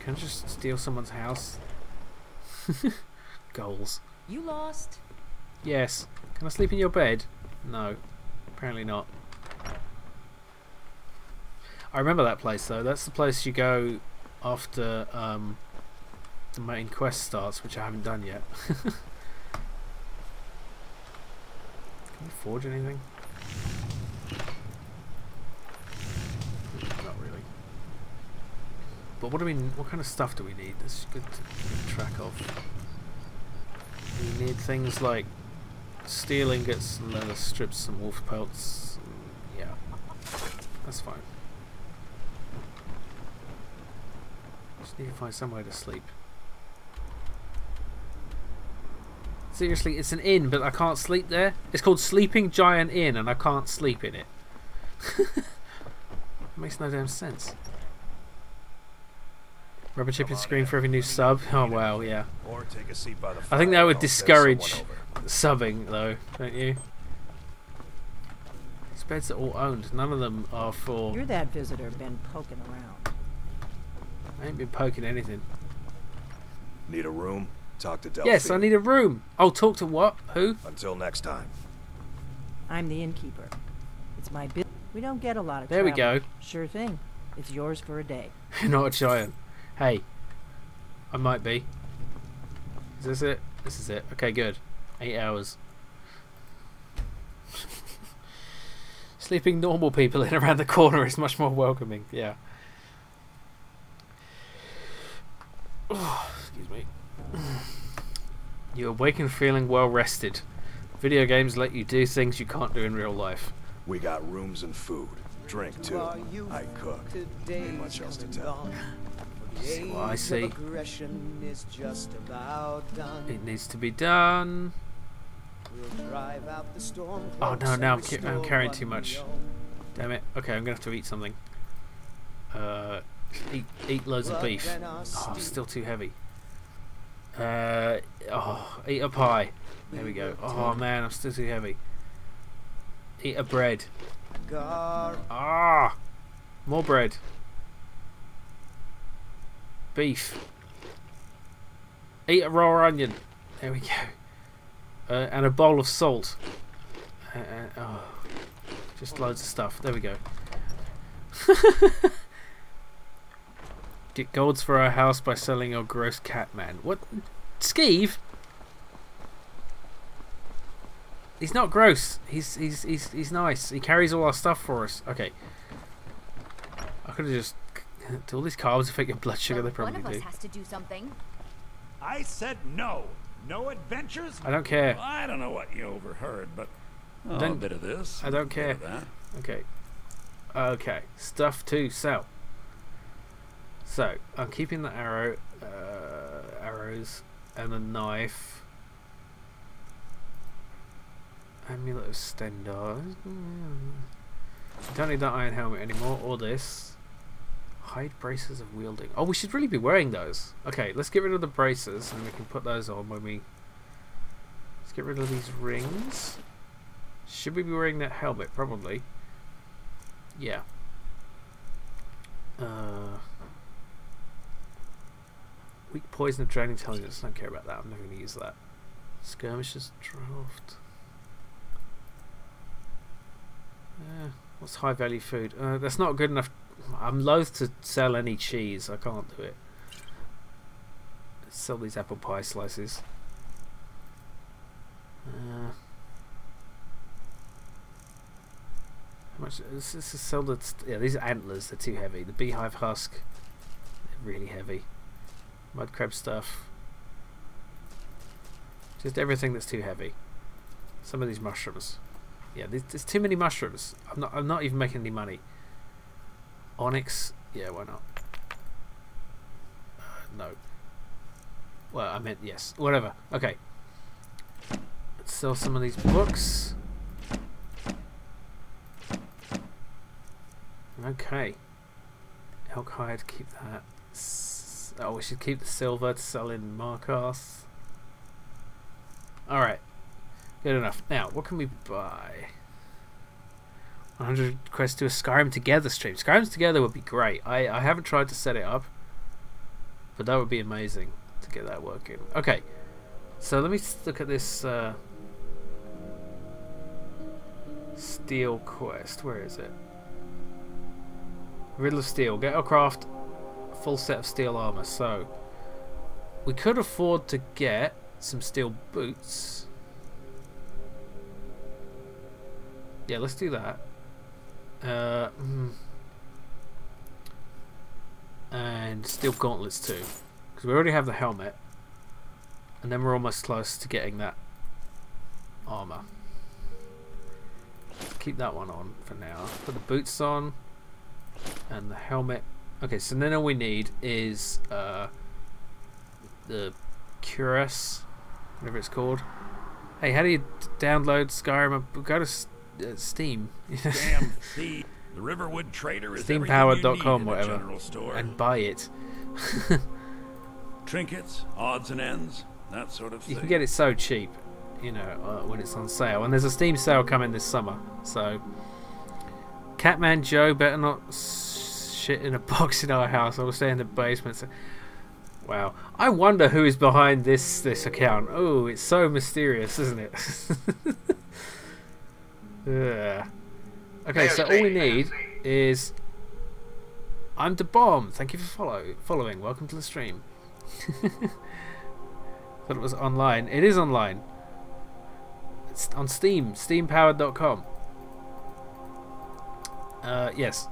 Speaker 1: Can I just steal someone's house? Goals.
Speaker 10: You lost?
Speaker 1: Yes. Can I sleep in your bed? No. Apparently not. I remember that place though. That's the place you go after um, the main quest starts, which I haven't done yet. Can we forge anything? Not really. But what do we? What kind of stuff do we need? That's good to keep track of. We need things like steel ingots, leather strips, some wolf pelts. Yeah, that's fine. Just need to find somewhere to sleep. Seriously, it's an inn, but I can't sleep there. It's called Sleeping Giant Inn, and I can't sleep in it. Makes no damn sense. Rubber chipping screen for every new sub. Oh wow, yeah.
Speaker 18: Or take a seat by the
Speaker 1: I think that would
Speaker 18: and I'll send
Speaker 1: discourage subbing, though, don't you? These beds are all owned. None of them are for.
Speaker 8: You're that visitor been poking around.
Speaker 1: I ain't been poking anything.
Speaker 18: Need a room? Talk to Delphine.
Speaker 1: Yes, I need a room. I'll talk to what? Who?
Speaker 18: Until next time.
Speaker 8: I'm the innkeeper. It's my business. We don't get a lot of
Speaker 1: There we go.
Speaker 8: Sure thing. It's yours for a day.
Speaker 1: You're not a giant. Hey, I might be. Is this it? This is it. Okay, good. Eight hours. Sleeping normal people in around the corner is much more welcoming. Yeah. Excuse me. You awaken feeling well rested. Video games let you do things you can't do in real life.
Speaker 18: We got rooms and food. Drink, too. I cook. Ain't much else to tell.
Speaker 1: See what I see.
Speaker 2: Is just about done.
Speaker 1: It needs to be done.
Speaker 2: We'll drive out the storm
Speaker 1: Oh no, now I'm, ca- I'm carrying too much. Damn it. Okay, I'm gonna have to eat something. Uh, eat eat loads of beef. Oh, I'm still too heavy. Uh, oh, eat a pie. There we go. Oh man, I'm still too heavy. Eat a bread. Ah, more bread. Beef. Eat a raw onion. There we go. Uh, and a bowl of salt. Uh, uh, oh, just loads of stuff. There we go. Get golds for our house by selling your gross cat man. What? Skeeve? He's not gross. He's he's he's he's nice. He carries all our stuff for us. Okay. I could have just. Do all these carbs affect your blood sugar? They probably
Speaker 14: One
Speaker 1: probably
Speaker 14: of us
Speaker 1: do.
Speaker 14: has to do something.
Speaker 19: I said no. No adventures?
Speaker 1: I don't care.
Speaker 19: I don't know what you overheard, but oh, a bit of this.
Speaker 1: I don't care.
Speaker 19: that.
Speaker 1: Okay. Okay. Stuff to sell. So I'm keeping the arrow, uh, arrows, and the knife. Amulet of Stendarr. Don't need that iron helmet anymore, or this. Hide braces of wielding. Oh, we should really be wearing those. Okay, let's get rid of the braces, and we can put those on when we. Let's get rid of these rings. Should we be wearing that helmet? Probably. Yeah. Uh, weak poison of drain intelligence. Don't care about that. I'm never going to use that. Skirmishers draft. Uh, what's high value food? Uh, that's not good enough. I'm loath to sell any cheese. I can't do it. Let's sell these apple pie slices. Uh, how much? This, this is sell the. Yeah, these antlers. They're too heavy. The beehive husk. They're really heavy. Mud crab stuff. Just everything that's too heavy. Some of these mushrooms. Yeah, there's, there's too many mushrooms. I'm not. I'm not even making any money. Onyx. Yeah, why not? Uh, no. Well, I meant yes. Whatever. Okay. Let's sell some of these books. Okay. Elk hide, keep that. Oh, we should keep the silver to sell in Markarth. Alright. Good enough. Now, what can we buy? 100 quests to a Skyrim Together stream. Skyrim Together would be great. I, I haven't tried to set it up. But that would be amazing to get that working. Okay. So let me look at this uh, Steel quest. Where is it? Riddle of Steel. Get or craft full set of steel armor. So we could afford to get some steel boots. Yeah, let's do that. Uh, mm. and steel gauntlets too, because we already have the helmet, and then we're almost close to getting that armor. Keep that one on for now. Put the boots on and the helmet. Okay, so then all we need is uh, the cuirass, whatever it's called. Hey, how do you download Skyrim? Go to uh, Steam.
Speaker 19: Damn thief. The Riverwood Trader is everything you need
Speaker 1: Steampowered.com, whatever, and buy it.
Speaker 19: Trinkets, odds and ends, that sort of thing.
Speaker 1: You can get it so cheap, you know, uh, when it's on sale. And there's a Steam sale coming this summer, so Catman Joe better not shit in a box in our house. I will stay in the basement. So... Wow, I wonder who is behind this this account. Oh, it's so mysterious, isn't it? yeah. Okay, so all we need is I'm the bomb. Thank you for follow following. Welcome to the stream. Thought it was online. It is online. It's on Steam. Steampowered.com. Uh, yes.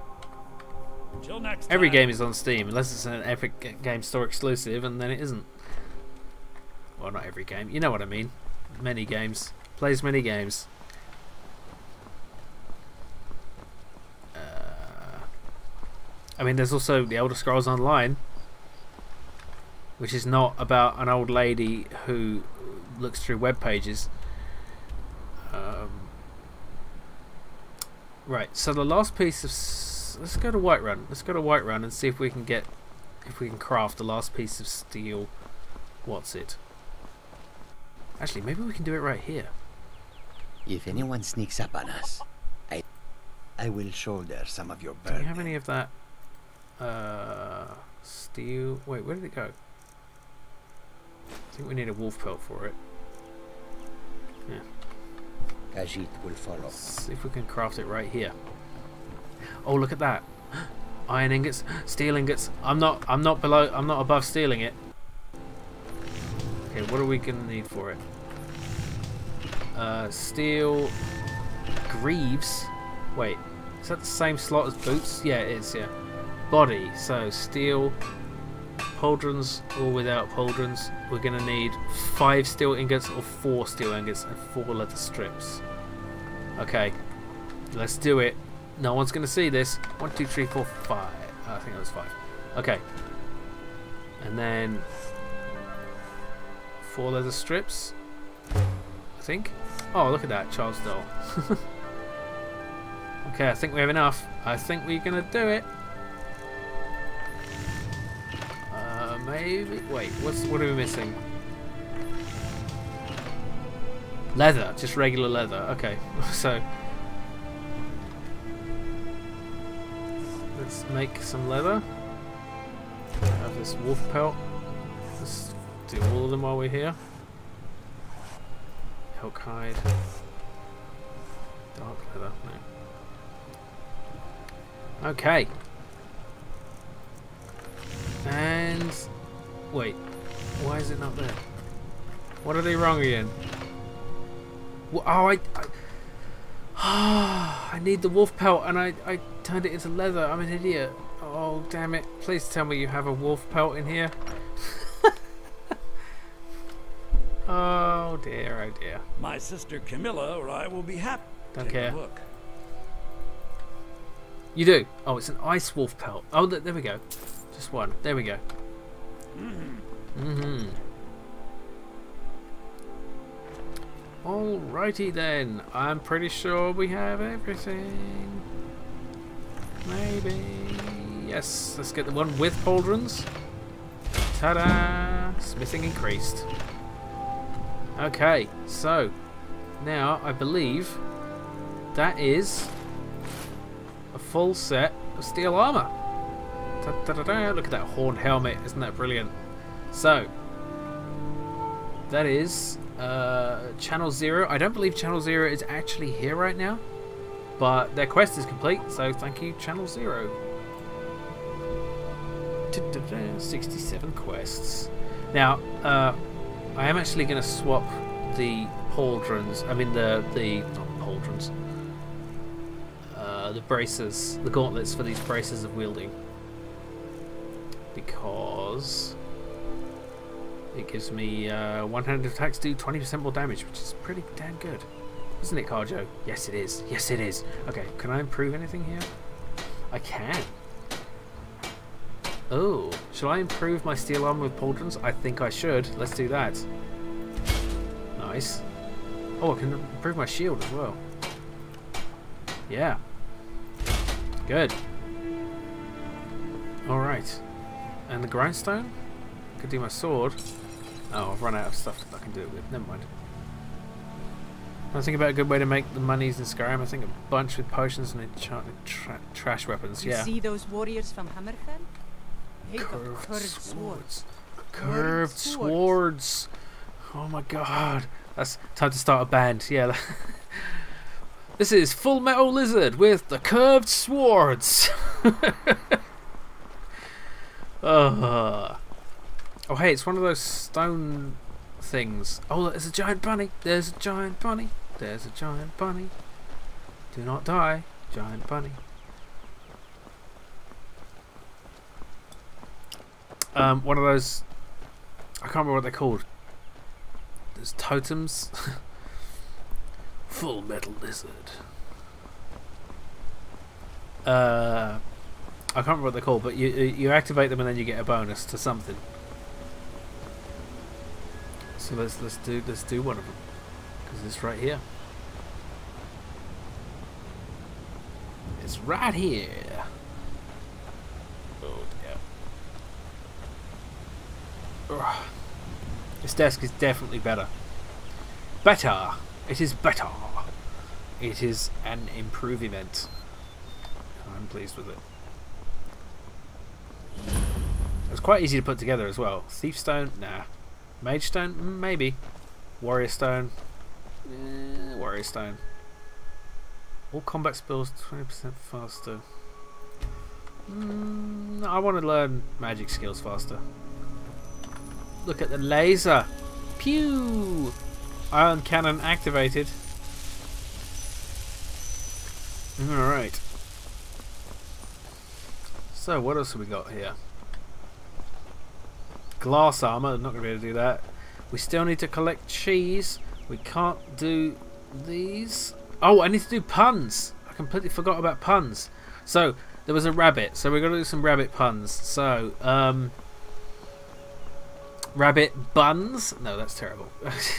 Speaker 19: Till next
Speaker 1: Every game is on Steam, unless it's an Epic Game Store exclusive, and then it isn't. Well, not every game. You know what I mean. Many games. Plays many games. Uh, I mean, there's also the Elder Scrolls Online, which is not about an old lady who looks through web pages. Um, right. So the last piece of let's go to Whiterun. Let's go to Whiterun and see if we can get if we can craft the last piece of steel. What's it? Actually, maybe we can do it right here.
Speaker 3: If anyone sneaks up on us, I, I will shoulder some of your burden.
Speaker 1: Do we
Speaker 3: burden.
Speaker 1: have any of that? Uh, steel. Wait, where did it go? I think we need a wolf pelt for it. Yeah.
Speaker 3: Khajiit will follow.
Speaker 1: See if we can craft it right here. Oh, look at that! Iron ingots, steel ingots. I'm not. I'm not below. I'm not above stealing it. Okay, what are we gonna need for it? Uh, steel greaves. Wait, is that the same slot as boots? Yeah, it is. Yeah. Body. So steel pauldrons or without pauldrons. We're gonna need five steel ingots or four steel ingots and four leather strips. Okay, let's do it. No one's gonna see this. One, two, three, four, five. I think that was five. Okay, and then four leather strips. I think. Oh, look at that, Charles Doll. okay, I think we have enough. I think we're gonna do it. Uh, maybe. Wait, what's what are we missing? Leather, just regular leather. Okay, so let's make some leather. Have this wolf pelt. Let's do all of them while we're here. Elk hide. Dark leather. No. Okay. And wait, why is it not there? What are they wrong again? Wha- Oh, I, I, I need the wolf pelt, and I, I turned it into leather. I'm an idiot. Oh, damn it! Please tell me you have a wolf pelt in here. oh dear, oh dear.
Speaker 19: My sister Camilla or I will be happy.
Speaker 1: Don't
Speaker 19: Take
Speaker 1: care.
Speaker 19: A look.
Speaker 1: You do. Oh, it's an ice wolf pelt. Oh, th- there we go. Just one. There we go. Mm-hmm. Alrighty then. I'm pretty sure we have everything. Maybe. Yes. Let's get the one with pauldrons. Ta-da! Smithing increased. Okay. So now I believe that is a full set of steel armor. Da-da-da-da. Look at that horned helmet. Isn't that brilliant? So that is uh, Channel Zero. I don't believe Channel Zero is actually here right now, but their quest is complete. So thank you, Channel Zero. 67 quests. Now, uh, I am actually going to swap the pauldrons. I mean the the not pauldrons. Uh, the braces, the gauntlets for these braces of wielding, because It gives me uh, one-handed attacks do 20% more damage, which is pretty damn good. Isn't it, Kharjo? Yes, it is. Yes, it is. Okay, can I improve anything here? I can. Oh, shall I improve my steel armor with pauldrons? I think I should. Let's do that. Nice. Oh, I can improve my shield as well. Yeah. Good. Alright. And the grindstone? Could do my sword. Oh, I've run out of stuff that I can do it with. Never mind. I think about a good way to make the monies in Skyrim. I think a bunch with potions and enchanted tra trash weapons.
Speaker 8: You
Speaker 1: yeah.
Speaker 8: see those warriors from Hammerfell? They
Speaker 1: Curved
Speaker 8: curved
Speaker 1: swords.
Speaker 8: swords.
Speaker 1: Curved swords. Oh my god. That's time to start a band. Yeah. this is Full Metal Lizard with the curved swords. uh. Oh hey, it's one of those stone things. Oh, there's a giant bunny. There's a giant bunny. There's a giant bunny. Do not die, giant bunny. Um, one of those. I can't remember what they're called. There's totems. Full metal lizard. Uh, I can't remember what they're called, but you you activate them and then you get a bonus to something. So let's let's do let's do one of them because this right here. It's right here. Oh dear. Ugh. This desk is definitely better. Better. It is better. It is an improvement. I'm pleased with it. It's quite easy to put together as well. Thief stone, nah. Mage stone, Mm, maybe. Warrior stone, eh, warrior stone. All combat spells 20% faster. Mm, I want to learn magic skills faster. Look at the laser. Pew! Iron cannon activated. Alright. So, what else have we got here? Glass armor. Not going to be able to do that. We still need to collect cheese. We can't do these. Oh, I need to do puns. I completely forgot about puns. So, there was a rabbit. So, we're going to do some rabbit puns. So, um... Rabbit buns? No, that's terrible.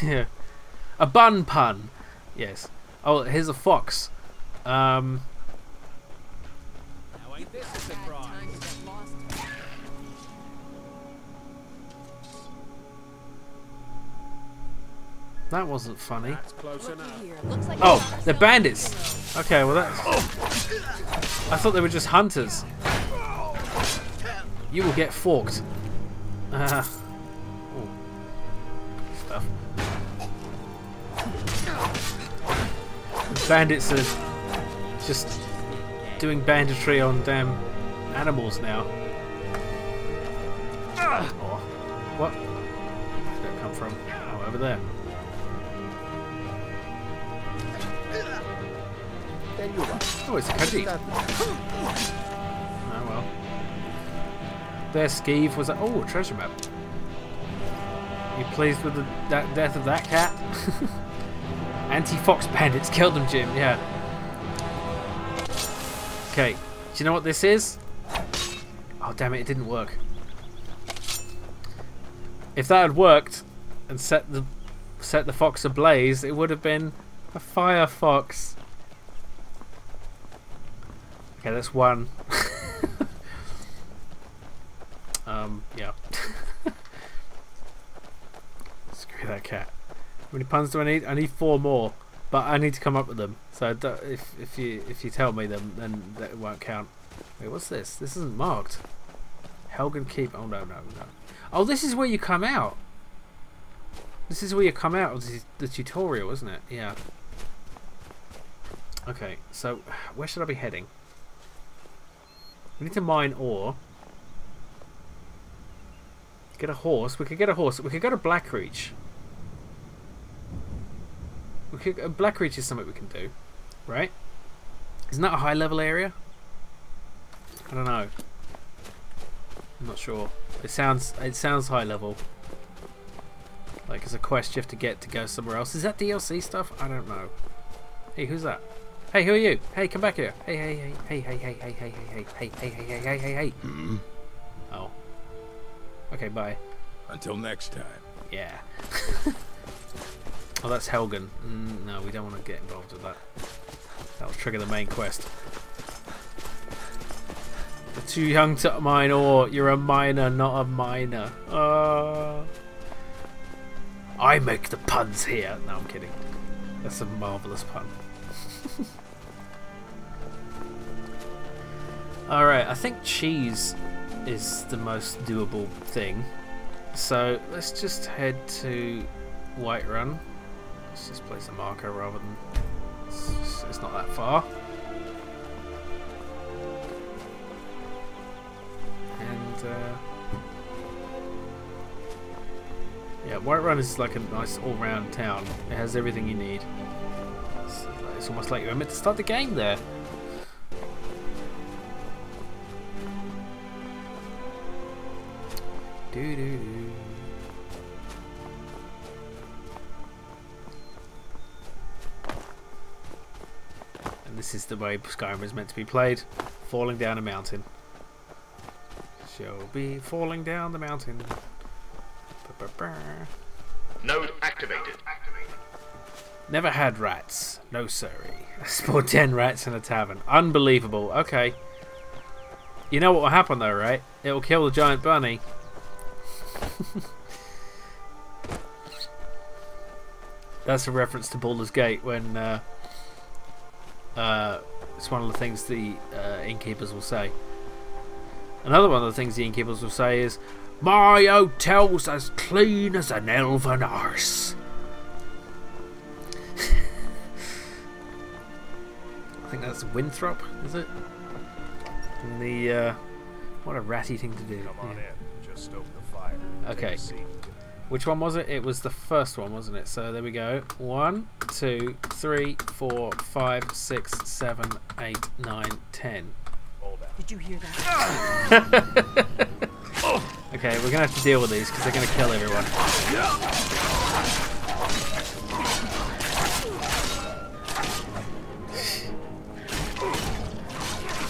Speaker 1: yeah. A bun pun. Yes. Oh, here's a fox. Um... That wasn't funny.
Speaker 9: That's close enough.
Speaker 1: Oh, they're bandits. Okay, well that's. I thought they were just hunters. You will get forked. Uh, oh, stuff. Bandits are just doing banditry on damn animals now. Oh, what? Where did that come from? Oh, over there. Oh, it's a Khajiit. Oh well. There, Skeeve was a oh a treasure map. You pleased with the that death of that cat? Anti-fox bandits killed them, Jim. Yeah. Okay. Do you know what this is? Oh damn it! It didn't work. If that had worked and set the set the fox ablaze, it would have been a fire fox. Okay, that's one. um, yeah. Screw that cat. How many puns do I need? I need four more, but I need to come up with them. So if if you if you tell me them, then that won't count. Wait, what's this? This isn't marked. Helgen Keep. Oh no no no. Oh, this is where you come out. This is where you come out of the, the tutorial, isn't it? Yeah. Okay, so where should I be heading? We need to mine ore. Get a horse. We could get a horse. We could go to Blackreach. We could. Uh, Blackreach is something we can do, right? Isn't that a high level area? I don't know. I'm not sure. It sounds. It sounds high level. Like it's a quest you have to get to go somewhere else. Is that DLC stuff? I don't know. Hey, who's that? Hey, who are you? Hey, come back here. Hey, hey, hey, hey, hey, hey, hey, hey, hey, hey, hey, hey, hey, hey, hey, hey. Oh. Okay, bye.
Speaker 18: Until next time.
Speaker 1: Yeah. oh, that's Helgen. Mm, no, we don't want to get involved with that. That'll trigger the main quest. You're too young to mine ore. You're a miner, not a miner. Uh, I make the puns here. No, I'm kidding. That's a marvelous pun. Alright, I think cheese is the most doable thing. So let's just head to Whiterun. Let's just place a marker rather than... It's, it's not that far. And, uh... Yeah, Whiterun is like a nice all-round town. It has everything you need. It's, it's almost like you're meant to start the game there. Do do do. And this is the way Skyrim is meant to be played. Falling down a mountain. Shall be falling down the mountain. Ba-ba-ba.
Speaker 5: Node activated.
Speaker 1: Never had rats. No sorry. Sport 10 rats in a tavern. Unbelievable. Okay. You know what will happen though, right? It will kill the giant bunny. That's a reference to Baldur's Gate when uh, uh, it's one of the things the uh, innkeepers will say. Another one of the things the innkeepers will say is, My hotel's as clean as an elven arse. I think that's Winthrop, is it? The, uh, what a ratty thing to do.
Speaker 18: Come on
Speaker 1: Yeah.
Speaker 18: in. Just. Take
Speaker 1: Okay. Which one was it? It was the first one, wasn't it? So there we go. One, two, three, four, five, six, seven, eight, nine, ten.
Speaker 8: Did you hear that?
Speaker 1: Okay, we're gonna have to deal with these because they're gonna kill everyone.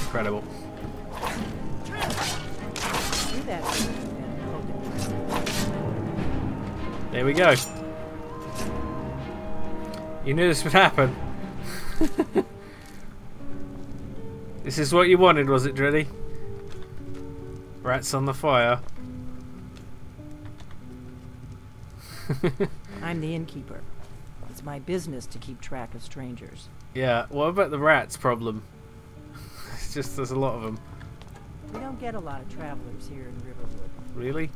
Speaker 1: Incredible.
Speaker 8: Do that.
Speaker 1: There we go. You knew this would happen. this is what you wanted, was it, Dreddy? Rats on the fire.
Speaker 8: I'm the innkeeper. It's my business to keep track of strangers.
Speaker 1: Yeah, what about the rats problem? it's just there's a lot of them.
Speaker 8: We don't get a lot of travelers here in Riverwood.
Speaker 1: Really?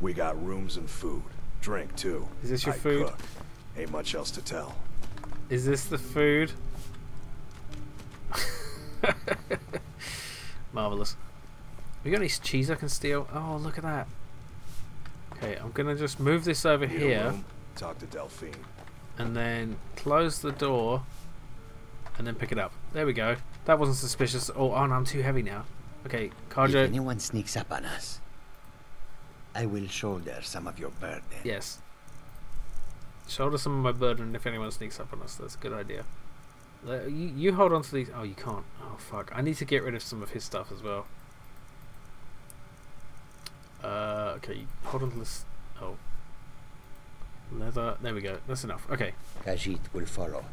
Speaker 18: We got rooms and food. Drink, too.
Speaker 1: Is this your
Speaker 18: I
Speaker 1: food?
Speaker 18: cook. Ain't much else to tell.
Speaker 1: Is this the food? Marvelous. We got any cheese I can steal? Oh, look at that. Okay, I'm gonna just move this over
Speaker 18: Need
Speaker 1: here
Speaker 18: room? Talk to Delphine.
Speaker 1: and then close the door and then pick it up. There we go. That wasn't suspicious. Oh, oh no, I'm too heavy now. Okay,
Speaker 3: If anyone sneaks up on us, I will shoulder some of your burden.
Speaker 1: Yes. Shoulder some of my burden if anyone sneaks up on us. That's a good idea. You, you hold on to these. Oh, you can't. Oh, fuck. I need to get rid of some of his stuff as well. Uh, okay, you hold on to this. Oh. Leather. There we go. That's enough. Okay.
Speaker 3: Khajiit will follow.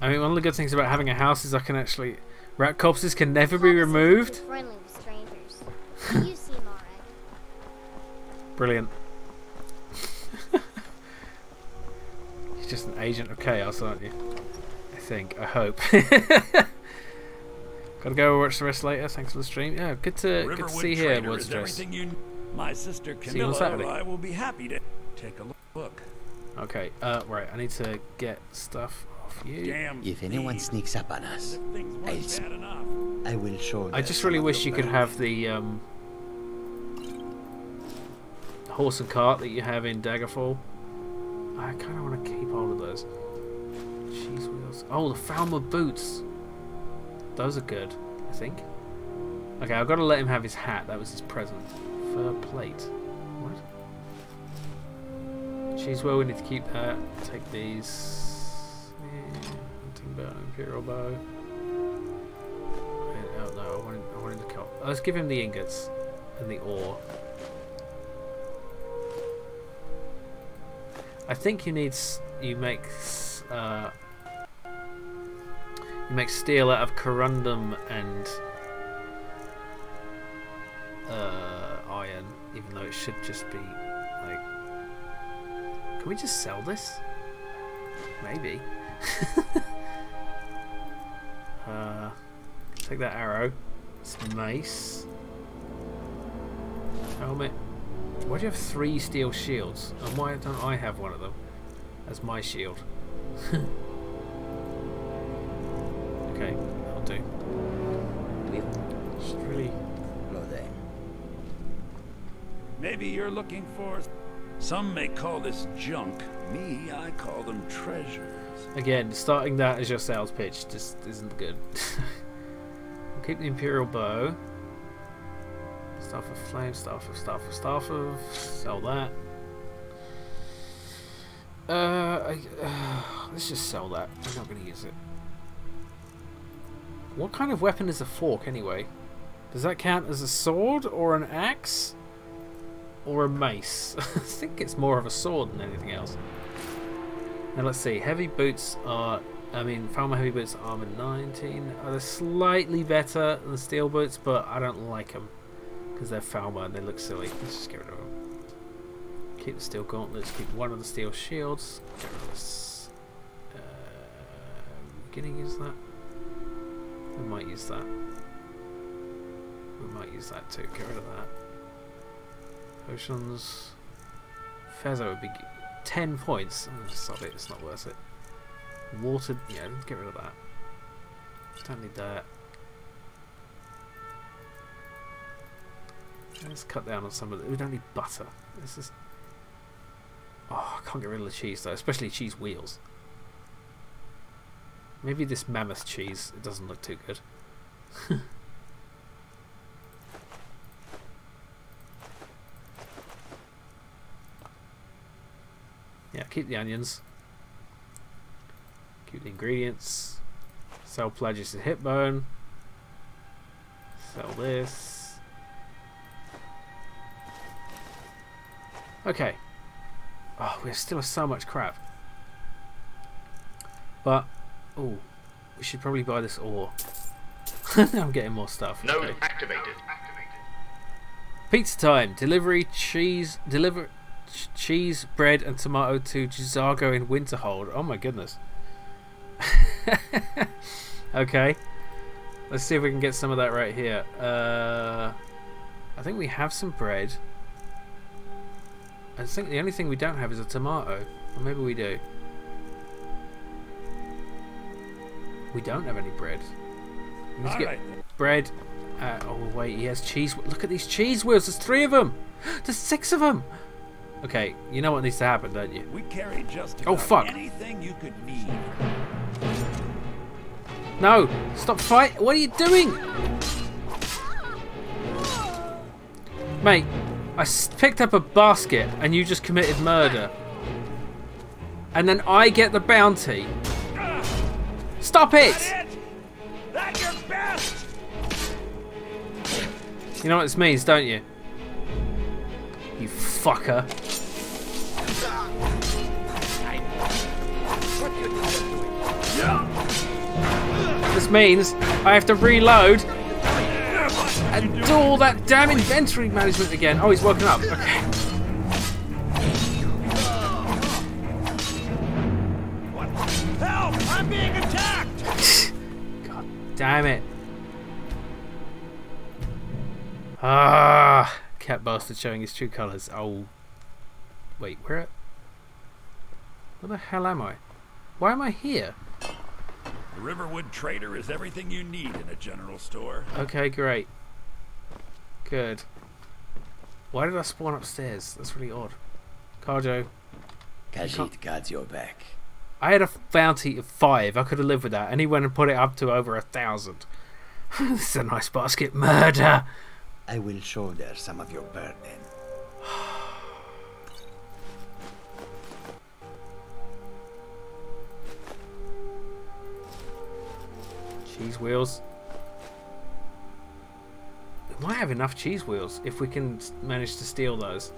Speaker 1: I mean, one of the good things about having a house is I can actually. Rat corpses can never be removed.
Speaker 16: Friendly
Speaker 1: Brilliant. You're just an agent of chaos, aren't you? I think. I hope. Gotta go watch the rest later. Thanks for the stream. Yeah, good to good to see you here,
Speaker 19: Trader is everything you. My sister
Speaker 1: See you on
Speaker 19: Camilla
Speaker 1: Saturday.
Speaker 19: or I will be happy to take a look.
Speaker 1: Okay, uh, right. I need to get stuff off you.
Speaker 19: Damn.
Speaker 3: If anyone sneaks up on us, I'll, s- I will shoulder.
Speaker 1: I just really wish you could have the um, horse and cart that you have in Daggerfall. I kind of want to keep hold of those. Cheese wheels. Oh, the Falmer boots. Those are good, I think. Okay, I've got to let him have his hat. That was his present. Fur plate. What? Cheese well, we need to keep that. Take these. Yeah, hunting bow, imperial bow. Oh no, I wanted, I wanted to cut. Let's give him the ingots and the ore. I think you need you make uh, you make steel out of corundum and uh, iron, even though it should just be like. Can we just sell this? Maybe. uh, take that arrow. It's mace. Helmet. Why do you have three steel shields? And why don't I have one of them as my shield? okay, I'll do. Just really.
Speaker 19: Maybe you're looking for. Some may call this junk. Me, I call them treasures.
Speaker 1: Again, starting that as your sales pitch just isn't good. we'll keep the Imperial Bow. Staff of Flame, stuff of stuff of stuff of. Sell that. Uh, I, uh, let's just sell that. I'm not going to use it. What kind of weapon is a fork anyway? Does that count as a sword or an axe? Or a mace? I think it's more of a sword than anything else. Now let's see. Heavy boots are. I mean, Falmer heavy boots armor 19. Are slightly better than steel boots, but I don't like them because they're Falmer and they look silly. Let's just get rid of them. Keep the steel gauntlets. Keep one of the steel shields. Get rid of this. Uh, gonna use that. We might use that. We might use that too. Get rid of that. Potions. Fezzo would be 10 points. Oh, it, it's not worth it. Water, Yeah, get rid of that. Don't need that. Let's cut down on some of it. We don't need butter. This is. Oh, I can't get rid of the cheese though, especially cheese wheels. Maybe this mammoth cheese. It doesn't look too good. yeah, keep the onions. Keep the ingredients. Sell Plagius and Hitbone. Sell this. Okay. Oh, we're still so much crap. But, oh, we should probably buy this ore. I'm getting more stuff.
Speaker 5: Node
Speaker 1: okay.
Speaker 5: activated.
Speaker 1: Pizza time. Delivery cheese. Deliver ch- cheese, bread, and tomato to Gizago in Winterhold. Oh my goodness. okay. Let's see if we can get some of that right here. Uh, I think we have some bread. I think the only thing we don't have is a tomato. Or maybe we do. We don't have any bread. We need to get
Speaker 19: Alright.
Speaker 1: bread. Uh, oh wait, he has cheese. Look at these cheese wheels. There's three of them. There's six of them. Okay, you know what needs to happen, don't you?
Speaker 19: We carry just
Speaker 1: Oh, fuck.
Speaker 19: anything you could need.
Speaker 1: No! Stop fight! What are you doing? Mate, I s- picked up a basket and you just committed murder. And then I get the bounty. Stop it!
Speaker 19: That's your best!
Speaker 1: You know what this means, don't you? You fucker. This means I have to reload and do all that damn inventory management again. Oh, he's woken up. Okay.
Speaker 19: Help! I'm being attacked!
Speaker 1: God damn it. Ah, cat bastard showing his true colours. Oh, wait, where? Where the hell am I? Why am I here?
Speaker 19: The Riverwood Trader is everything you need in a general store.
Speaker 1: Okay, great. Good. Why did I spawn upstairs? That's really odd. Kharjo.
Speaker 3: Khajiit guards your back.
Speaker 1: I had a bounty of five. I could have lived with that. And he went and put it up to over a thousand. this is a nice basket. Murder!
Speaker 3: I will shoulder some of your burden.
Speaker 1: Cheese wheels. Might have enough cheese wheels if we can manage to steal those.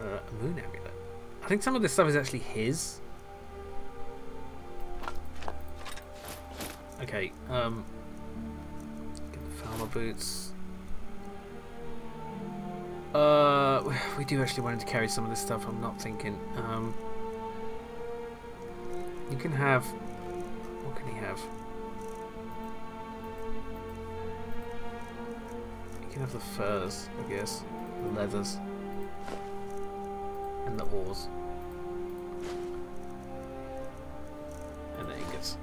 Speaker 1: Uh, moon amulet. I think some of this stuff is actually his. Okay, um, get the Falmer boots. Uh, we do actually want to carry some of this stuff. I'm not thinking. Um, you can have. What can he have? Can have the furs, I guess, the leathers, and the ores, and the ingots.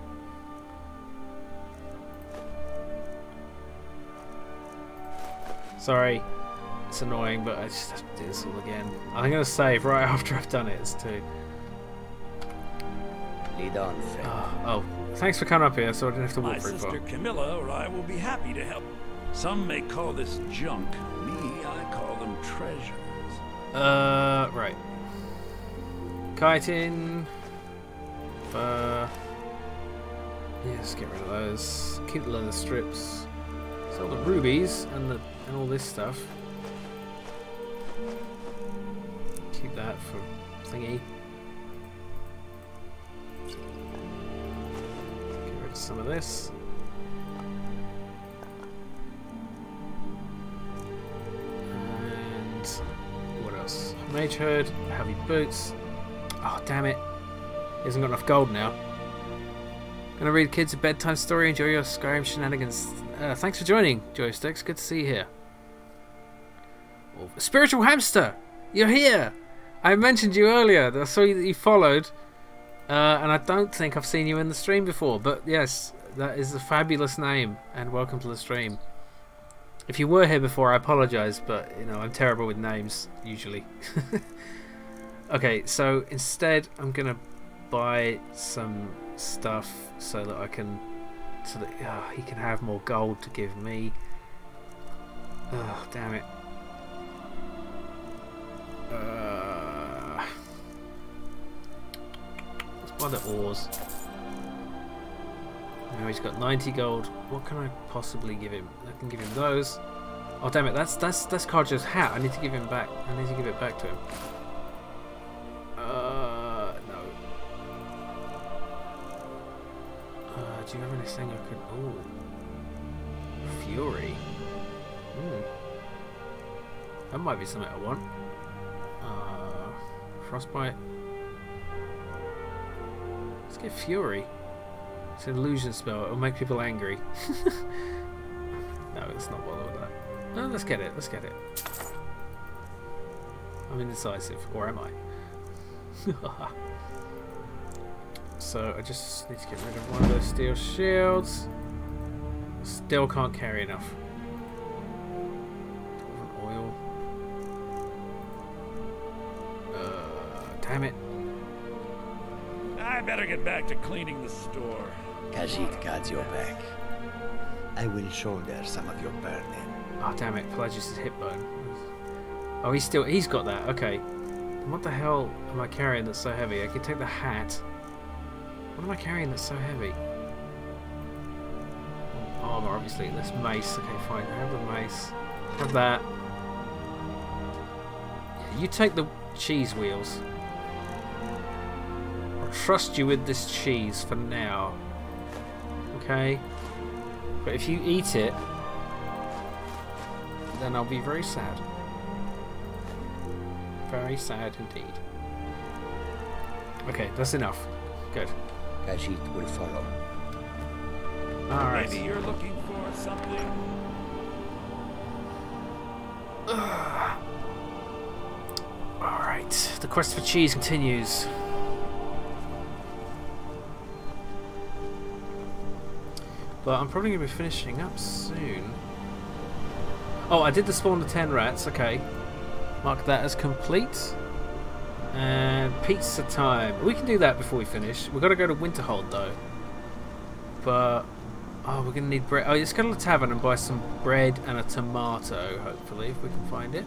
Speaker 1: Sorry, it's annoying, but I just have to do this all again. I'm gonna save right after I've done it. It's too.
Speaker 3: Lead on, friend.
Speaker 1: Ah, oh, thanks for coming up here, so I didn't have to walk
Speaker 19: My
Speaker 1: very far.
Speaker 19: sister Camilla or I will be happy to help. Some may call this junk. Me, I call them treasures.
Speaker 1: Uh, right. Chitin. Uh, yeah, let's get rid of those. Keep the leather strips. Sell the rubies and the and all this stuff. Keep that for thingy. Get rid of some of this. Herd, heavy boots. Oh damn it! He hasn't got enough gold now. Gonna read kids a bedtime story. Enjoy your Skyrim shenanigans. Uh, thanks for joining, Joysticks. Good to see you here. Oh, Spiritual hamster, you're here. I mentioned you earlier. I saw you that you followed, uh, and I don't think I've seen you in the stream before. But yes, that is a fabulous name, and welcome to the stream. If you were here before, I apologise, but you know I'm terrible with names usually. okay, so instead I'm gonna buy some stuff so that I can, so that uh, he can have more gold to give me. Oh damn it! Uh, let's buy the ores. Now he's got 90 gold. What can I possibly give him? I can give him those. Oh damn it! That's that's that's Kharjo's hat. I need to give him back. I need to give it back to him. Uh, no. Uh, do you have anything I could? Oh, Fury. Hmm. That might be something I want. Uh, Frostbite. Let's get Fury. It's an illusion spell. It'll make people angry. no, it's not bother with that. No, let's get it. Let's get it. I'm indecisive, or am I? so I just need to get rid of one of those steel shields. Still can't carry enough. Oil. Uh, damn it.
Speaker 19: I better get back to cleaning the store.
Speaker 3: Khajiit guards your back. I will shoulder some of your burden.
Speaker 1: Oh damn it, Pelagius' hip bone. Oh he's still he's got that, okay. What the hell am I carrying that's so heavy? I can take the hat. What am I carrying that's so heavy? Oh, armor obviously, this mace, okay fine, have the mace. Have that. Yeah, you take the cheese wheels. I'll trust you with this cheese for now. Okay? But if you eat it, then I'll be very sad. Very sad indeed. Okay, that's enough. Good.
Speaker 3: Khajiit will follow.
Speaker 1: Alright.
Speaker 19: Maybe you're looking for something.
Speaker 1: Alright, the quest for cheese continues. But I'm probably going to be finishing up soon. Oh, I did the spawn of 10 rats, okay. Mark that as complete. And pizza time. We can do that before we finish. We've got to go to Winterhold though. But, oh, we're going to need bread. Oh, let's go to the tavern and buy some bread and a tomato, hopefully, if we can find it.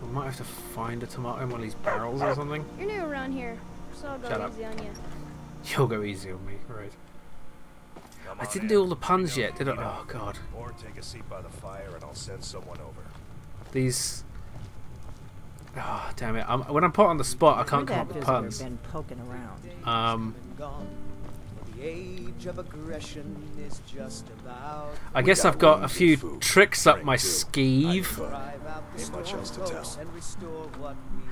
Speaker 1: We might have to find a tomato in one of these barrels or something.
Speaker 12: You're new around here. so I'll go
Speaker 1: Shut up.
Speaker 12: easy on you.
Speaker 1: You'll go easy on me, right? I didn't do all the puns yet, did I? Oh god,
Speaker 18: Or take a seat by the fire and I'll send someone over.
Speaker 1: these. Oh damn it! I'm, when I'm put on the spot, I can't come up with puns.
Speaker 2: Been poking around.
Speaker 1: Um,
Speaker 2: age of aggression is just about.
Speaker 1: I guess I've got a few tricks up my skeeve.
Speaker 18: Ain't much else to tell.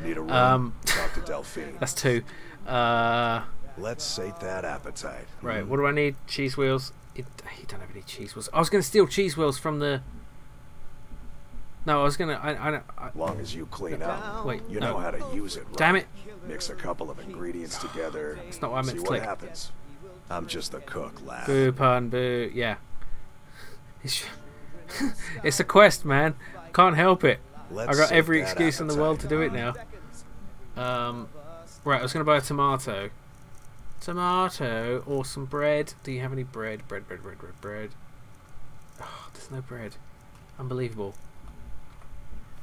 Speaker 18: Need a room?
Speaker 1: Um,
Speaker 18: Talk to Delphine.
Speaker 1: that's two. Uh,
Speaker 18: Let's sate that appetite.
Speaker 1: right, what do I need? Cheese wheels. It, you don't have any cheese wheels. I was going to steal cheese wheels from the. No, I was going to. I, I, I,
Speaker 18: Long as you clean up.
Speaker 1: Wait,
Speaker 18: you
Speaker 1: no.
Speaker 18: know how to use it. Right?
Speaker 1: Damn it.
Speaker 18: Mix a couple of ingredients together.
Speaker 1: It's not what I meant
Speaker 18: see
Speaker 1: to
Speaker 18: what
Speaker 1: click.
Speaker 18: happens. I'm just the cook, lad.
Speaker 1: Boo, pun, boo. Yeah. It's, it's a quest, man. Can't help it.
Speaker 18: Let's
Speaker 1: I got every excuse in the world to do it now. Um, right, I was going to buy a tomato. Tomato or some bread. Do you have any bread? Bread, bread, bread, bread, bread. Oh, there's no bread. Unbelievable.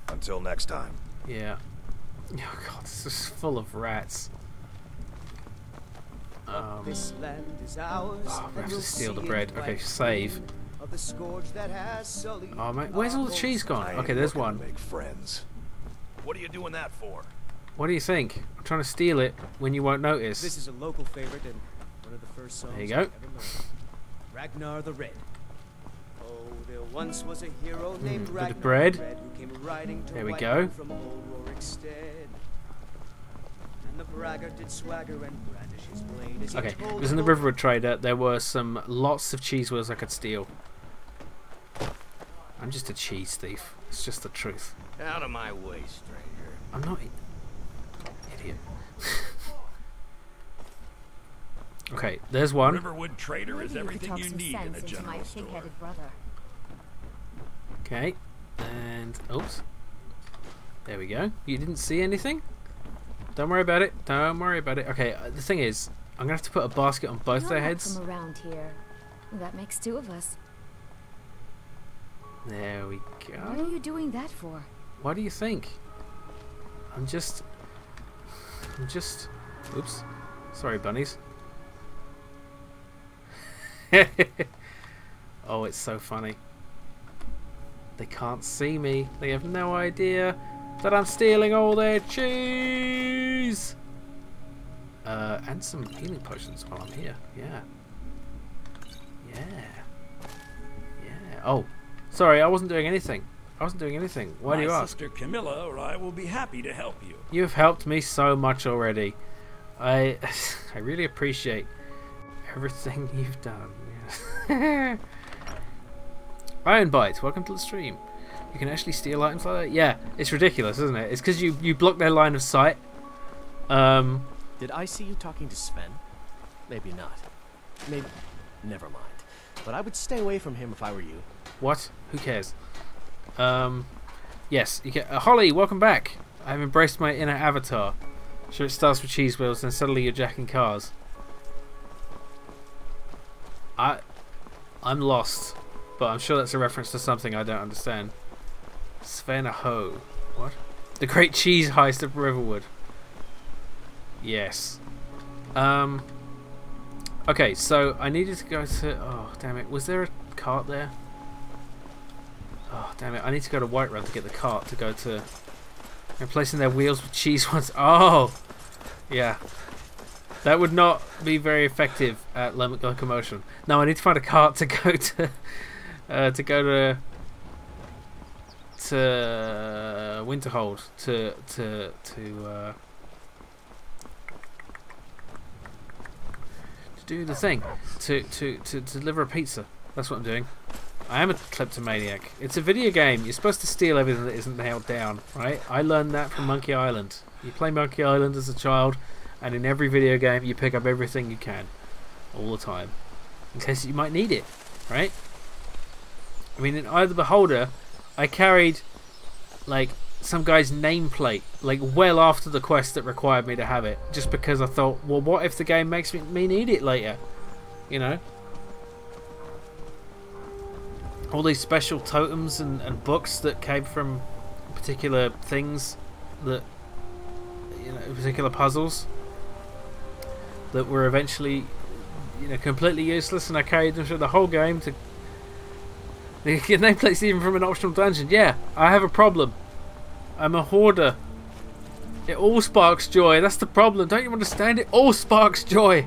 Speaker 18: Until next time.
Speaker 1: Yeah. Oh god, this is full of rats. Um,
Speaker 2: This land is ours.
Speaker 1: oh, we have to steal the bread. Okay, save.
Speaker 2: Of the scourge that has sullied
Speaker 1: Oh mate, where's all the cheese gone? Okay, there's one.
Speaker 18: Make friends. What are you doing that for?
Speaker 1: What do you think? I'm trying to steal it when you won't notice.
Speaker 2: This is a local favorite and one of the first songs
Speaker 1: There you go.
Speaker 2: ever learned. Ragnar the Red. Oh, there once was a hero hmm, named
Speaker 1: bit of
Speaker 2: Ragnar
Speaker 1: bread.
Speaker 2: the Red who came riding to
Speaker 1: There we go.
Speaker 2: from old Rorikstead. And the braggart did swagger and brandish his blade as
Speaker 1: Okay,
Speaker 2: told
Speaker 1: was in the Riverwood Trader there were some lots of cheese wheels I could steal. I'm just a cheese thief. It's just the truth.
Speaker 13: Out of my way, stranger.
Speaker 1: I'm not. I- Idiot. okay, there's one.
Speaker 19: Riverwood Trader is
Speaker 14: Maybe you
Speaker 19: everything you need in a
Speaker 14: into
Speaker 19: general store.
Speaker 1: Okay, and oops. There we go. You didn't see anything? Don't worry about it. Don't worry about it. Okay, uh, the thing is, I'm gonna have to put a basket on both
Speaker 14: You're
Speaker 1: their
Speaker 14: not
Speaker 1: heads.
Speaker 14: From around here. That makes two of us.
Speaker 1: There we go.
Speaker 14: What are you doing that for?
Speaker 1: What do you think? I'm just. I'm just. Oops. Sorry, bunnies. oh, it's so funny. They can't see me. They have no idea that I'm stealing all their cheese. Uh, and some healing potions while I'm here. Yeah. Yeah. Yeah. Oh, sorry, I wasn't doing anything. I wasn't doing anything. Why
Speaker 19: My
Speaker 1: do you ask?
Speaker 19: My sister Camilla or I will be happy to help you.
Speaker 1: You've helped me so much already. I I really appreciate everything you've done. Yeah. Iron Bites, welcome to the stream. You can actually steal items like that? Yeah, it's ridiculous, isn't it? It's because you, you block their line of sight. Um,
Speaker 9: Did I see you talking to Sven? Maybe not. Maybe. Never mind. But I would stay away from him if I were you.
Speaker 1: what? Who cares? Um, yes, you can, uh, Holly, welcome back. I've embraced my inner avatar. Sure, it starts with cheese wheels, and suddenly you're jacking cars. I, I'm lost, but I'm sure that's a reference to something I don't understand. Sven Ho. What? The Great Cheese Heist of Riverwood. Yes. Um. Okay, so I needed to go to. Oh, damn it. Was there a cart there? Oh, damn it. I need to go to Whiterun to get the cart to go to. Replacing their wheels with cheese ones. Oh! Yeah. That would not be very effective at locomotion. No, I need to find a cart to go to. Uh, to go to. To Winterhold to to to uh, to do the thing to to to deliver a pizza. That's what I'm doing. I am a kleptomaniac. It's a video game. You're supposed to steal everything that isn't nailed down, right? I learned that from Monkey Island. You play Monkey Island as a child, and in every video game, you pick up everything you can, all the time, in case you might need it, right? I mean, in Eye the Beholder, I carried like some guy's nameplate, like well after the quest that required me to have it, just because I thought, well, what if the game makes me need it later? You know? All these special totems and, and books that came from particular things that, you know, particular puzzles. that were eventually, you know, completely useless, and I carried them through the whole game to. Get nameplates even from an optional dungeon. Yeah, I have a problem. I'm a hoarder. It all sparks joy. That's the problem. Don't you understand? It all sparks joy.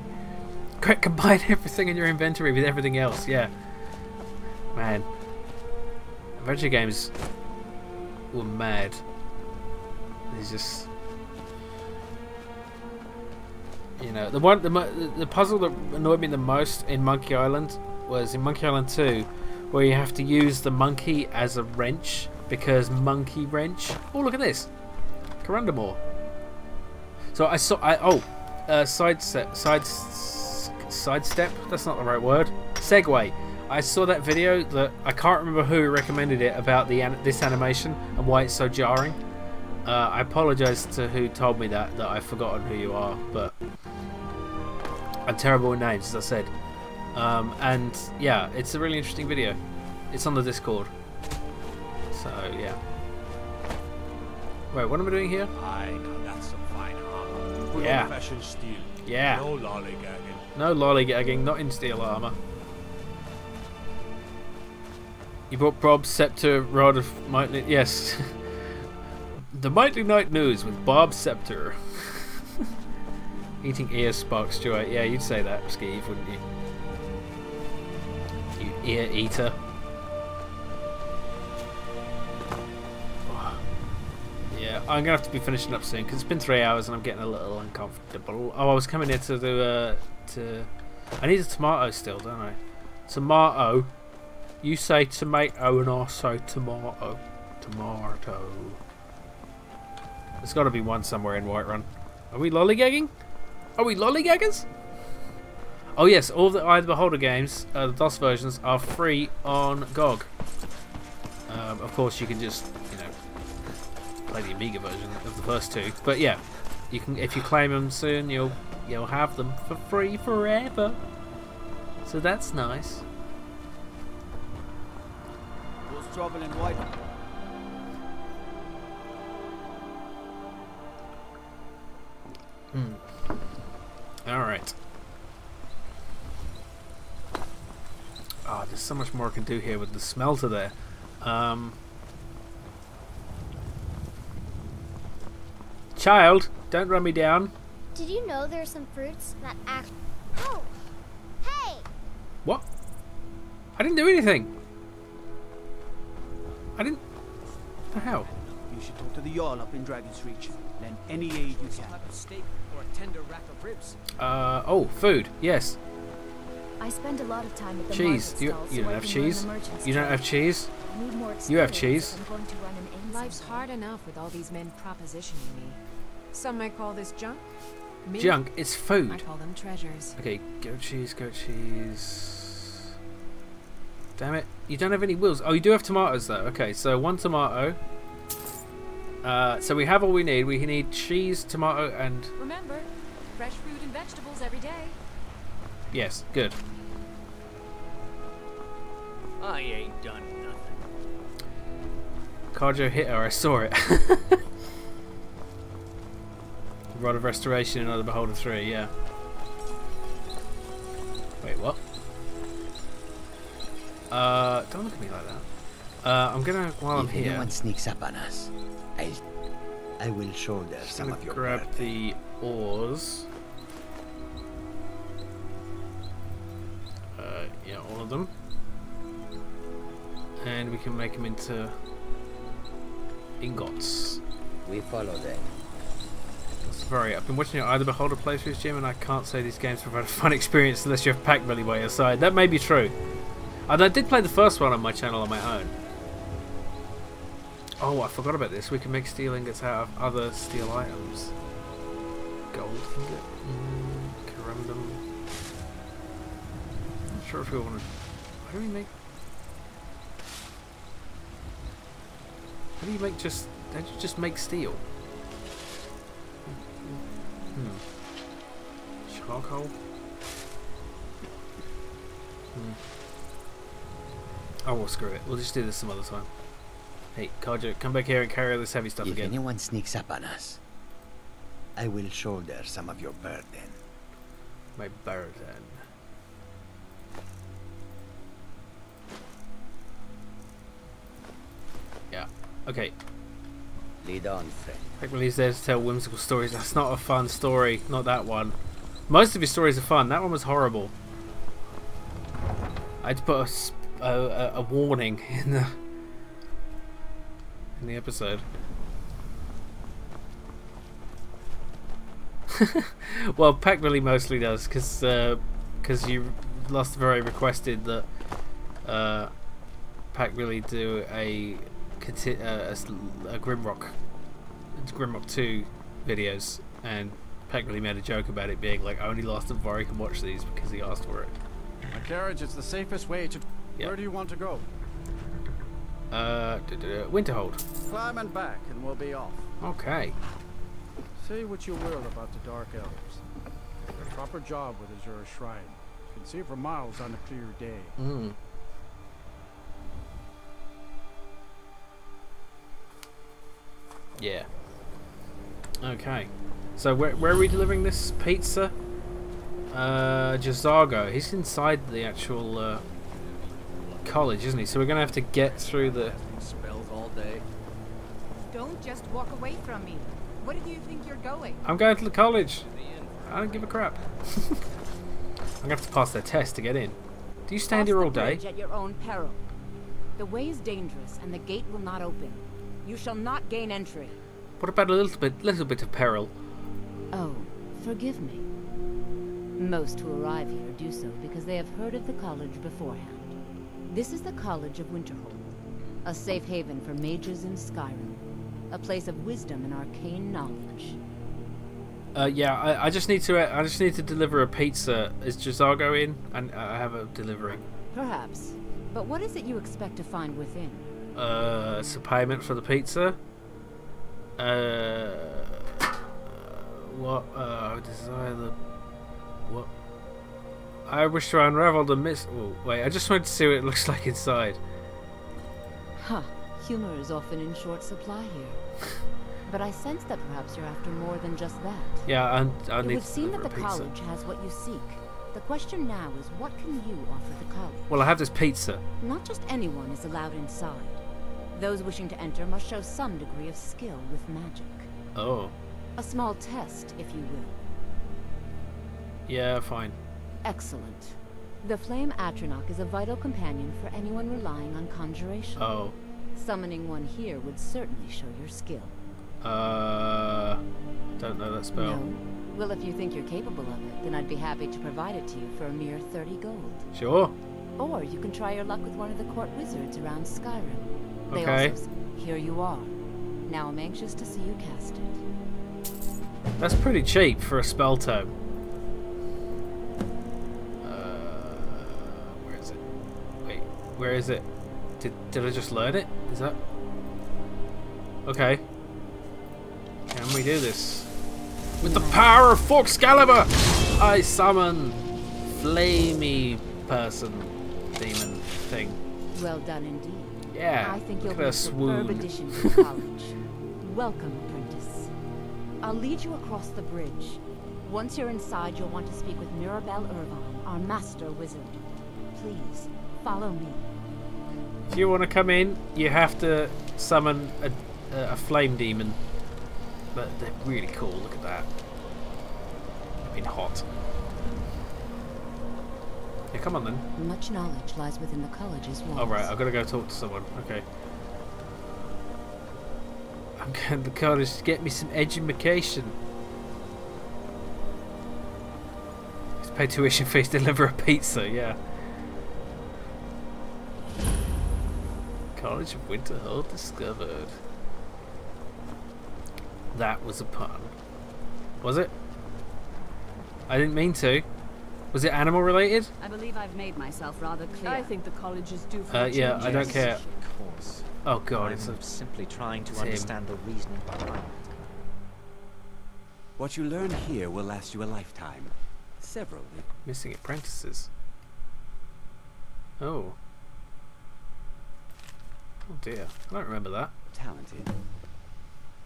Speaker 1: Combine everything in your inventory with everything else. Yeah. Man. Adventure games were mad. It's just. You know, the one, the, the puzzle that annoyed me the most in Monkey Island was in Monkey Island 2, where you have to use the monkey as a wrench because monkey wrench. Oh, look at this, corundum ore. So I saw, I oh, uh, side step, side s- sidestep. That's not the right word. segue. I saw that video that I can't remember who recommended it about the an- this animation and why it's so jarring. Uh, I apologise to who told me that. That I've forgotten who you are, but I'm terrible with names, as I said. Um, and yeah, it's a really interesting video. It's on the Discord. So yeah. Wait, what am I doing here?
Speaker 6: Now that's some fine armor. Good
Speaker 1: Yeah.
Speaker 6: old-fashioned steel.
Speaker 1: Yeah.
Speaker 6: No lollygagging.
Speaker 1: No lollygagging, not in steel armor. You brought Bob Scepter, Rod of Mighty. Yes. the Mighty Night News with Bob Scepter. Eating ear sparks joy. Yeah, you'd say that, Skeeve, wouldn't you? You ear eater. Yeah, I'm gonna have to be finishing up soon because it's been three hours and I'm getting a little uncomfortable. Oh, I was coming here to do uh, to. I need a tomato still, don't I? Tomato. You say tomato and say tomato. Tomato. There's got to be one somewhere in Whiterun. Are we lollygagging? Are we lollygaggers? Oh yes, all the Eye of the Beholder games, uh, the DOS versions, are free on GOG. Um, of course, you can just, you know, play the Amiga version of the first two. But yeah, you can if you claim them soon, you'll you'll have them for free forever. So that's nice.
Speaker 2: What's trouble in White?
Speaker 1: Hmm. All right. Oh, there's so much more I can do here with the smelter there. Um, child, don't run me down.
Speaker 16: Did you know there are some fruits that act? Oh, hey!
Speaker 1: What? I didn't do anything. I didn't. The hell?
Speaker 2: You should talk to the Jarl up in Dragonsreach. Lend any aid you can.
Speaker 9: Have a steak or a tender rack of ribs.
Speaker 1: Uh oh, food. Yes,
Speaker 14: I spend a lot of time at the
Speaker 1: cheese.
Speaker 14: market
Speaker 1: You
Speaker 14: stalls
Speaker 1: you don't have cheese. You don't have cheese.
Speaker 14: I need more
Speaker 1: You have cheese.
Speaker 14: if I'm going to run an inn
Speaker 15: Life's hard enough with all these men propositioning me. Some might call this junk. Me,
Speaker 1: Junk. It's
Speaker 15: I
Speaker 1: food.
Speaker 15: call them treasures.
Speaker 1: Okay, goat cheese, goat cheese. Damn it. You don't have any wheels. Oh, you do have tomatoes, though. Okay, so one tomato. Uh, so we have all we need. We need cheese, tomato, and...
Speaker 15: Remember, fresh fruit and vegetables every day.
Speaker 1: Yes, good.
Speaker 13: I ain't done nothing.
Speaker 1: Kharjo hit her. I saw it. Rod of Restoration and Other Beholder 3, yeah. Uh, don't look at me like that. Uh, I'm gonna, while I'm here.
Speaker 3: if anyone sneaks up on us, I'll, I will shoulder
Speaker 1: Just
Speaker 3: some of your
Speaker 1: grab
Speaker 3: burden.
Speaker 1: the ores. Uh, yeah, all of them. And we can make them into ingots.
Speaker 3: We follow them.
Speaker 1: That's very. I've been watching your Either Beholder playthroughs, Jim, and I can't say these games provide a fun experience unless you have Pack Belly by your side. That may be true. And I did play the first one on my channel on my own. Oh, I forgot about this. We can make steel ingots out of other steel items. Gold ingot. Mm, corundum. Not sure if we want to. How do we make? How do you make just? How do you just make steel? Hmm. Charcoal. Hmm. Oh, well, screw it. We'll just do this some other time. Hey, Kharjo, come back here and carry all this heavy stuff
Speaker 3: If
Speaker 1: again.
Speaker 3: anyone sneaks up on us, I will shoulder some of your burden.
Speaker 1: My burden. Yeah. Okay.
Speaker 3: Lead on, friend.
Speaker 1: Pegwilly's there to tell whimsical stories. That's not a fun story. Not that one. Most of his stories are fun. That one was horrible. I had to put a, a, a- warning in the in the episode. well, Pack really mostly does, because because you last very requested that uh, Pack really do a, uh, a, a Grimrock Grimrock 2 videos, and Pack really made a joke about it being like only Last of Vori can watch these because he asked for it.
Speaker 20: My carriage is the safest way to. Where do you want to go?
Speaker 1: Uh, Winterhold.
Speaker 20: Climb and back, and we'll be off.
Speaker 1: Okay.
Speaker 20: Say what you will about the Dark Elves. A proper job with Azure Shrine. You can see for miles on a clear day.
Speaker 1: Mm. Yeah. Okay. So where, where are we delivering this pizza? Uh, J'zargo. He's inside the actual uh, college, isn't he? So we're gonna have to get through the.
Speaker 9: Spells all day.
Speaker 8: Don't just walk away from me. Where do you think you're going?
Speaker 1: I'm going to the college. I don't give a crap. I'm gonna have to pass their test to get in. Do you stand
Speaker 21: Cross
Speaker 1: here all day?
Speaker 21: At your own peril. The way is dangerous, and the gate will not open. You shall not gain entry.
Speaker 1: What about a little bit, little bit of peril?
Speaker 21: Oh, forgive me. Most who arrive here do so because they have heard of the college beforehand. This is the College of Winterhold, a safe haven for mages in Skyrim, a place of wisdom and arcane knowledge.
Speaker 1: Uh, yeah, I, I just need to. uh, I just need to deliver a pizza. Is J'zargo in? And I have a delivery.
Speaker 21: Perhaps. But what is it you expect to find within?
Speaker 1: Uh, it's a payment for the pizza. Uh, what? Uh, desire the what? I wish to unravel the mis. Oh, wait, I just wanted to see what it looks like inside.
Speaker 21: Huh. Humor is often in short supply here. But I sense that perhaps you're after more than just that.
Speaker 1: Yeah, I, I
Speaker 21: it
Speaker 1: need
Speaker 21: would
Speaker 1: to
Speaker 21: seem that the
Speaker 1: pizza.
Speaker 21: college has what you seek. The question now is what can you offer the college?
Speaker 1: Well, I have this pizza.
Speaker 21: Not just anyone is allowed inside. Those wishing to enter must show some degree of skill with magic.
Speaker 1: Oh,
Speaker 21: A small test, if you will.
Speaker 1: yeah, fine.
Speaker 21: Excellent. The Flame Atronach is a vital companion for anyone relying on conjuration.
Speaker 1: Oh,
Speaker 21: Summoning one here would certainly show your skill.
Speaker 1: uh, don't know that spell.
Speaker 21: No? Well, if you think you're capable of it, then I'd be happy to provide it to you for a mere 30 gold.
Speaker 1: Sure.
Speaker 21: Or you can try your luck with one of the court wizards around Skyrim. They
Speaker 1: Okay.
Speaker 21: also... Here you are. Now I'm anxious to see you cast it.
Speaker 1: That's pretty cheap for a spell tome. Where is it? Did, did I just learn it? Is that... Okay. Can we do this? With the power of Forkscalibur, I summon flamey person, demon thing.
Speaker 21: Well done indeed.
Speaker 1: Yeah,
Speaker 21: I think you'll be a superb
Speaker 1: swoon.
Speaker 21: addition to the college. Welcome, apprentice. I'll lead you across the bridge. Once you're inside, you'll want to speak with Mirabelle Ervine, our master wizard. Please, follow me.
Speaker 1: If you want to come in, you have to summon a, a, flame demon. But they're really cool. Look at that. I mean, hot. Yeah, come on then.
Speaker 21: Much knowledge lies within the college's walls.
Speaker 1: All right, I've got to go talk to someone. Okay. I'm going to the college to get me some education. Let's pay tuition fees, deliver a pizza. Yeah. College of Winterhold discovered. That was a pun. Was it? I didn't mean to. Was it animal related?
Speaker 22: I believe I've made myself rather clear.
Speaker 7: I think the college is due for
Speaker 1: Uh, yeah,
Speaker 7: change.
Speaker 1: I don't care.
Speaker 23: Of course.
Speaker 1: Oh god,
Speaker 23: I'm
Speaker 1: it's a,
Speaker 23: simply trying to
Speaker 1: it's him.
Speaker 23: understand the reasoning behind. it.
Speaker 11: What you learn here will last you a lifetime. Several.
Speaker 1: Missing apprentices. Oh. Oh dear. I don't remember that.
Speaker 11: Talented.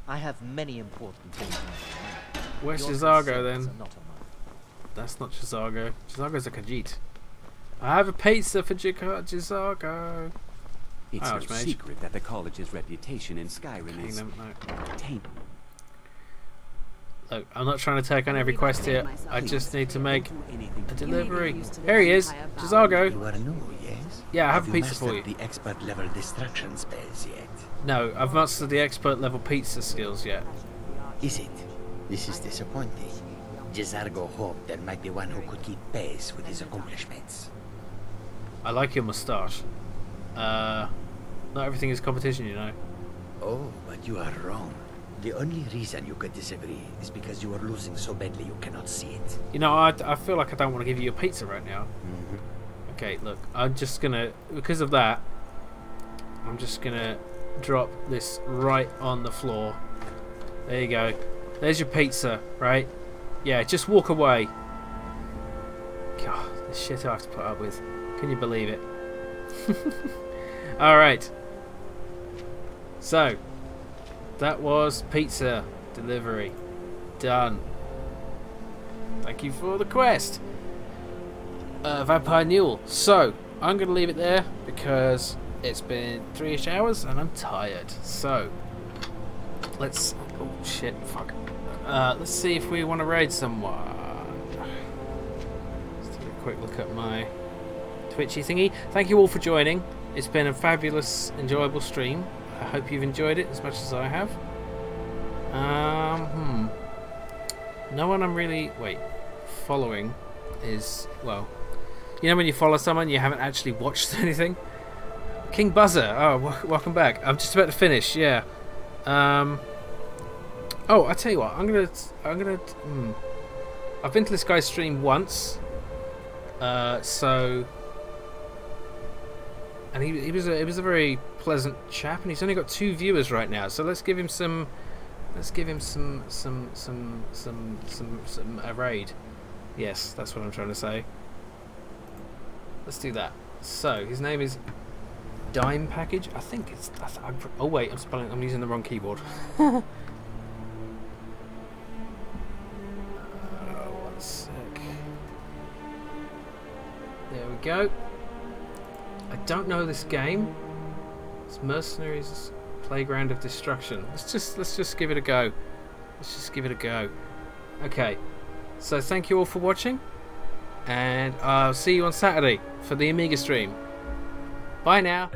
Speaker 23: I have many important things.
Speaker 1: Where's
Speaker 23: Your J'zargo,
Speaker 1: then?
Speaker 23: not
Speaker 1: that's not J'zargo. J'zargo's a Khajiit. I have a pizza for J'zargo.
Speaker 11: It's
Speaker 1: Oh,
Speaker 11: no secret that the college's reputation in Skyrim is
Speaker 1: no.
Speaker 11: tainted.
Speaker 1: Look, I'm not trying to take on every quest here. I just need to make a delivery. Here he is,
Speaker 3: You are new, yes?
Speaker 1: Yeah, I have a
Speaker 3: you
Speaker 1: pizza for you.
Speaker 3: the expert level destruction spells yet?
Speaker 1: No, I've mastered the expert level pizza skills yet.
Speaker 3: Is it? This is disappointing. J'zargo hoped there might be one who could keep pace with his accomplishments.
Speaker 1: I like your moustache. Uh, not everything is competition, you know.
Speaker 3: Oh, but you are wrong. The only reason you could disagree is because you are losing so badly you cannot see it.
Speaker 1: You know, I, I feel like I don't want to give you a pizza right now.
Speaker 3: Mhm.
Speaker 1: Okay, look, I'm just gonna, because of that, I'm just gonna drop this right on the floor. There you go. There's your pizza, right? Yeah, just walk away. God, the shit I have to put up with. Can you believe it? Alright. So, that was pizza delivery. Done. Thank you for the quest. Uh, Vampire Newell. So, I'm going to leave it there because it's been three-ish hours and I'm tired. So, let's... Oh, shit. Fuck. Uh, let's see if we want to raid someone. Let's take a quick look at my Twitchy thingy. Thank you all for joining. It's been a fabulous, enjoyable stream. I hope you've enjoyed it as much as I have. Um, hmm. No one I'm really wait following is well. You know when you follow someone you haven't actually watched anything. King Buzzer. Oh, welcome back. I'm just about to finish. Yeah. Um. Oh, I tell you what. I'm gonna. I'm gonna. Hmm. I've been to this guy's stream once. Uh. So. And he, he was a he was a very pleasant chap, and he's only got two viewers right now. So let's give him some. Let's give him some some some some some some a raid. Yes, that's what I'm trying to say. Let's do that. So his name is Dime Package. I think it's. I th I'm, oh wait, I'm spelling. I'm using the wrong keyboard. Uh, one sec. There we go. I don't know this game. It's Mercenaries Playground of Destruction. Let's just let's just give it a go. Let's just give it a go. Okay. So thank you all for watching. And I'll see you on Saturday for the Amiga stream. Bye now.